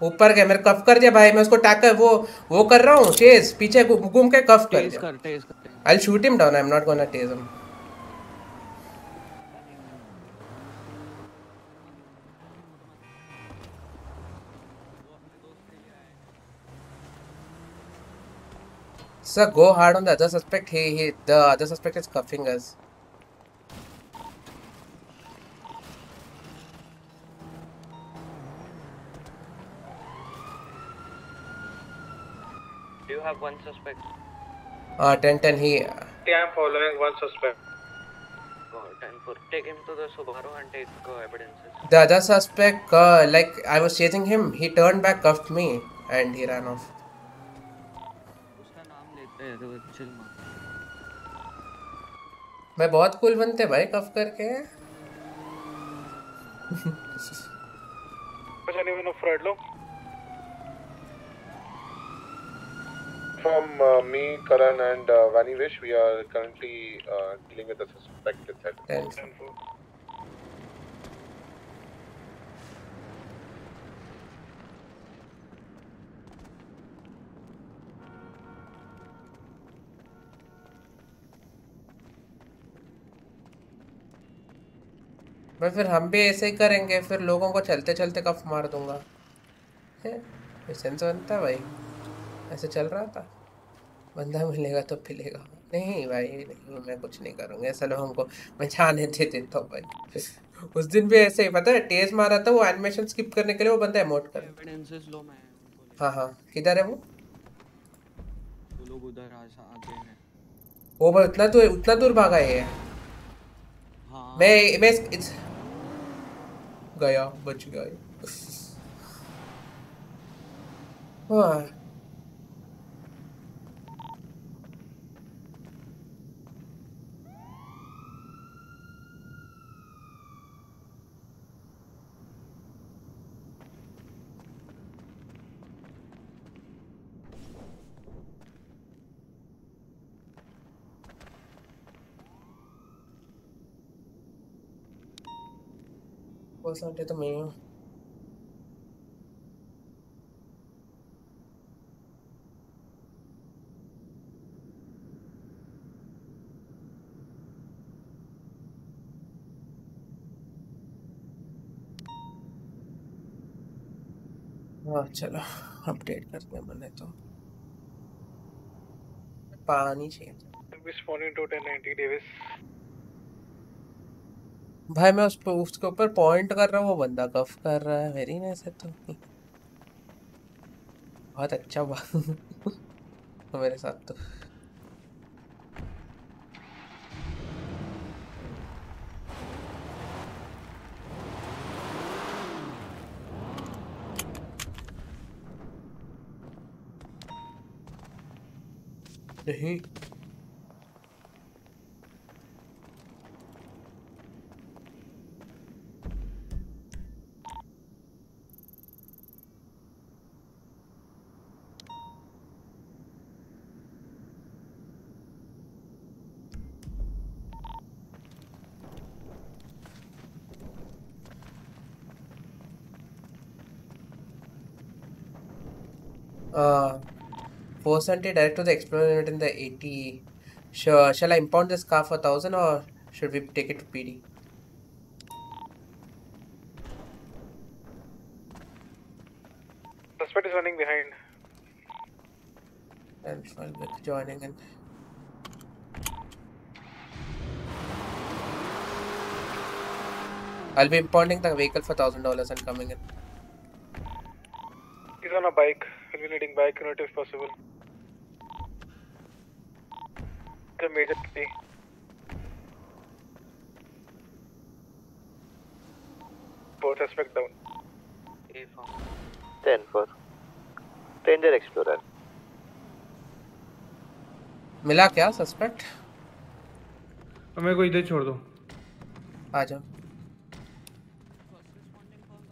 ऊपर गया मेरे कफ कर दिया भाई मैं उसको टैक वो वो कर रहा हूँ चेज पीछे घूम के कफ कर दिया। कर टेज कर I'll shoot him down. I'm not gonna Sir, go hard on the other suspect. He, he, the other suspect is cuffing us. Do you have one suspect? Uh, 10 10, he. I am following one suspect. 10 4. Take him to the Subaru and take uh, evidences. The other suspect, uh, like, I was chasing him. He turned back, cuffed me, and he ran off. मैं बहुत cool बनते भाई कफ करके? From uh, me, Karan, and uh, Vanivish, we are currently uh, dealing with the suspect itself. मैं फिर हम भी ऐसे ही करेंगे फिर लोगों को चलते चलते कफ मार दूँगा। है? सेंस बनता है भाई। ऐसे चल रहा था। बंदा मिलेगा तो पिलेगा नहीं भाई नहीं मैं कुछ नहीं करूँगा। ऐसा लोगों को मैं जाने दे देता हूँ भाई। उस दिन भी ऐसे ही पता है तेज मारा था वो एनिमेशन स्किप करने के लिए वो बंदा एमोट कर हाँ हाँ। किधर है वो? लोग उधर आ आगे हैं। वो मैं उतना दूर उतना दूर भागा है। ये मैं मैं इस, इस, गया बच गया परसेंट तो। मैं हूँ हाँ चलो अपडेट करते हैं मैंने तो पानी चाहिए भाई, मैं उस पे उसके ऊपर पॉइंट कर रहा हूँ, वो बंदा कफ कर रहा है वेरी नाइस है तो बहुत अच्छा हुआ तो मेरे साथ तो। नहीं। 470 direct to the explorer unit in the 80. Sure. Shall I impound this car for 1000 or should we take it to PD? Suspect is running behind. And I'll be joining in. I'll be impounding the vehicle for thousand dollars and coming in. He's on a bike. He'll be needing bike unit if possible. The major city. Both suspect down. 10 4. Ranger Explorer. मिला क्या suspect मेरे को इधर छोड़ दो आ जाओ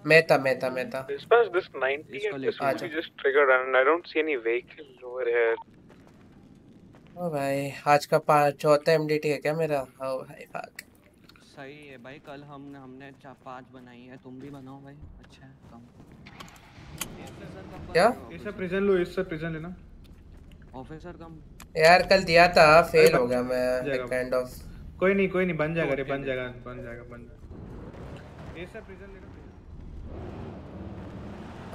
मैं था मैं था मैं था Dispatch this 90 and this will be just triggered and I don't see any vehicle over here. ओ भाई आज का पा- चौथा एमडीटी है क्या मेरा? ओ भाई फक सही है भाई कल हमने हमने चार पाँच बनाई है तुम भी बनाओ भाई अच्छा है कम क्या? इससे प्रिजन लो इससे प्रिजन लेना। ऑफिसर कम यार कल दिया था फेल हो गया मैं। काइंड ऑफ़ कोई नहीं कोई नहीं बन जाएगा रे बन जाएगा बन जाएगा बन जाएगा। इससे प्रिजन लेना।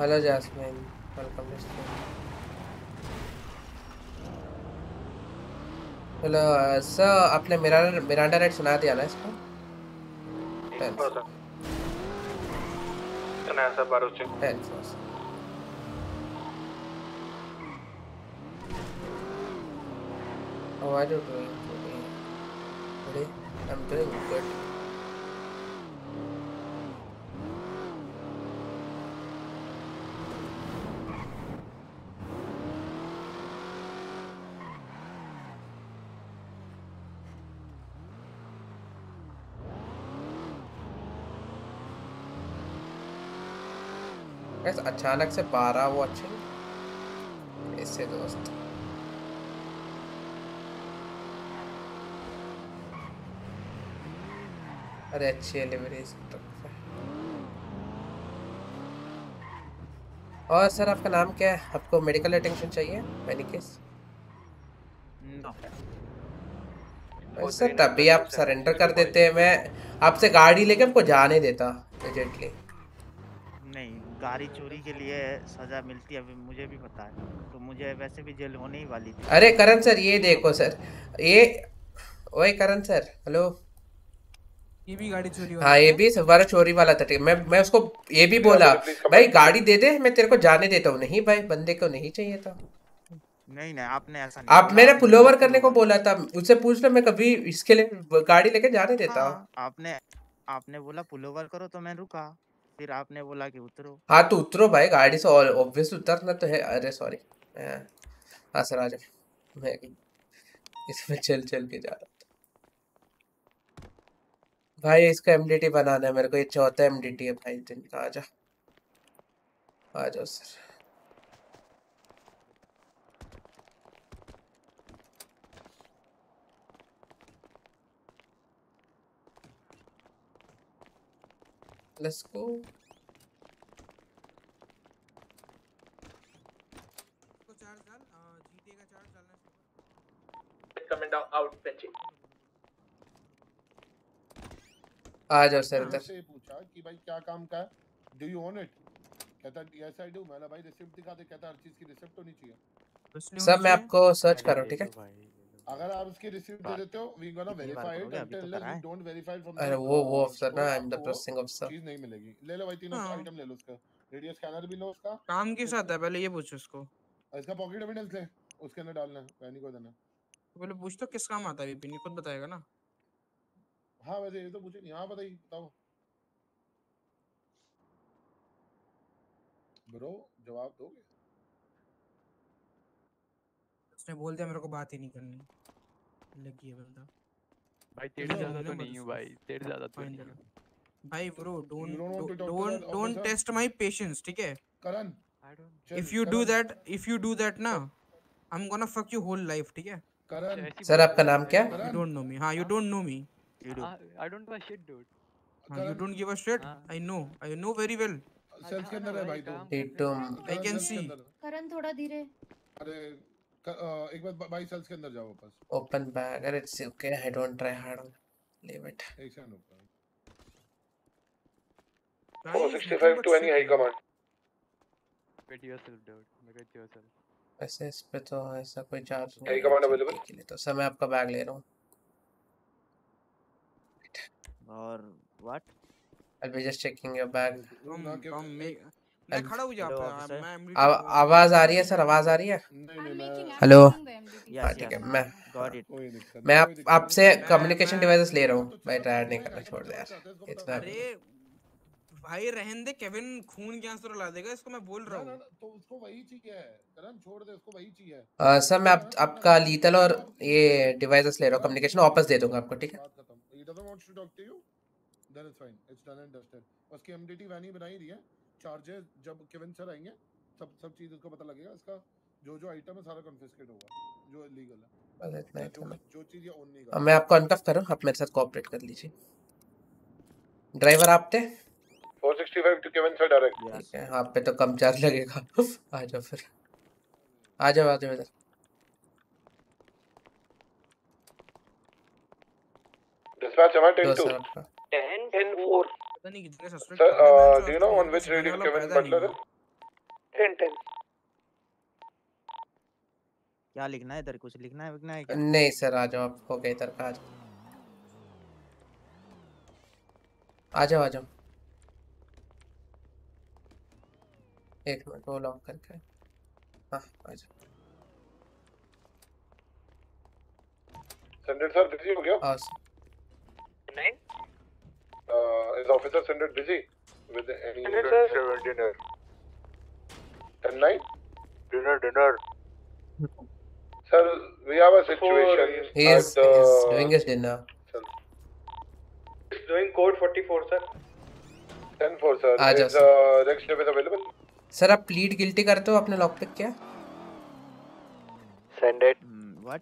Hello Jasmine welcome hello sir आपने मेरा मिरांडा राइट सुना दिया ना इसको ऐसा बारूद Thanks, How are you doing today? Today? I'm doing good. अचानक से बारह वो अच्छे। इससे दोस्त। अरे अच्छी है लिवरी और सर आपका नाम क्या है? आपको मेडिकल अटेंशन चाहिए? एनी केस सर तभी आप सरेंडर कर देते हैं। मैं आपसे गाड़ी लेके आपको जाने देता इमीडिएटली गाड़ी चोरी के लिए सजा मिलती है अभी मुझे भी पता है। तो मुझे वैसे भी जेल होने ही वाली थी। अरे करण सर ये देखो सर ये ओए करण सर हेलो। ये भी गाड़ी चोरी हाँ ये भी सवारा चोरी वाला था ठीक मैं मैं उसको ये भी बोला भाई गाड़ी दे दे मैं तेरे को जाने देता हूँ। नहीं भाई बंदे को नहीं चाहिए था। नहीं नहीं आपने ऐसा नहीं आप मैंने आपने पुल ओवर करने को बोला था उससे पूछ लो मैं कभी इसके लिए गाड़ी लेके जाने देता हूँ हाँ, आपने आपने बोला पुल ओवर करो तो मैं रुका। फिर आपने बोला कि उतरो। हाँ तो उतरो भाई, गाड़ी से ऑब्वियस उतरना तो है। अरे सॉरी हाँ सर आ जाओ मैं इसमें चल चल के जा रहा था। भाई, इसका एमडीटी बनाना है मेरे को। ये चौथा एमडीटी है भाई, दिन आ जा। आ जाओ सर चार्ज डालना Coming down out, Benji. आ जाओ सर इधर से पूछा कि भाई क्या काम का डू यू ओन इट कहता यस आई डू मैंने भाई रिसिप्ट दिखा दे। कहता हर चीज़ की रिसिप्ट होनी चाहिए। सर मैं आपको सर्च कर रहा हूँ ठीक है? अगर आप उसकी रिसिप्ट दे देते हो we gonna verify it until करा डोंट वेरीफाई फ्रॉम अरे वो वो अफसर ना आई एम द प्रोसेसिंग अफसर चीज़ नहीं मिलेगी। ले लो भाई तीनों हाँ। आइटम ले लो उसका। रेडियो स्कैनर भी लो उसका। काम के साथ है पहले ये पूछो उसको। इसका पॉकेट एविडेंस ले उसके अंदर डालना है वैनी को देना। पहले पूछ तो किस काम आता है विपिन ये खुद बताएगा ना। हाँ वैसे ये तो पूछे नहीं हाँ बताइए बताओ। ब्रो जवाब दोगे? उसने बोल दिया मेरे को बात ही नहीं करनी। लगी है बंदा। भाई तेरे ज़्यादा तो नहीं हूँ। भाई तेरे ज़्यादा तो नहीं हूँ। भाई bro don't don't don't test my patience ठीक है? Karan if you do that if you do that ना I am gonna fuck you whole life ठीक है? करण सर आपका नाम क्या? यू डोंट नो मी हाँ you don't know me I don't give a shit dude हाँ you don't give a shit I know I know very well cells के अंदर है भाई तू। टीटुम आई कैन सी करण थोड़ा धीरे। अरे एक बार भाई सेल्स के अंदर जाओ वापस ओपन बैग अरे it's okay I don't try hard leave it एक सेकंड ऊपर Guys, 465 nothing to any high command Get yourself dude at yourself ऐसे इस पे तो ऐसा कोई चार्ज नहीं है command चलने available? के लिए तो सर मैं आपका बैग ले रहा हूँ और what I'll be just checking your bag. Come come मैं खड़ा हूँ यहाँ पे मैं आवाज़ आ रही है सर आवाज़ आ रही है? हेलो? हाँ ठीक है मैं मैं आप आपसे कम्युनिकेशन डिवाइसेस ले रहा हूँ भाई ट्राई नहीं करना छोड़ दे यार। इतना भाई रहन दे केविन खून के आँसू ला देगा इसको मैं बोल रहा हूँ। तो उसको वही चाहिए करण छोड़ दे उसको वही चाहिए सर मैं आप, आपका लीतल और ये डिवाइसेस ले रहा हूँ कम्युनिकेशन वापस दे दूँगा आपको ठीक है? खत्म। He doesn't want to talk to you? Then it's fine. It's done and उसकी एमडीटी वैनी बनाई रही है। चार्जेस जब केविन सर आएँगे सब सब चीज़ उसको पता लगेगा इसका जो जो आइटम है सारा कॉन्फिस्केट होगा जो इलीगल है। इतना जो जो चीज़ ये ओन नहीं कर मैं आपको अनकफ कर रहा हूँ आप मेरे साथ कोऑपरेट कर लीजिए। ड्राइवर आप थे? 465 to केविन सर डायरेक्ट ठीक है आप पे तो कम चार्ज लगेगा। आ जाओ फिर। आ जाओ आ जाओ इधर। Am I 10 2 10 10 4 पता नहीं कितने suspect uh, do you know on which radio Kevin Butler है। 10 10 क्या लिखना है इधर? कुछ लिखना है लिखना है क्या? नहीं सर आ जाओ आप हो गए इधर का आ जाओ। आ जाओ आ जाओ। एक मिनट वो लॉक करके। हाँ आ जाओ। संडेड सर बिज़ी हो गया? आओ sir 9 uh, is officer Sinded busy with any sir? dinner 10 9 dinner dinner sir we have a situation he at is, the he is doing his dinner It's doing code 44 sir 10 4 sir आ जाओ, is uh, Rex Davis available sir आप plead guilty करते हो आपने lock pick किया Send it. What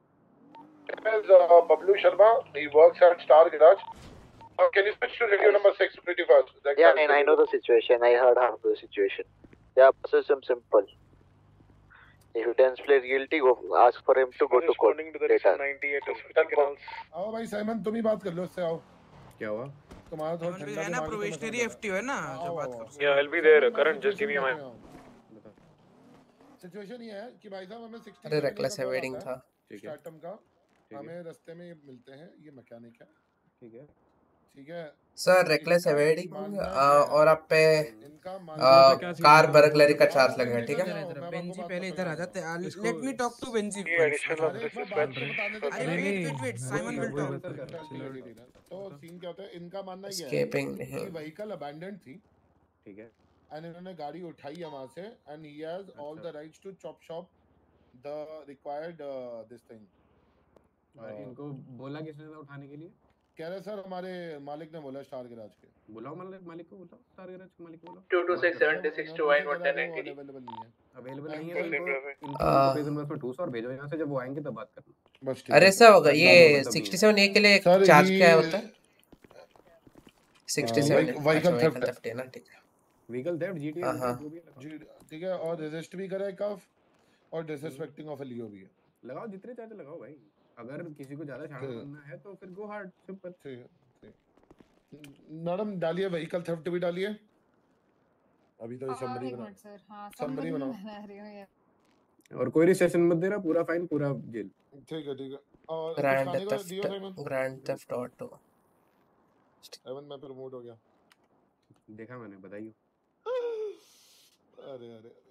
is uh, Bablu Sharma. He works at Star Garage. Uh, can you switch to radio number six pretty fast? That Yeah, can- and I know the situation. I heard half the situation. Yeah, process him simple. If he displays guilty, go ask for him to go to court To the later. आओ भाई Simon तुम ही बात कर लो उससे आओ क्या हुआ तुम्हारा थोड़ा है ठंडा ना है, तो मैं प्रोबेशनरी समझ एफटीओ है ना जो बात कर Yeah, I'll be there. Karan, just give me a man. Situation ये है कि भाई साहब हमें 60 अरे reckless evading था। ठीक है स्टार्टम का हमें रास्ते में ये मिलते हैं ये मैकेनिक है। ठीक है। ठीक है? सर रेकलेस एवेडिंग और आप पे कार बर्गलरी का चार्ज लगेगा ठीक है? बेंजी पहले इधर आ जाते let me talk to Benji अरे wait wait wait Simon will talk तो सीन क्या होता है? इनका मानना ये है। कि व्हीकल अबैंडन थी। ठीक है। एंड इन्होंने गाड़ी उठाई है वहाँ से and he has all the rights to chop shop the required this thing और इनको बोला किसने था उठाने के लिए? कह रहे सर हमारे मालिक ने बोला स्टार गैराज के। बुलाओ मालिक मालिक को बुलाओ स्टार गैराज के मालिक को बुलाओ। 226 76 to 110 अवेलेबल नहीं है। अवेलेबल नहीं है तो इनको इनको बस में ठूस और भेजो यहाँ से जब वो आएँगे तब बात करना। बस ठीक अरे सर होगा ये मतलब 67 ए के लिए चार्ज क्या होता है? 67 vehicle- vehicle अच्छा, है। ना ठीक है। व्हीकल थेफ्ट जीटीए हाँ, हाँ। है ठीक है और रेजिस्ट भी करा है काफ और डिसरिस्पेक्टिंग ऑफ़ अ लियो भी है। लगाओ जितने चाहते लगाओ भाई। अगर किसी को ज़्यादा छाड़ा करना है तो फिर गो हार्ड सिंपल ठीक है मैडम डालिए व्हीकल थेफ्ट भी डालिए। अभी तो समरी बना। सर हाँ समरी बनाओ। बना रही हूँ यार और कोई रिसेशन मत देना पूरा फाइन पूरा जेल। ठीक है ठीक है। और grand theft grand theft auto Simon मैं प्रमोट हो गया। देखा मैंने बताइए अरे अरे।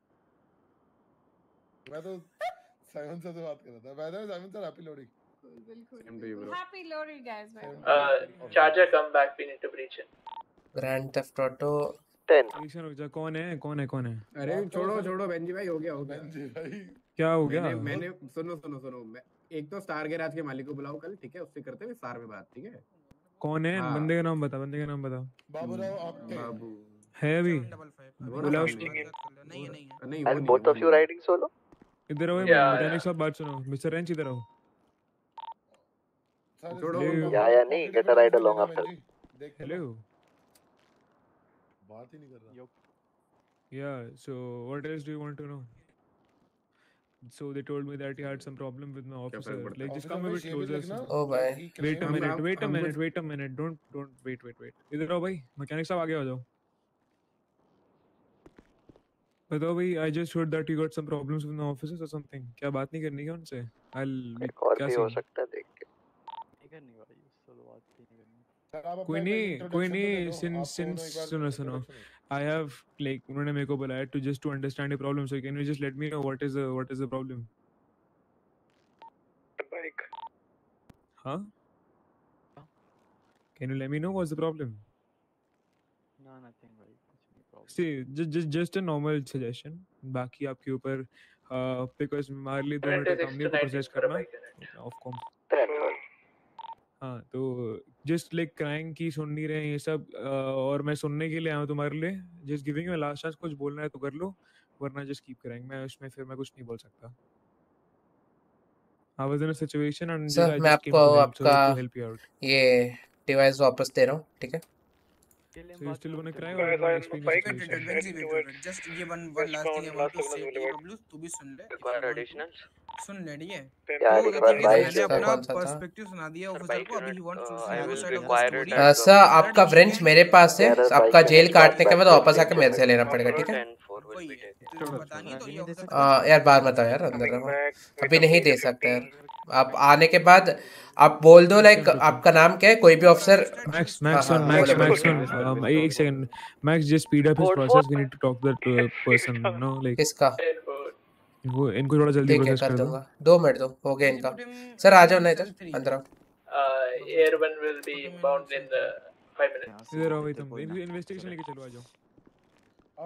मैं तो साइमन सर से तो बात कर रहा था। वैसे Simon sir happy by the way. Uh, Charger, come back. We need to breach it. grand theft auto 10 एक सेकंड रुक जा कौन है? कौन है कौन है? अरे छोड़ो छोड़ो बेंजी भाई हो गया हो गया। बेंजी भाई। क्या हो गया? मैंने मैंने सुनो सुनो सुनो। मैं एक तो स्टार गैराज के मालिक को बुलाओ कल ठीक है? उससे करते हैं विस्तार में बात ठीक है? कौन है? हाँ। बंदे का नाम बता बंदे का नाम बता। बाबूराव आपके। बाबू। है अभी? वो बुलाओ। नहीं नहीं And both of you riding solo? इधर आओ मैकेनिक साहब बात सुनो मिस्टर रेंच इधर आओ छोड़ो Yeah, yeah, नहीं. Get a ride along after. Hello बात ही नहीं कर रहा Yeah, so what else do you want to know? So they told me that he had some problem with my officer. Like just come a bit closer. ये। ओ भाई Wait a minute, wait a minute, wait a minute. Don't don't wait, wait, wait. इधर आओ भाई mechanic साहब आगे आ जाओ बताओ भाई I just heard that you got some problems with my officers or something. क्या बात नहीं करनी क्या उनसे? और भी क्या हो? सकता है देख के नहीं करनी भाई सोलो बात नहीं करनी कोई नहीं कोई तो दे नहीं दो, सिंस सिंस सुनो सुनो दो। I have like उन्होंने मेरे को बुलाया to just to understand your problem so can you just let me know what is the what is the problem Bike. huh can you let me know what's the problem ना nothing भाई just just just a normal suggestion. बाकी आपके ऊपर uh, because हमारे लिए दो minute का 26 काम नहीं to 19 प्रोसेस करना। ऑफ़ कॉम हाँ। तो जस्ट लाइक क्राइम की सुन नहीं रहे ये सब और मैं सुनने के लिए आया हूँ तुम्हारे लिए। Just giving you last chance कुछ बोलना है तो कर लो वरना जस्ट कीप कराएँगे मैं उसमें फिर मैं कुछ नहीं बोल सकता। I was in a situation and sir मैं आपको आपका to help you ये डिवाइस वापस दे रहा हूँ ठीक है? So you still wanna cry or you I'm explain the situation? Just ये one one last thing I want to say to तू भी सुन ले. Require additionals? सुन ले ठीक है तो the thing is, bikes. मैंने अपना पर्सपेक्टिव सुना दिया ऑफिसर को अभी you want uh, to I see your will side of the require it story uh, as sir uh, आपका wrench मेरे पास है आपका जेल काटने के बाद वापस आके मेरे से लेना पड़ेगा ठीक है 10 4 will वही be है taken. तेरे को पता नहीं तो ये ऑफिसर अ, यार बात बताओ यार अंदर रहो अभी नहीं दे सकते यार आप आने के बाद आप बोल दो लाइक आपका नाम क्या है? कोई भी ऑफिसर Max, बोले बोले। Max, on. Um, एक. Max, just speed up his process. We need to talk to that uh, person. No, किसका? वो इनको थोड़ा जल्दी प्रोसेस कर दो. दूँगा। दो मिनट दो हो गया इनका। सर आ जाओ ना इधर अंदर आओ। Air one will be bound in the 5 minutes. इधर आओ भाई तुम। इन्वेस्टिगेशन लेके चलो आ जाओ।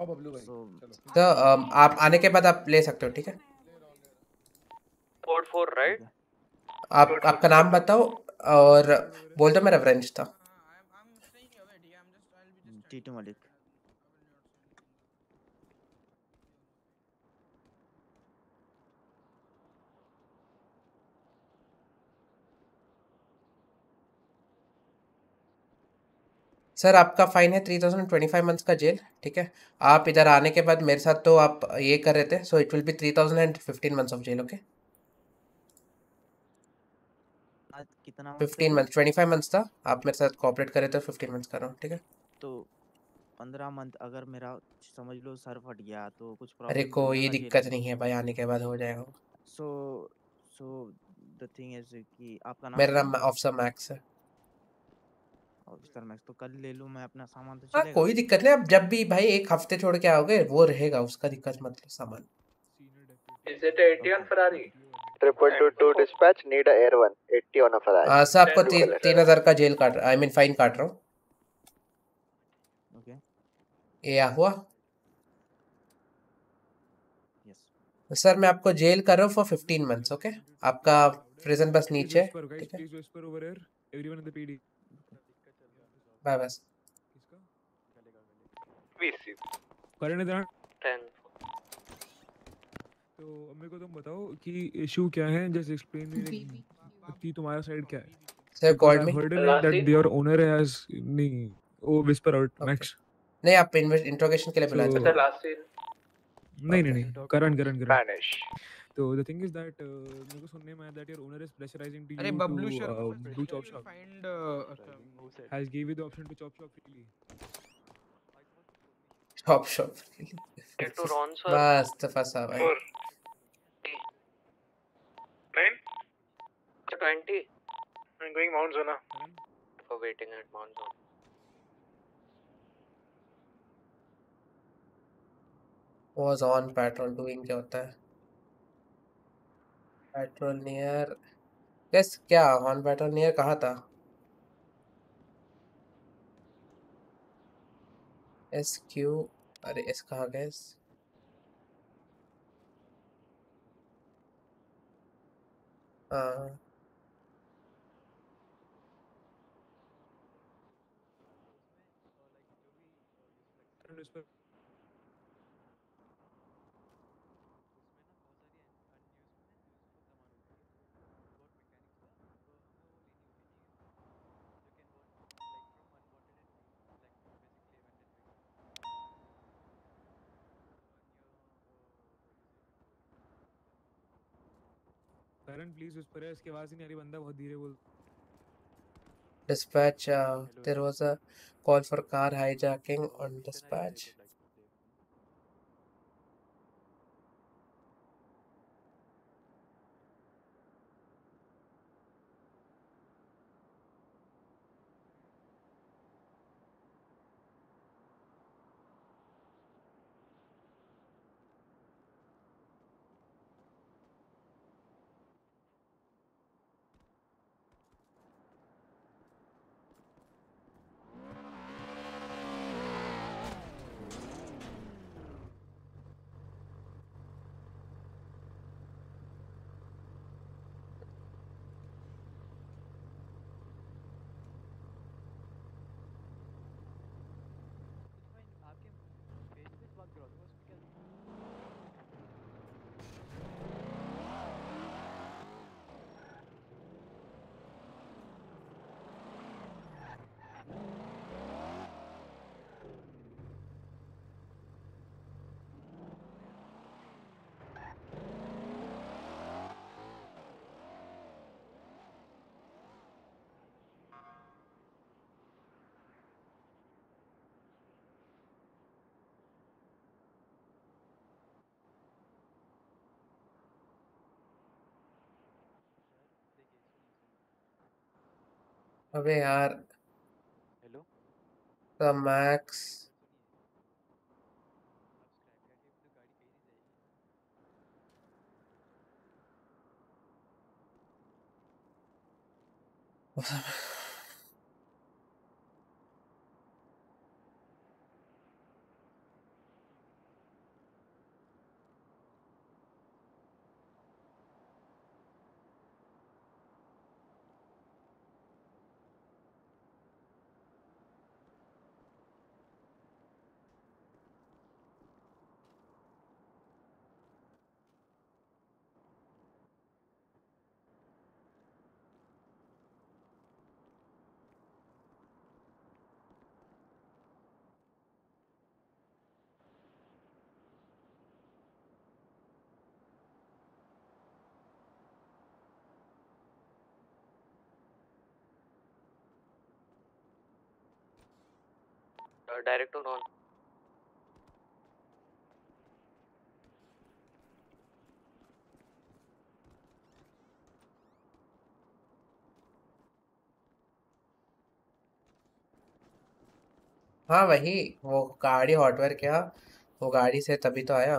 आओ बबलू भाई। चलो। तो आप आने के बाद आप ले सकते हो ठीक है? फोर राइट आप आपका नाम बताओ और बोल दो मेरा रेंज था। टीटू मलिक। सर आपका फाइन है three thousand twenty five months का जेल ठीक है? आप इधर आने के बाद मेरे साथ तो आप ये कर रहे थे so it will be three thousand and fifteen months of jail okay आज कितना fifteen? Months twenty five months था। आप मेरे साथ कॉपरेट करे तो फिफ्टीन मंथ्स कर रहा हूँ ठीक है? तो पंद्रह मंथ अगर मेरा समझ लो सर फट गया तो कुछ अरे कोई दिक्कत नहीं है भाई आने के बाद हो जाएगा। So so the thing is कि आपका नाम मेरा नाम ऑफिसर मैक्स है। ऑफिसर मैक्स तो कल ले लूँ मैं अपना सामान तो हाँ चलेगा? कोई दिक्कत नहीं आप जब भी भाई एक हफ़्ते छोड़ के आओगे वो रहेगा उसका दिक्कत मत लो सामान a 80 on Ferrari? Triple two two dispatch need air one eighty on off uh, sir आपको ती, तीन हज़ार का जेल काट आई मीन फाइन काट रहा हूँ। ये हुआ? सर मैं आपको जेल कर रहा हूँ फॉर फिफ्टीन मंथ्स ओके आपका प्रिजन बस नीचे ठीक है? बाय बस करने दे 10 तो अब मेरे को तुम बताओ कि इशू क्या है जस्ट एक्सप्लेन कि तुम्हारा साइड क्या है heard it Last that week? their owner has नहीं वो whisper out max नहीं आप इंट्रोगेशन के लिए बुलाए थे So- last scene. नहीं नहीं नहीं करण करण करण Spanish. तो द थिंग इज़ दैट मेरे को सुनने में आया that your owner is pressurising to अरे you Bablu to Sharma do chop shop find uh, has gave you the option to chop shop freely shop shop Get to Ron, sir. बस तो फंसा भाई Nine? 20 I'm going Mount Zona. for waiting at Mount Zone. was on patrol doing क्या होता है petrol near gas क्या on petrol near कहा था एस क्यू अरे एस कहाँ गैस हाँ करण प्लीज़ whisper है इसकी आवाज़ ही नहीं आ रही बंदा बहुत धीरे बोल dispatch uh, there was a call for car hijacking on dispatch अबे यार hello the Max What's? Direct on हाँ वही वो गाड़ी हॉटवेयर क्या वो गाड़ी से तभी तो आया।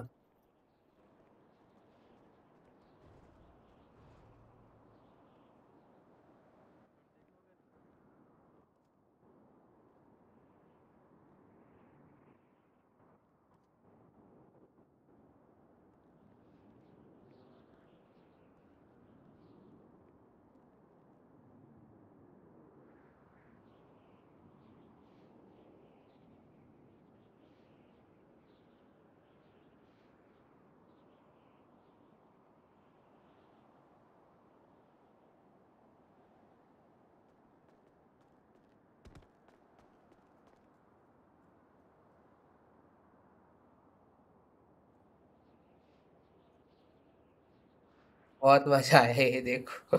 बहुत मज़ा आया ये देखो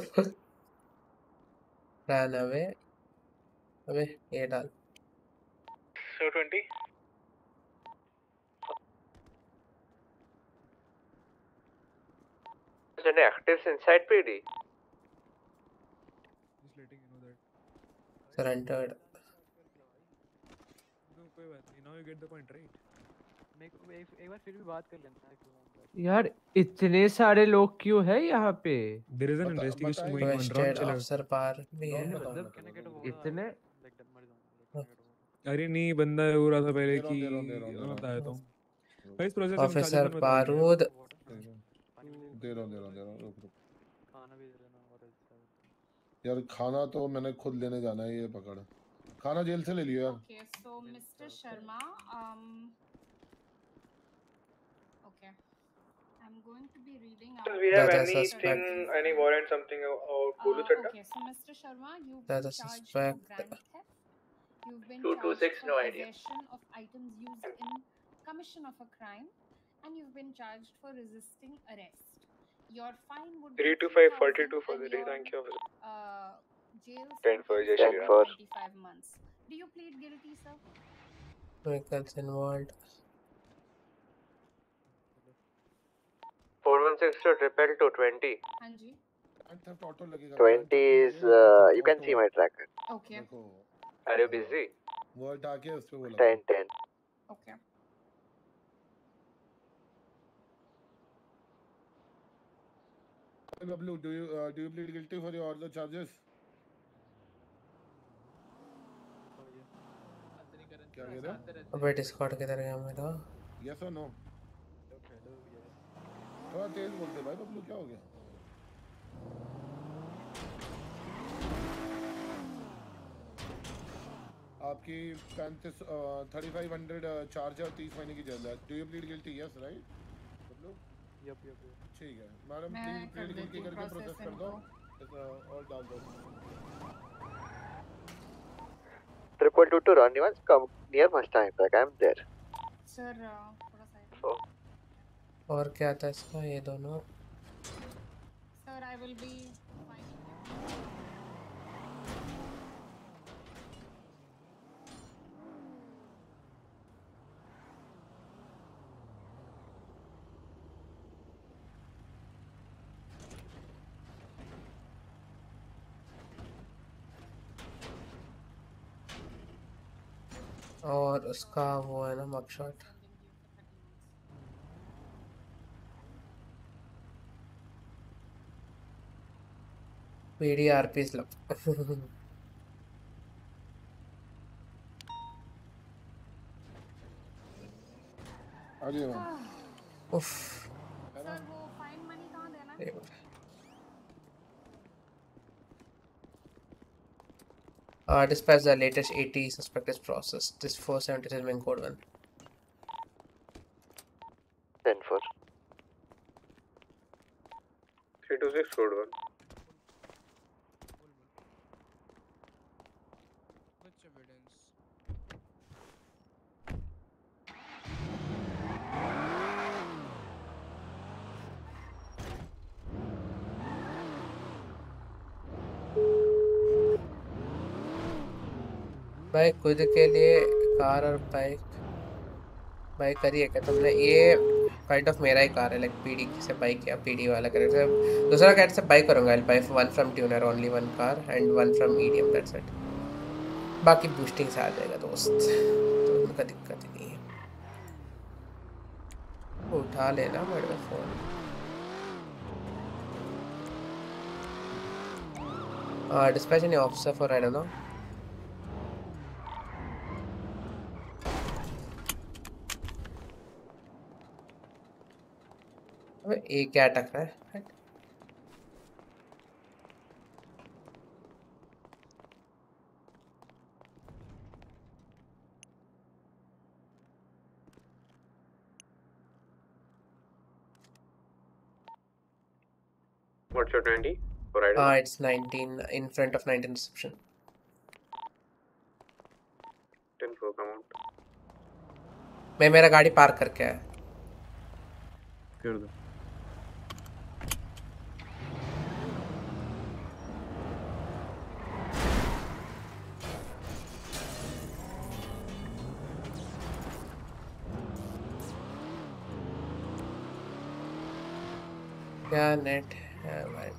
रन अवे अबे ये डाल 20. Is it active inside PD? Just letting you know that. Surrendered No, कोई बात नहीं. Now you get the point, right? यार इतने सारे लोग क्यों है यहाँ पे? There is an investigation going on. Wasted Round officer पार भी है। इतने अरे नहीं बंदा हो रहा था पहले कि हूँ, हूँ, हूँ, मैं बताया था प्रोसेस ऑफिसर charges में बता दिया। बारूद दे रहा दे रहा दे रहा रुक रुक। खाना भी दे देना यार खाना तो मैंने खुद लेने जाना है ये पकड़। खाना जेल से ले लियो। यार Okay, so Mr. Sharma, going to be reading out. We have That is anything, any warrant, something out Kulu Uh, Chatta? okay, so Mr. Sharma, you've That been is charged for suspect. grand theft. You've been Two two six, for no idea. possession of items used in commission of a crime, and you've been charged for resisting arrest. Your fine would be 325 3,000 42 for the day. Thank you, officer. Uh, jail 10 for sentence Jai will Shri 25 months. Do you plead guilty, sir? vehicles involved 416 to triple to 20. हाँ जी. 20 is, uh, you can see my tracker. Okay. Are you busy? वो हटा के उस पे लगा 10, 10. Okay. Hey, do you uh, do you plead guilty for your other charges? क्या कह रहे हो अबे डिस्कॉर्ड किधर गया मेरा यस और नो थोड़ा तेज बोलते भाई बबलू क्या हो गया? आपकी पैंतीस थर्टी फाइव हंड्रेड चार्ज है तीस महीने की जेल है। Do you plead guilty yes right Bablu yup yup yup ठीक है। मैडम मैं प्लीड गिल्टी करके प्रोसेस कर दो। uh, और डाल दो। Triple two to Ronnie once come near Mustang Park. I'm there. Sir, uh, थोड़ा सा और क्या था इसका? ये दोनों। Will be fining you. और उसका वो है ना मगशॉट पीडीआरपी स्लब आ जाइए उफ Sir, वो fine money कहाँ देना Uh, dispatch the latest 80 suspect is processed. This 476 main code one. 10 4. 326 code 1. भाई खुद के लिए कार और बाइक बाइक करी है क्या तुमने? ये काइंड ऑफ़ मेरा ही कार है लाइक पीडी से बाइक या पीडी वाला करेक्टर दूसरा कैट से बाइक करूँगा I buy one from tuner only one car and one from medium that's it बाकी बूस्टिंग से आ जाएगा दोस्त तो उनका दिक्कत ही नहीं है। उठा लेना मेरे phone Uh, dispatch any officer for I don't अबे ये क्या अटक रहा है हट। What's your 20? For I Ah, know. it's 19 in front of 19 reception. 10 4 come out. मैं मेरा गाड़ी पार्क करके आया कर दो क्या नेट है भाई।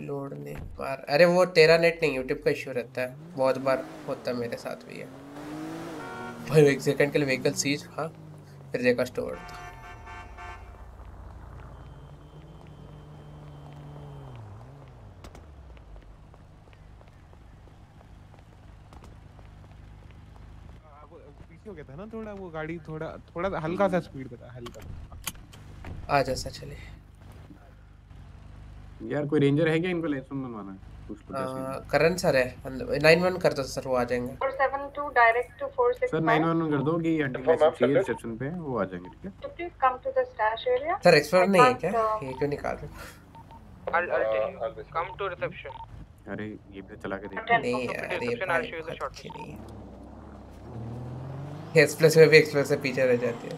लोड नहीं मार अरे वो तेरा नेट नहीं यूट्यूब का इश्यू रहता है। बहुत बार होता है, मेरे साथ भी है। भाई, एक सेकंड के लिए व्हीकल सीज हाँ। फिर देखा स्टोर पीछे हो गया था ना थोड़ा, वो गाड़ी थोड़ा थोड़ा हल्का सा स्पीड था, हल्का। आ जैसा चले यार कोई रेंजर है क्या इनको लाइसेंस बनवाना? है कुछ पता आ, करण सर है नाइन वन कर दो सर वो आ जाएँगे। Four seven two direct to four six sir nine. One कर दो कि चाहिए रिसेप्शन पे वो आ जाएँगे ठीक है? to please come to the stash area. Sir explore नहीं है क्या? uh, ये क्यों निकाल रहे हो? I'll, I'll tell you. Come to reception. अरे ये भी चला के देख। नहीं यार ये I'll भाई show you the नहीं है। एक्सप्रेस में भी एक्सप्रेस से पीछे रह जाती है।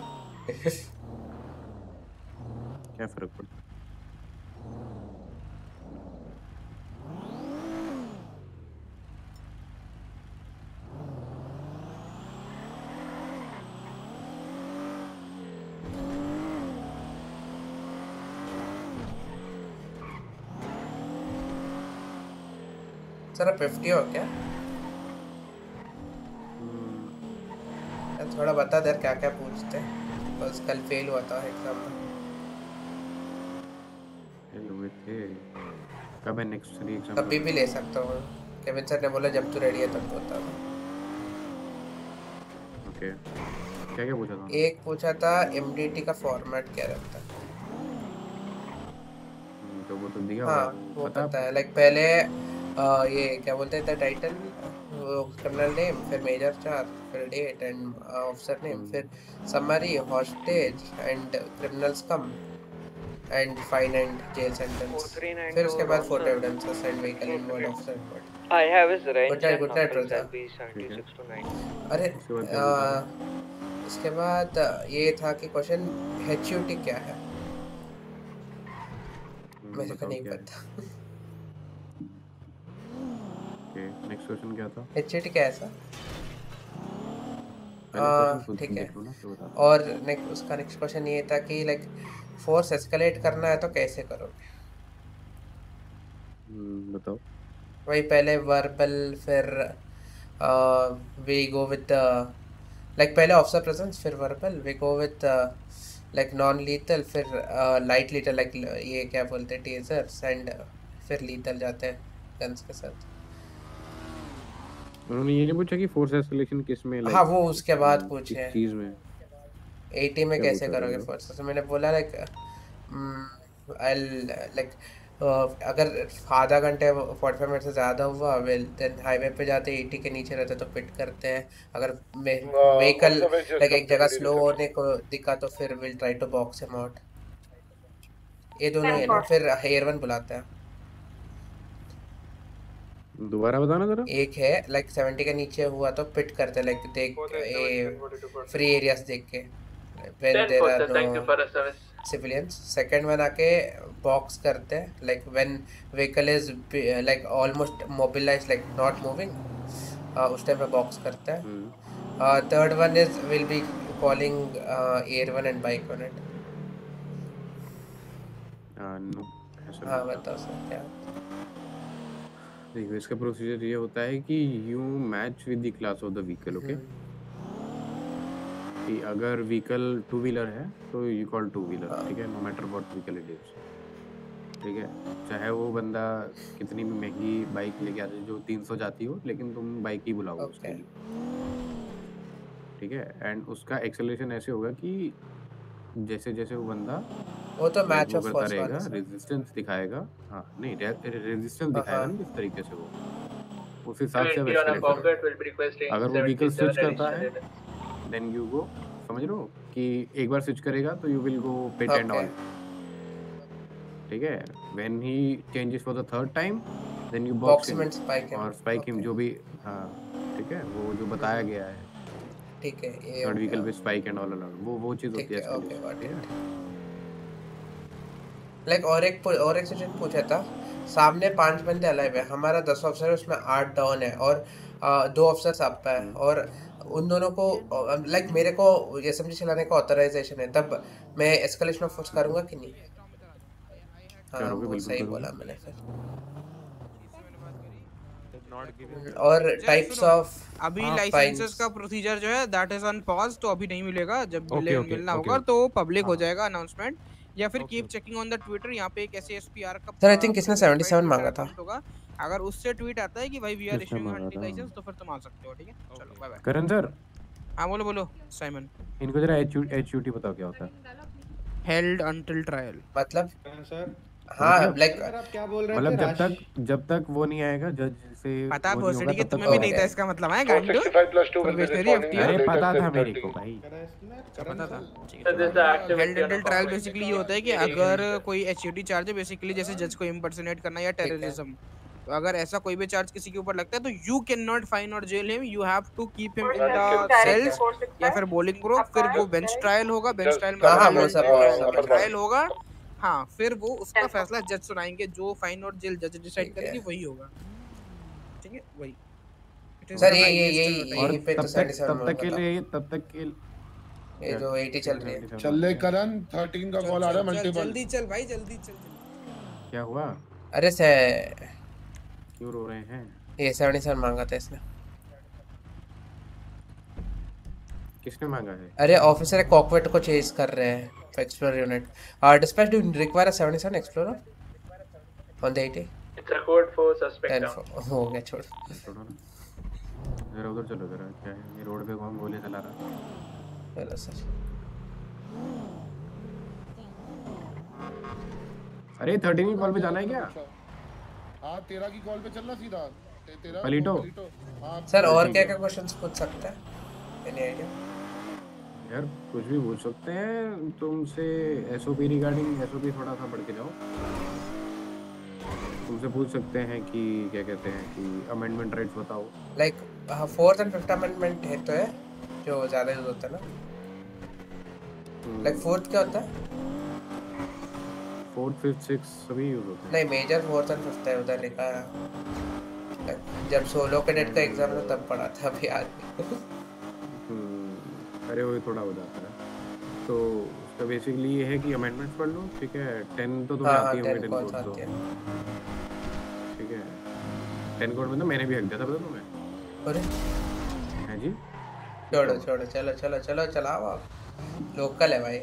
क्या फ़र्क पड़ता सर आप फिफ्टी हो क्या? थोड़ा बता दे क्या क्या पूछते हैं? बस कल फेल हुआ था एग्ज़ाम में हुए थे। कब है नेक्स्ट री एग्ज़ाम कभी भी ले सकता हूँ। केविन सर ने बोला जब तू रेडी है तब बता ओके क्या क्या पूछा था? एक पूछा था एमडीटी का फॉर्मेट क्या रहता है? हम्म, तो वो तो दिया हाँ वो पता पता है। लाइक पहले आ, ये क्या बोलते थे टाइटल वो क्रिमिनल नेम फिर मेजर चार्ज फिर डेट एंड ऑफिसर नेम फिर summary hostage and criminals come and fine and jail sentence फिर उसके बाद photo evidences and vehicle I have his range Good night, and good night, numbers brother. will be 76 to 90. अरे उसके बाद क्या आ, उसके बाद आ, ये था कि क्वेश्चन एचयूटी क्या है? मुझे को नहीं पता। ओके नेक्स्ट क्वेश्चन क्या था? एच क्या है ऐसा खुद ठीक है। और नेक्स्ट उसका नेक्स्ट क्वेश्चन ये था कि लाइक फोर्स एस्केलेट करना है तो कैसे करोगे? हम्म, बताओ। वही पहले वर्बल फिर वी गो विद लाइक पहले ऑफिसर प्रेजेंस फिर verbal we go with like non lethal फिर लाइट लीथल लाइक ये क्या बोलते हैं टेजर्स एंड फिर लीथल जाते हैं गन्स के साथ। उन्होंने ये नहीं पूछा कि फोर्स एस्केलेशन किसमें हाँ वो उसके बाद पूछे चीज़ में? 80 में कैसे करोगे तुमने? फोर्स तो मैंने बोला लाइक आई लाइक अगर आधा घंटे फोर्टी फाइव मिनट से ज़्यादा हुआ वेल देन हाईवे पे जाते एटी के नीचे रहते तो पिट करते हैं। अगर व्हीकल just लाइक एक जगह स्लो होने को दिखा तो फिर will try to box him out ये दोनों है ना फिर हेयर वन बुलाते हैं। दोबारा बताना जरा। एक है लाइक सेवेंटी के नीचे हुआ तो पिट करते लाइक देख ये फ्री एरियाज़ देख के। When there are no civilians second one आके बॉक्स करते हैं like when vehicle is like almost mobilized like not moving uh, उस टाइम पे बॉक्स करते हैं हम्म third one is will be calling air one and bike one it हाँ बताओ sir क्या देखो इसका प्रोसीजर ये होता है कि you match with the class of the vehicle okay कि अगर व्हीकल टू व्हीलर है तो यू कॉल टू व्हीलर ठीक है? No matter what vehicle it is ठीक है? चाहे वो बंदा कितनी भी महँगी बाइक लेके आते जो 300 जाती हो लेकिन तुम बाइक ही बुलाओ उसके लिए। ठीक है? एंड उसका एक्सेलरेशन ऐसे होगा कि जैसे जैसे वो बंदा वो तो वो of करता रहेगा रेजिस्टेंस दिखाएगा। हाँ नहीं रेजिस्टेंस हाँ, दिखाएगा हाँ। ना किस तरीके से वो। उस हिसाब से 20 on a escalate pocket करेगा। will be requesting अगर वो व्हीकल स्विच करता है देन यू गो समझ रहे हो? कि एक बार स्विच करेगा तो you will go pit and all ठीक है? When he changes for the third time then you Box box him. and spike him. और स्पाइक हिम जो भी हाँ ठीक है? वो जो बताया गया है. ठीक है ये थर्ड व्हीकल पे स्पाइक एंड ऑल अलाउड वो वो चीज़ होती है ओके गॉट है? लाइक और एक और एक सिचुएशन पूछा था। सामने पाँच बंदे अलाइव है। हमारा दस ऑफिसर है उसमें आठ डाउन है। और आ, दो ऑफिसर्स आप पे हम्म। है और उन दोनों को लाइक मेरे को एसएमजी चलाने का ऑथराइजेशन है। तब मैं एस्केलेशन ऑफ़ फोर्स करूँगा कि नहीं? हाँ वो सही बोला मैंने फिर। और टाइप्स ऑफ़ अभी हाँ, लाइसेंसेस का प्रोसीजर जो है दैट इज़ ऑन पॉज तो अभी नहीं मिलेगा। जब Okay, okay, मिलना okay, होगा okay. तो पब्लिक हो हाँ। जाएगा अनाउंसमेंट या फिर keep checking on the Twitter यहाँ पे एक ऐसे एसपीआर का Sir, I think किसने 77 मांगा था? अगर उससे ट्वीट आता है कि भाई we are issuing hunting licence तो फिर तुम आ सकते हो ठीक है? चलो बाय बाय करण सर। हाँ बोलो बोलो साइमन इनको जरा एच एच यू टी बताओ क्या होता है। हेल्ड अंटिल ट्रायल मतलब सर। हाँ मतलब- लाइक आप क्या बोल रहे मतलब जब तक जब तक वो नहीं आएगा जज से पता वो नहीं भोसड़ी के तुम्हें भी नहीं था इसका मतलब। है गांडू 465 plus 2 will be probationary responding FTR अरे पता था मेरे को भाई। पता था? ठीक So this is the activity held until trial basically ये होता है कि अगर कोई एचयूडी चार्ज है बेसिकली जैसे जज को इम्पर्सोनेट करना या टेररिज्म तो अगर ऐसा कोई भी चार्ज किसी के ऊपर लगता है तो यू कैन नॉट फाइन और jail him you have to keep him in the cells या फिर बोलिंग ग्रुप फिर वो बेंच ट्रायल होगा बेंच ट्रायल हाँ, हाँ, में वो सब- वो ट्रायल होगा। हाँ फिर वो उसका फैसला जज सुनाएँगे जो फाइन और जेल जज डिसाइड करेगी वही होगा। ठीक है? वही। सर ये ये uh, और पे तब तो तक तब तक के लिए तब तक के ये जो 80 चल रही है। चल ले करण 13 का कॉल आ रहा है मल्टीपल जल्दी चल भाई जल्दी चल क्या हुआ? अरे से क्यों रो रहे हैं? ये 77 मांगा था इसने। किसने मांगा है? अरे ऑफिसर एक कॉकवेट को चेज कर रहे हैं एक्सप्लोरर यूनिट और dispatch do require 77 explorer on the 80 It's a code for suspect 10 down. हो गया छोड़। जरा उधर चलो जरा। क्या है? ये रोड पे कौन गोली चला रहा है? चलो सर। अरे थर्टीन की कॉल पे जाना है क्या? हाँ तेरह की कॉल पे चलना सीधा। ते- तेरह पलीटो। हाँ। सर और क्या क्या क्वेश्चंस पूछ सकते हैं? एनी आइडिया यार कुछ भी पूछ सकते हैं। तुमसे एसओपी रिगार्डिंग एसओपी थोड़ा सा पढ़ के जाओ। तुमसे पूछ सकते हैं कि क्या कहते हैं कि अमेंडमेंट राइट्स बताओ। Like fourth and fifth amendment है तो है जो ज़्यादा यूज़ होता है ना। लाइक फोर्थ क्या होता है? फोर्थ फिफ्थ सिक्स सभी यूज़ होते हैं। नहीं मेजर फोर्थ एंड फिफ्थ है उधर लिखा है। जब सोलो कैडेट का एग्ज़ाम था तब पढ़ा था अभी आज। नहीं। हम्म, अरे वो थोड़ा हो जाता है। तो उसका बेसिकली ये है कि अमेंडमेंट्स पढ़ लो ठीक है? टेन तो तुम्हें हाँ आती होंगी टेन टेन कोड तो ठीक है? टेन कोड में तो मैंने भी हक दिया था पता तुम्हें? अरे। है जी। छोड़ो छोड़ो चलो चलो चलो चलाओ आप। लोकल है भाई।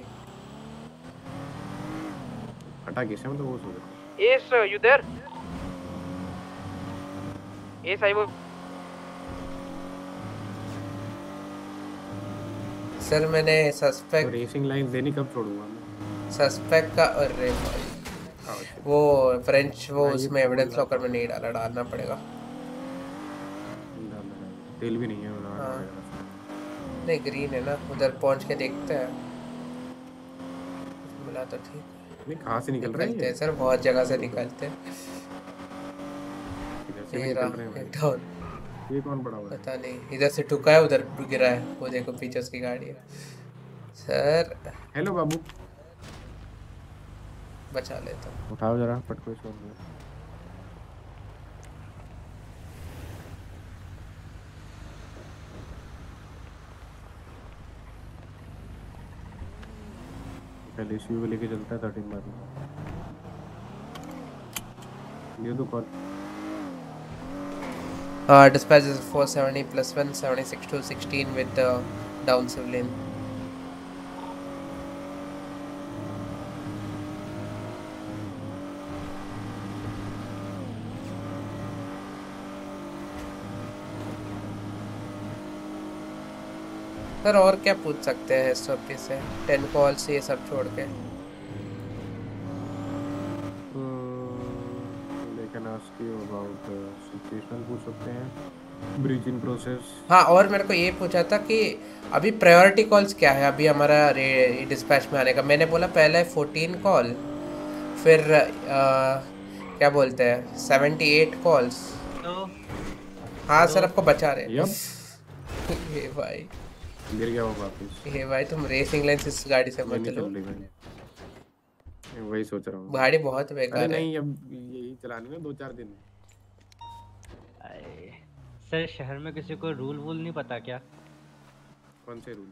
हटा कैसे मतलब वो सोच। Yes, uh, you there? Yes, I will. Sir मैंने तो सस्पेक्ट रेसिंग लाइन देनी कब छोड़ूँगा मैं? सस्पेक्ट का अरे भाई। हाँ, वो फ्रेंच वो हाँ, उसमें एविडेंस लॉकर में नहीं डाला डालना पड़ेगा। तेल भी नहीं है हाँ। नहीं ग्रीन है ना। उधर पहुँच के देखते हैं। मिला तो ठीक। नहीं कहाँ से निकल रहे हैं सर बहुत जगह से निकलते हैं। ये ये कौन पड़ा हुआ है? पता नहीं इधर से ठुका है उधर गिरा है। वो देखो पीछे उसकी गाड़ी है। सर हेलो बाबू। बचा लेता हूँ। उठाओ जरा पटको इसको पहले इसी को लेके चलता है थर्टीन बार ये तो call Uh, dispatch is 470 plus 1, 76 to 16 with the uh, down civilian. Sir और क्या पूछ सकते हैं एस से? टेन कॉल्स ये सब छोड़ के। about uh, situational पूछ सकते हैं। ब्रीच इन प्रोसेस हाँ और मेरे को ये पूछा था कि अभी प्रायोरिटी कॉल्स क्या है? अभी हमारा डिस्पैच में आने का। मैंने बोला पहला है फोर्टीन कॉल फिर अ, क्या बोलते हैं? सेवेंटी एट कॉल्स हाँ सर आपको बचा रहे. ये भाई। गिर गया वो वापस? ये भाई तुम रेसिंग लाइन इस गाड़ी से मत चल। मैं वही सोच रहा हूँ। गाड़ी बहुत बेकार है। नहीं अब यही चलानी है दो चार दिन सर शहर में किसी को रूल वूल नहीं पता क्या? कौन से रूल?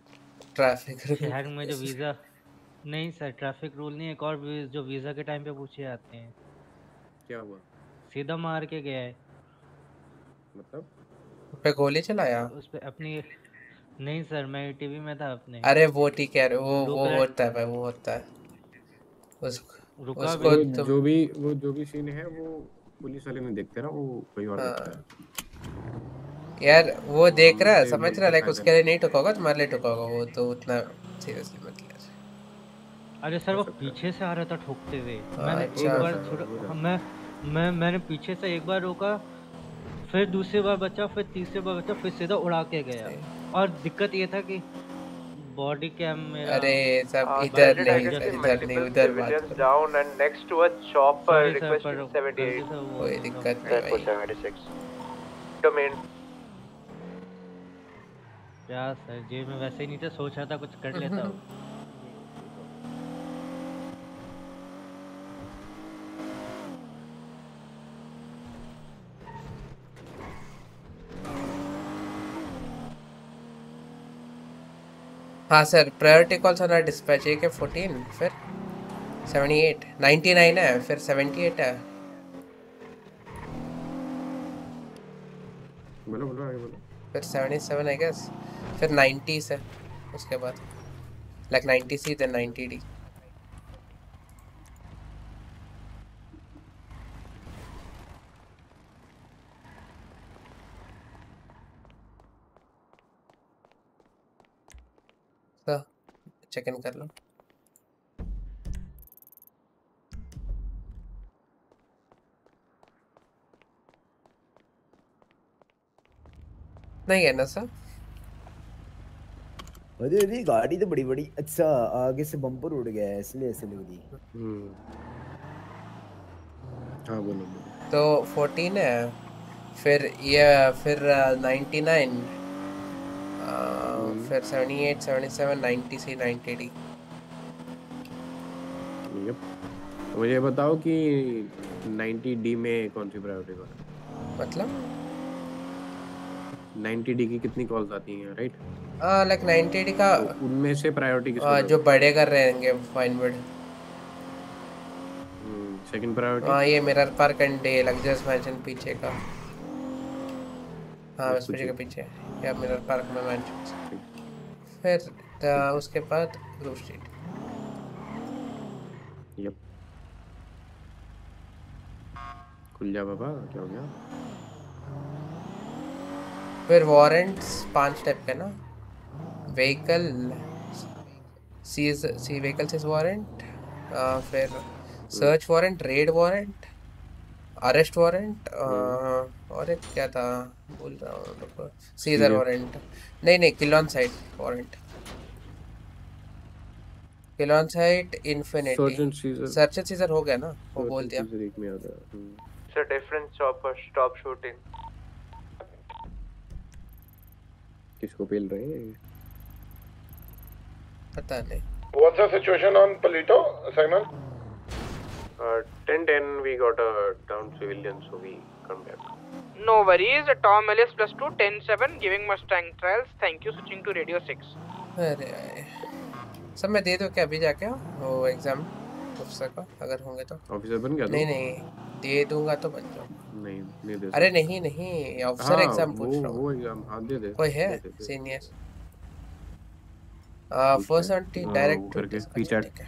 ट्रैफ़िक शहर में जो वीज़ा नहीं सर ट्रैफ़िक रूल नहीं एक और जो वीज़ा के टाइम पे पूछे जाते हैं। क्या हुआ? सीधा मार के गया है। मतलब? पे गोली चलाया? उस पे अपनी नहीं सर मैं टीवी में था अपने। अरे वो ठीक है वो वो होता है भाई वो होता है। उस रुका उसको तुम जो भी वो जो भी सीन है वो पुलिस वाले नहीं देखते ना वो कोई और हाँ। है। यार वो देख रहा है समझ रहा है लाइक उसके लिए नहीं टुका होगा तुम्हारे लिए टुका होगा वो तो उतना सीरियसली मत लिया अरे सर वो पीछे से आ रहा था ठोकते हुए। मैंने अच्छा। एक बार थोड़ा मैं मैं मैंने पीछे से एक बार रोका फिर दूसरी बार बचा फिर तीसरी बार बचा फिर सीधा उड़ा के गया। और दिक्कत ये था कि बॉडी कैम मेरा अरे सब हाँ, इधर नहीं इधर नहीं उधर बात Civilians करो next to uh chopper request chopper Sorry, sir, requesting पर 78. गलती से वो- कोई दिक्कत नहीं भाई 76 डोमेन क्या सर जेब में वैसे ही नहीं था सोच रहा था कुछ कर लेता हूँ हाँ sir priority calls on dispatch A K 14 फिर 78 99 है फिर 78 है। बोलो बोलो आगे बोलो। फिर 77 आई गेस फिर नाइन्टी सर उसके बाद। लाइक 90 सी देन 90 डी तो चेक इन कर लो। नहीं है ना सर? अरे अरे गाड़ी तो बड़ी बड़ी। अच्छा आगे से बम्पर उड़ गया है इसलिए ऐसे लग रही है। हम्म। हाँ बोलो तो 14 है फिर ये फिर नाइन्टी नाइन फिर 78 77 90 सी 90 डी यप तो मुझे बताओ कि 90 डी में कौन सी प्रायोरिटी कॉल मतलब? 90 डी की कितनी कॉल्स आती हैं राइट लाइक 90 डी का तो उनमें से प्रायोरिटी किसको जो बड़े कर रहे रहेंगे फाइनवर्ड सेकंड प्रायोरिटी हाँ ये Mirror Park and the luxurious mansion पीछे का। हाँ बस पीछे। के पीछे। या मिरर पार्क में मैंशन फिर उसके बाद ग्रुप स्ट्रीट यप खुल जा बाबा क्या हो गया? फिर वारंट्स पाँच टाइप के ना। व्हीकल सीज सी व्हीकल सीज वारंट फिर search warrant raid warrant arrest warrant और एक क्या था? भूल रहा हूँ सीजर वारंट नहीं नहीं kill on sight warrant kill on sight infinity search and seizure हो गया ना? वो बोल दिया हम्म। It's a different chopper. किसको पेल रहे हैं? पता नहीं। What's the situation on Polito, Simon? Uh, 10 10, we got a down civilian, so we come back. No worries. Tom Ellis plus 2, 10 7, giving Mustang trials. Thank you. Switching to Radio 6. अरे सब मैं दे दूँ क्या अभी जाके वो एग्ज़ाम अफसर का अगर होंगे तो ऑफिसर बन गया नहीं नहीं दे दूँगा तो बन जाऊँ नहीं नहीं दे अरे नहीं नहीं ऑफिसर हाँ, एग्ज़ाम पूछ रहा हूँ वो एग्ज़ाम हाँ दे दे कोई है। सीनियर ठीक फोर है। सेवेंटी हाँ, डायरेक्ट करके पीचट का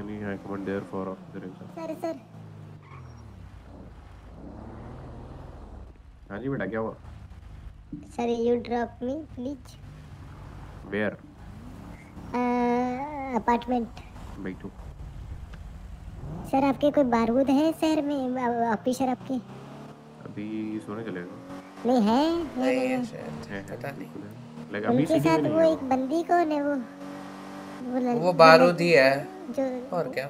any high command there for officer exam sir sir हाँ जी बेटा क्या हुआ sir you drop me please where apartment बैठो सर आपके कोई बारूद है शहर में? ऑफिसर आपके? अभी सोने चलेगा नहीं है? या नहीं नहीं है है? शायद है पता नहीं। लाइक अभी उनके सिटी में साथ नहीं वो है। एक बंदी कौन है वो? वो लड़- वो जो बारूदी है। और क्या?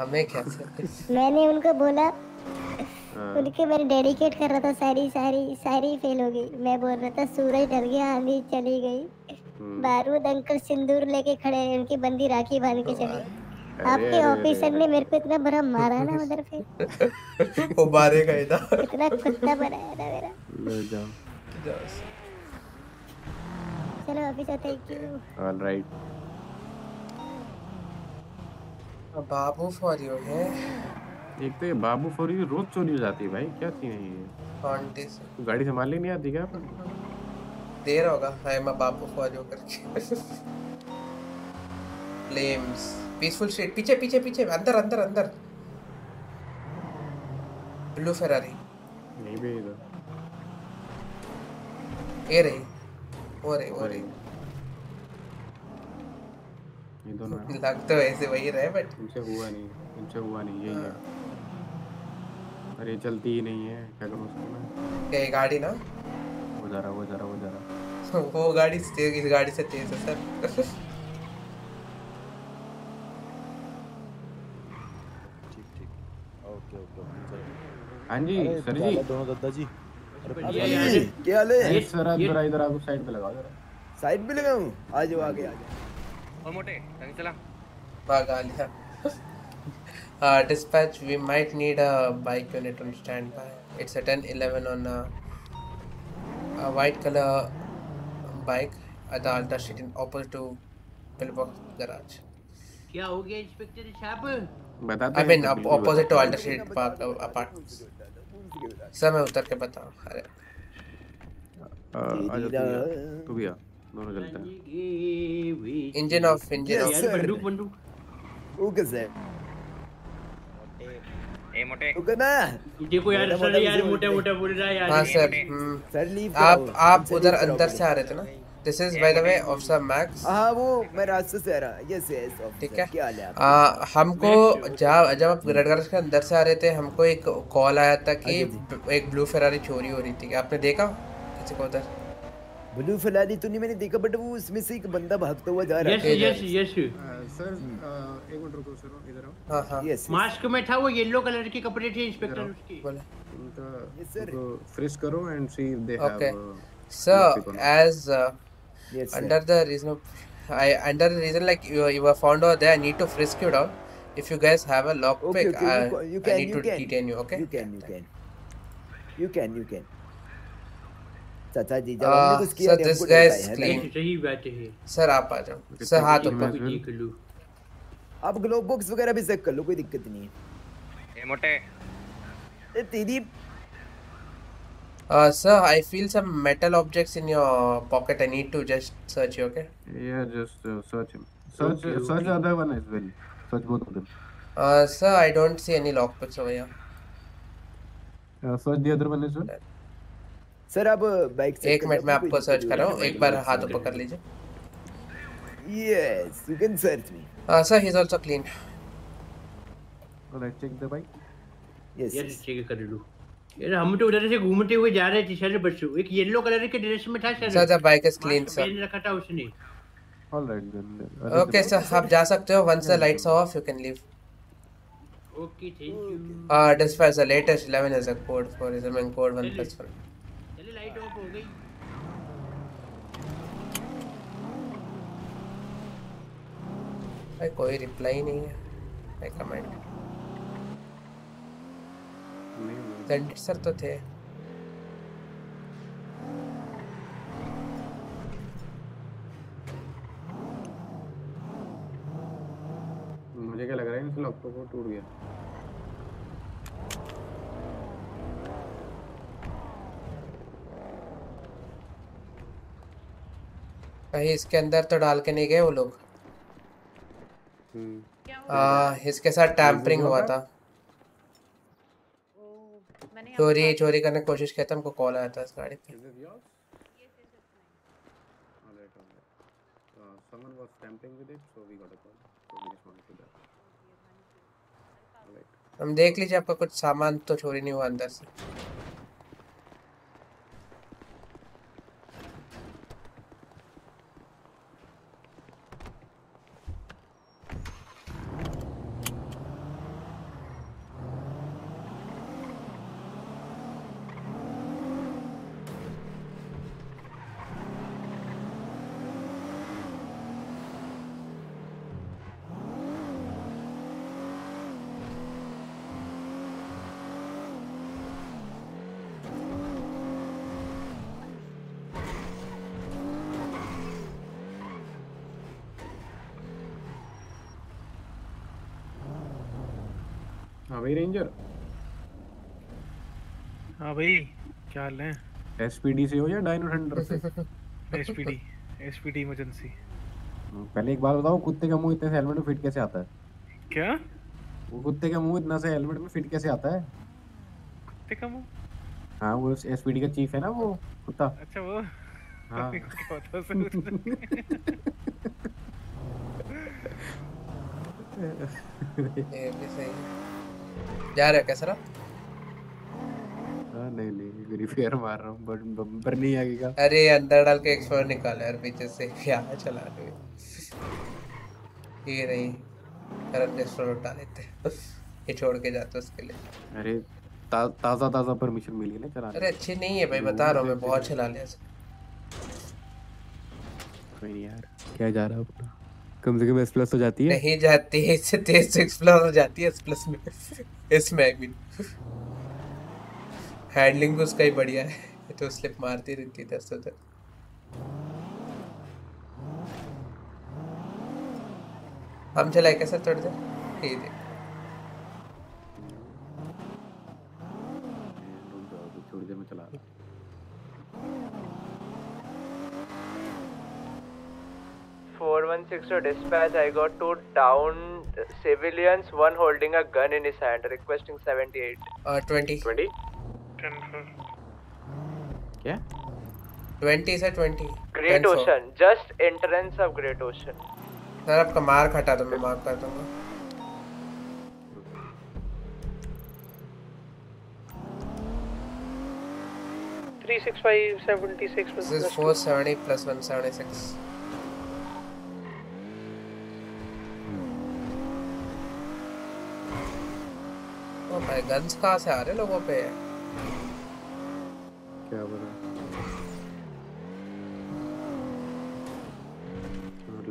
हमें क्या मैंने उनको बोला हाँ। उनके मैंने डेडिकेट कर रहा था सारी सारी सारी फेल हो गई। मैं बोल रहा था सूरज डर गया आंधी चली गई। हम्म। बारूद अंकल सिंदूर लेके खड़े हैं उनकी बंदी राखी बाँध के चले आपके ऑफिसर ने मेरे को इतना बड़ा मारा ना उधर पे। वो मारेगा इधर। इतना कुत्ता बनाया ना मेरा। ले जाओ। चलो ऑफिसर थैंक यू ऑलराइट बाबू फॉर यू है? एक तो ये बाबू फोरी रोज चोरी हो जाती है भाई क्या सीन है ये? तू गाड़ी संभालनी नहीं आती क्या? देर होगा हाय मैं बाबू फॉर यू करके। फ्लेम्स पीसफुल स्ट्रीट पीछे पीछे पीछे अंदर अंदर अंदर। ब्लू फेरारी नहीं भी इधर। ये रही। वो रही वो रही ये दोनों लग तो ऐसे वही रहे बट इनसे हुआ नहीं इनसे हुआ नहीं यही है। अरे चलती ही नहीं है क्या करूँ उसको मैं। क्या ये गाड़ी ना? वो जा रहा वो जा रहा वो जा रहा। वो गाड़ी तेज इस गाड़ी से तेज है सर। ओके ओके ओके हाँ जी सर जी। दोनों ये- आइए। क्या हाल है? जरा इधर आपको साइड पे लगाओ जरा साइड पे लगाऊँ आ जाओ आगे आ जाओ और मोटे रंग चला भागा लिया uh, dispatch we might need a bike unit on standby it's a 10 11 on a, a white color bike at the alta street in opposite to pillbox garage क्या हो गया इंस्पेक्टर साहब बताते I mean हैं op- कभी भी opposite to बताते sir मैं उतर के बताऊँ अरे। हैं। आ जा तू भी आ, तू भी आ दोनों चलते हैं। Engine off engine sir. बंदूक बंदूक ओके सर ए मोटे। ओके ना। देखो यार सर यार मोटा मोटा बोल रहा है यार हाँ। सर हम्म, सर लीव आप आप उधर अंदर से आ रहे थे ना? This is by the way officer Max हाँ वो मैं रास्ते से आ रहा यस यस ठीक है। क्या हाल है आपका? आ, हमको जब जब आप रेड गार्ड के अंदर से आ रहे थे हमको एक कॉल आया था कि एक ब्लू फेरारी चोरी हो रही थी। आपने देखा? किसी को उधर? ब्लू फलादी तो नहीं मैंने देखा बट वो उसमें से एक बंदा भागता हुआ जा रहा यस यस यस सर एक मिनट रुको सर इधर आओ। हाँ हाँ। यस मास्क में था वो येलो कलर के कपड़े थे इंस्पेक्टर उसके। बोले। sir. उनको करो and see if they have Okay. So, uh, Yes, sir. under the reason, of, I under the reason like you, you were found out there, I need to frisk you down. If you guys have a lock Okay, pick, okay, I, you, you I can, need you to can. detain you. Okay. You can, you can. You can, you can. चाचा जी जब Uh, हमने कुछ किया so नहीं, this हमको guy is है, है clean. ना? सही बात है सर आप आ जाओ सर हाथ ऊपर देख लो आप ग्लोव बॉक्स वगैरह भी चेक कर लो कोई दिक्कत नहीं है ए मोटे ए, तेरी Uh, sir, I feel some metal objects in your pocket. I need to just search you. Okay. Yeah, just uh, search him. Search, Okay, search okay. the other one as well. Search both of them. Uh, sir, I don't see any lockpicks over here. Uh, search the other one as well. Sir आप bike एक minute में आपको search कर रहा हूँ एक बार हाथ ऊपर कर लीजिए yes you can search me uh, sir he's also clean Alright, check the bike. Yes यार चेक कर लो यार हम तो उधर से घूमते हुए जा रहे थे सर बस एक येलो कलर के ड्रेस में था sir bike is clean, mask sir. पहन रखा था उसने then. then. okay sir आप जा सकते हो the lights are off you can leave okay thank you uh dispatch the latest 11 is a code for is a main code 1 plus 1 चले light of हो गई भाई कोई रिप्लाई नहीं है भाई कमेंट नहीं. दंड सर तो थे। मुझे क्या लग रहा है इन लॉक को टूट गया। कहीं इसके अंदर तो डाल के नहीं गए वो लोग। हम्म। आ, इसके साथ टैम्परिंग हुआ था। चोरी चोरी करने की कोशिश किया था हमको कॉल आया था इस गाड़ी पे। हम देख लीजिए आपका कुछ सामान तो चोरी नहीं हुआ अंदर से। हाँ भाई क्या हाल है? एसपीडी से हो या डायनो हंटर से? एसपीडी एसपीडी इमरजेंसी पहले एक बात बताओ कुत्ते का मुँह इतने से हेलमेट में फिट कैसे आता है? क्या? वो कुत्ते का मुँह इतना से हेलमेट में फिट कैसे आता है? कुत्ते का मुँह? हाँ वो एसपीडी का चीफ है ना वो कुत्ता। अच्छा वो? हाँ। ये भी सही जा रहे हो क्या सर? आप हाँ नहीं नहीं वेरीफायर मार रहा हूँ बट बम्पर नहीं आएगा। अरे अंदर डाल के एक्सप्लोर निकाला यार पीछे से क्या चला रहे हो? ये नहीं करंट एक्सप्लोर उठा लेते हैं। ये छोड़ के जाते उसके लिए। अरे ता, ताज़ा ताज़ा परमिशन मिली है ना चलाने अरे अच्छी नहीं है भाई बता रहा हूँ मैं बहुत चला लिया इसको। कोई नहीं यार क्या जा रहा है अपना? कम से कम एस प्लस तो जाती है। नहीं जाती है इससे तेज एक्सप्लोर हो जाती है एस प्लस में। इसमें आई मीन हैंडलिंग भी उसका ही बढ़िया है। ये तो स्लिप मारती रहती है दस उधर हम चलाए कैसे थोड़ी देर? ये देख। रुक जाओ अभी थोड़ी देर में चला रहा हूँ। 416 to dispatch, I got two down civilians, one holding a gun in his hand, requesting 78. और ट्वेंटी 20 क्या ट्वेंटी से twenty Great Ocean, just entrance of Great Ocean. Sir आपका मार्क हटा दो मैं मार्क कर दूँगा Three six five seventy six This is 470 plus 176. ओ भाई गन्स कहाँ से आ रहे लोगों पे क्या बोला?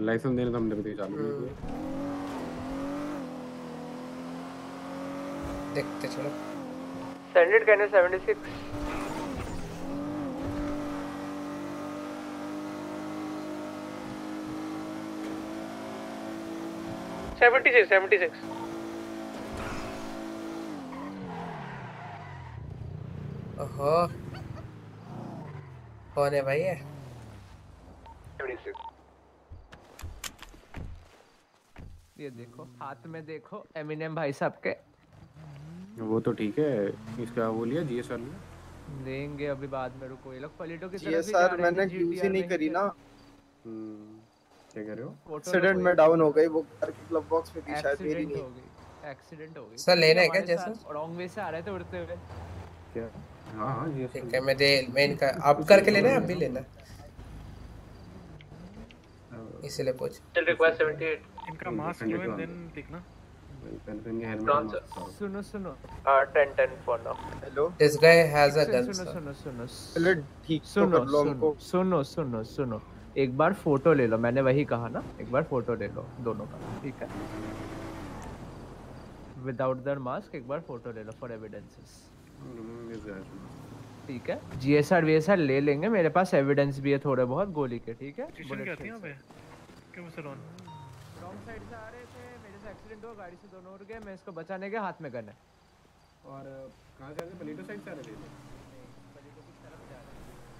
लाइसेंस देने तो हमने भी चालू नहीं किया देखते चलो। Send it, can you 76? ओहो। कौन है भाई ये? ये देखो हाथ में देखो एमिनेम भाई साहब के। वो तो ठीक है इसका वो लिया जीएसआर लिया? देंगे अभी बाद में रुको ये लोग पलिटो की तरफ़ ही जीएसआर मैंने यूज़ ही नहीं करी ना। हम्म, क्या कह रहे हो? एक्सीडेंट में डाउन हो गई वो कार के ग्लव बॉक्स में थी शायद मेरी नहीं। हो गई एक्सीडेंट हो गई। सर, लेना है क्या जैसा? रॉन्ग वे से आ रहे थे उड़ते हुए। क्या? हाँ हाँ ठीक है मैं दे मैं इनका अब करके लेना है अब भी लेना। है। इसीलिए पूछ। Still request 78. इनका मास्क लो एंड देन देखना। सुनो सुनो। Uh, 10 10 for now. Hello this guy has a gun सुनो सुनो ठीक तो सुनो सुनो सुनो सुनो सुनो। एक बार फ़ोटो ले लो मैंने वही कहा ना। एक बार फ़ोटो ले लो दोनों का ठीक है? विदाउट दर मास्क एक बार फ़ोटो ले लो फॉर एविडेंसेस ठीक है। जीएसआर वीएसआर ले लेंगे। मेरे पास एविडेंस भी है थोड़े बहुत गोली के ठीक है? स्टेशन बुलेट के यहाँ पे? क्या वो सलोन रॉन्ग साइड से आ रहे थे मेरे से एक्सीडेंट हुआ गाड़ी से दोनों उड़ गए मैं इसको बचाने गया हाथ में गन है। और कहाँ से आ रहे थे पलीटो साइड से आ रहे थे?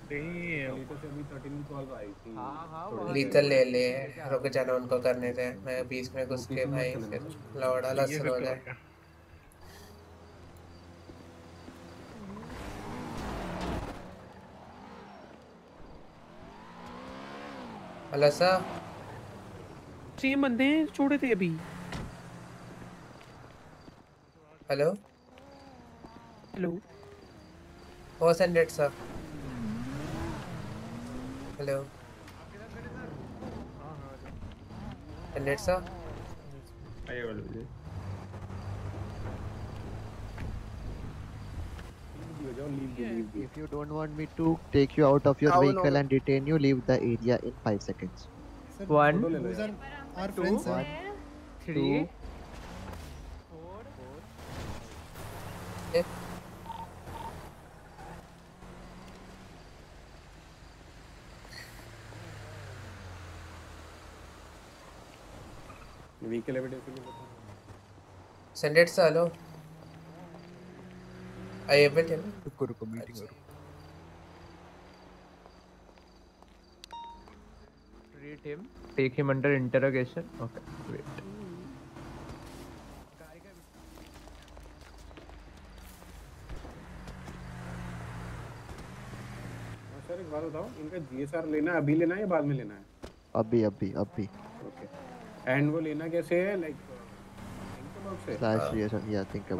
पलीटो से अभी 13 कॉल आई थी। हाँ हाँ ले ले रुक जाना उनको करने दे मैं बीच में घुस के भाई फिर लौड़ा लसन हो जाए हेलो सर सेम बंदे हैं छोड़े थे अभी। हेलो। हेलो। हो sended sir. Hello. Sended sir. आइए वाले If you don't want me to take you out of your How vehicle and detain you, leave the area in 5 seconds. Sir, One, our two, friends, one, three, two, four, four. Vehicle evidence. Send it, sir. Hello. I able tell रुको रुको meeting करो treat him. Take him under interrogation? Okay wait. हाँ, sir एक बात बताओ इनका GSR लेना है अभी लेना है या बाद में लेना है? अभी अभी अभी। ओके एंड वो लेना कैसे है लाइक से slash yes and yeah think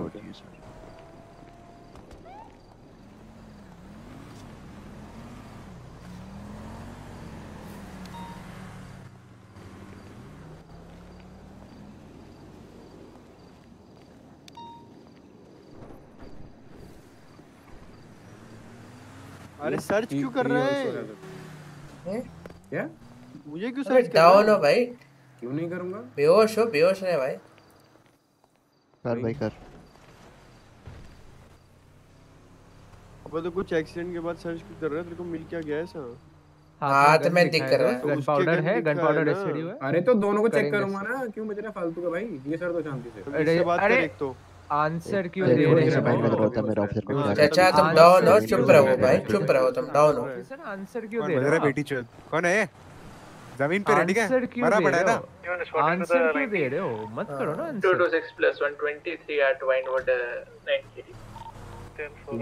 अरे सर्च क्यों कर रहे हैं? क्या? मुझे क्यों सर्च कर डाउन हो भाई। क्यों नहीं करूँगा? बेहोश हो बेहोश है भाई। कर भाई। कर। अब तो कुछ एक्सीडेंट के बाद सर्च क्यों कर रहा है? तेरे को मिल क्या गया है सर हाथ में दिख रहा है। गन पाउडर है गन पाउडर एसडी है। अरे तो दोनों को चेक करूँगा ना। क्यों बज रहा फालतू का भाई? ये सर तो शांति से। अरे बात कर एक तो। आंसर क्यों दे रहे हो? भाई मैं रोता मेरा ऑफिसर को चाचा तुम डाउन हो चुप रहो भाई चुप रहो तुम डाउन हो। सर आंसर क्यों दे रहे हो? मेरा बेटी चल कौन है? ज़मीन पे रेडी क्या? मरा पड़ा है ना? आंसर क्यों दे रहे हो? मत करो ना आंसर। 226 plus 123 at Winewood 90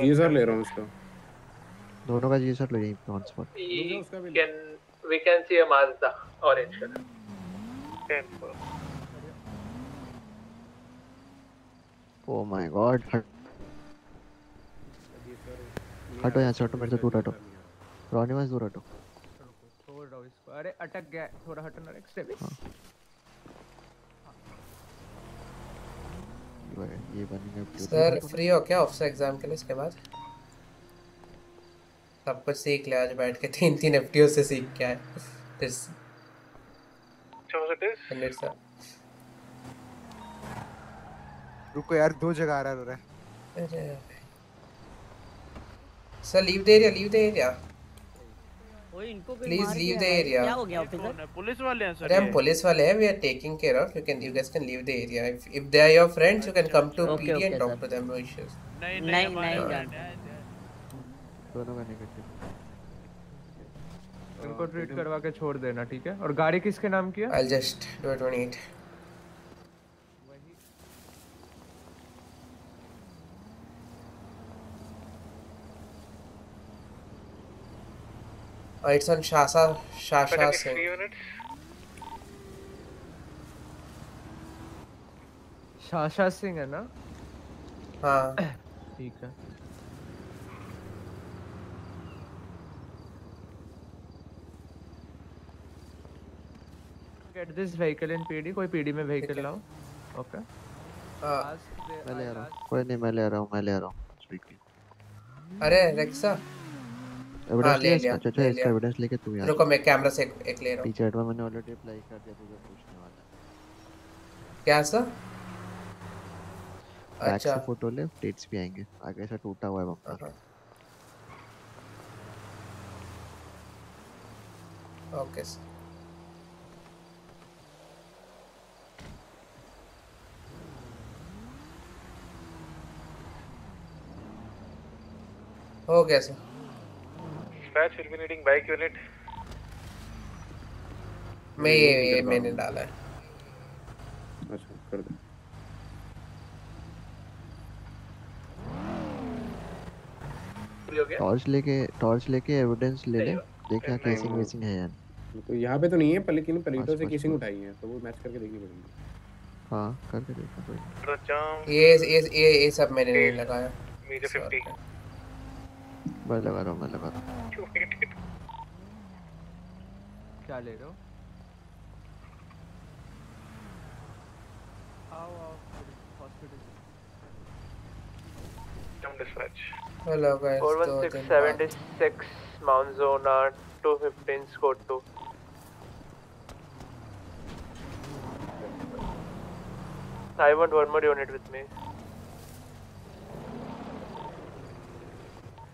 जी सर ले रहा हूँ इसका दोनों का जी सर ले रही कौन spot can we can see a Mazda orange colour 10 oh my god हटो। यहाँ से हटो मेरे से दूर हटो। रॉनिमस दूर हटो। छोड़ हूँ इसको। अरे अटक गया। थोड़ा हटो ना एक स्टेप ये बनेगा सर फ्री हो क्या ऑफिसर एग्ज़ाम के लिए इसके बाद? सब कुछ सीख ले आज बैठ के तीन तीन एफ़ से सीख के आए। फिर सेंडेड सर रुको यार दो जगह आ रहा है अरे sir leave the area leave the area ओए इनको प्लीज़ लीव द एरिया क्या हो गया ऑफिसर पुलिस वाले हैं सर? हम पुलिस वाले हैं we are taking care of you can you guys can leave the area if if they are your friends you can come to PD and talk to them no issues नहीं नहीं नहीं दोनों का निकट इनको हाँ, ट्रीट करवा के छोड़ देना ठीक है? और गाड़ी किसके नाम की है? I just 228 it's on Shasa Shasha Singh. Shasha Singh है ना? हाँ। ठीक है। Get this vehicle in PD कोई पीडी में व्हीकल लाओ। ओके हाँ। मैं ले रहा हूँ। कोई नहीं मैं ले रहा हूँ मैं ले रहा हूँ। अरे रेक्सा एविडेंस हाँ, ले लिया अच्छा अच्छा इसका एविडेंस लेके तू यार रुको मैं कैमरा से एक, ले रहा हूँ। टीचर में मैंने ऑलरेडी अप्लाई कर दिया तुझे पूछने वाला क्या सर अच्छा। फ़ोटो ले डेट्स भी आएँगे। आगे ऐसा टूटा हुआ है बम्पर ओके हो गया sir Dispatch will be needing bike unit. मैं ये ये मैंने डाला है। अच्छा कर दो। टॉर्च लेके टॉर्च लेके एविडेंस ले ले। देख यहाँ केसिंग वेसिंग है यार। तो यहाँ पे तो नहीं है पर लेकिन पलीटो से किसिंग। उठाई है तो वो मैच करके देखनी पड़ेगी। हाँ करके देखना कोई ये ये ये ये सब मैंने नहीं लगाया। Major 50. मैं लगा रहा हूँ मैं लगा रहा हूँ क्या ले रहे हो आओ आओ hospital Come dispatch. Hello guys Four one दो six दिन seventy बाद six Mount Zona two fifteen squad two. I want one more unit with me.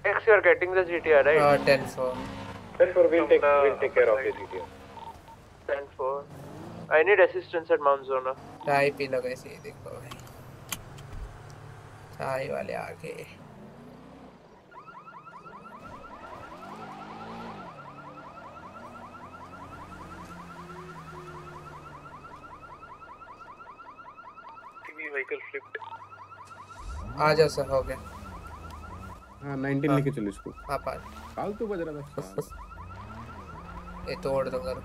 X, you are getting the GTR, right? हाँ ten four Then for we'll take we'll take care of the GTR. Ten four. I need assistance at Mount Zona. चाय पी लो कैसे देखो भाई चाय वाले आ गए vehicle flipped. आ जाओ सर हो गया हाँ 19 लेके चलो इसको आप आ फालतू बज रहा था ये तोड़ दूँगा।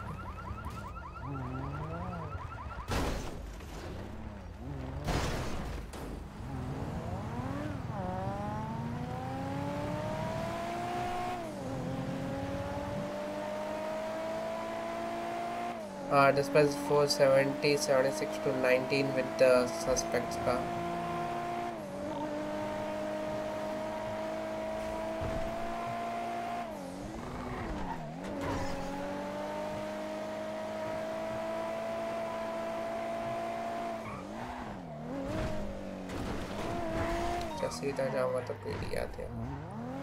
Uh, dispatch 470, 76 to 19 with the suspect's car. सीधा जाऊँगा तो पीढ़ी आते हैं।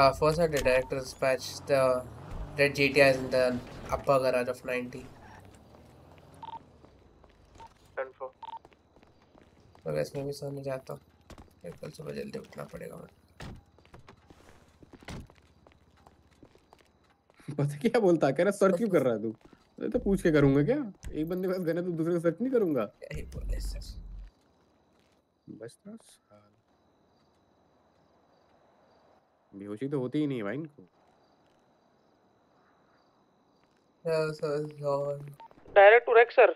Uh, first I did direct dispatch. The red GTI in the upper garage of 90. Ten four. तो गैस मैं भी सोने जाता हूँ। कल सुबह जल्दी उठना पड़ेगा। मुझे पता क्या बोलता? कह रहा सर क्यों कर रहा है तू? अरे तो पूछ के करूँगा क्या? एक बंदे के पास गन है तो दूसरे का सर्च नहीं करूँगा? क्या ही बोले सर बस था साल बेहोशी तो होती ही नहीं भाई इनको। to Rex, sir.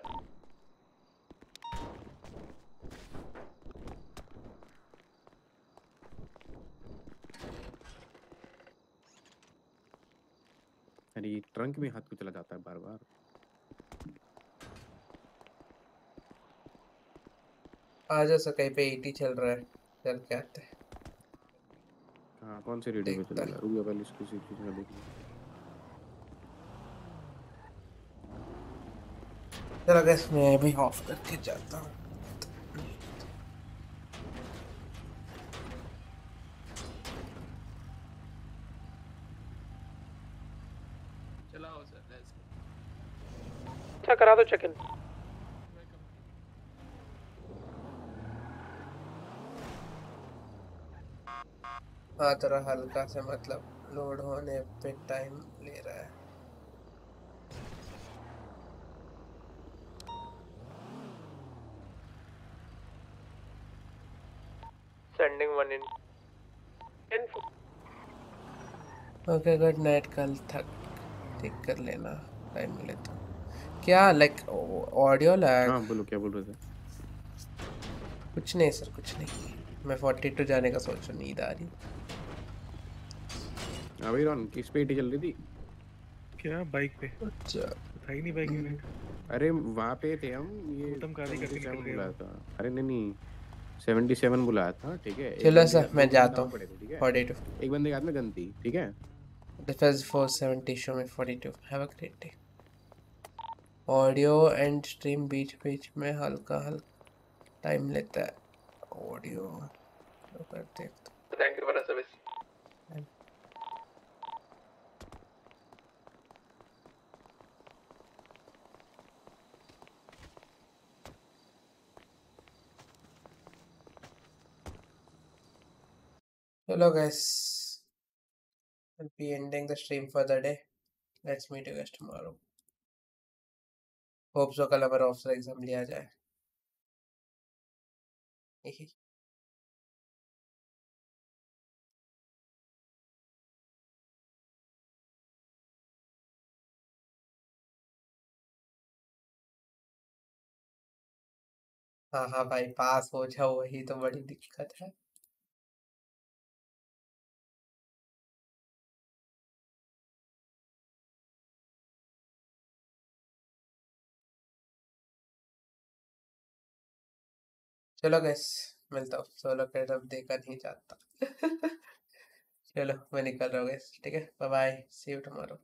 अरे ये ट्रंक में हाथ को चला जाता है बार बार आ जा सर कहीं पे ईटी चल रहा है चल के आते हैं? हाँ कौन से रेडियो पे चल रहा है। रुक जा पहले इसकी चीज़ में देख चलो गैस मैं भी ऑफ़ करके जाता हूँ। चलाओ सर लेट्स अच्छा करा दो चेक इन हाँ थोड़ा हल्का से मतलब लोड होने पे टाइम ले रहा है। Sending one in. Ten four. Okay good night कल थक ठीक कर लेना टाइम मिले तो। क्या लाइक ऑडियो लैग हाँ बोलो क्या बोल रहे थे? कुछ नहीं सर कुछ नहीं। मैं 42 जाने का सोच रहा हूँ, नींद आ रही हाँ भाई रॉन किस पे चल रही थी? क्या? बाइक पे। अच्छा। था ही नहीं बाइक यूनिट अरे वहाँ पे थे हम ये तुम काली करके निकल गए था। अरे नहीं नहीं 77 बुलाया था ठीक है? चलो सर मैं जाता हूँ। पड़े थे, 42 एक बंदे के हाथ में गन थी ठीक है? Defense 470 show me 42 have a great day audio and stream बीच बीच में हल्का हल्का टाइम लेता है। ऑडियो करते हैं। Thank you for the service Hello guys. I'll be ending the stream for the day. Let's meet you guys tomorrow. Hope so हमारा officer exam लिया जाए हाँ हाँ भाई पास हो जाओ वही तो बड़ी दिक्कत है चलो गैस मिलता हूँ। सोलो के अब देखा नहीं जाता। चलो, मैं निकल रहा हूँ गैस ठीक है? Bye bye see you tomorrow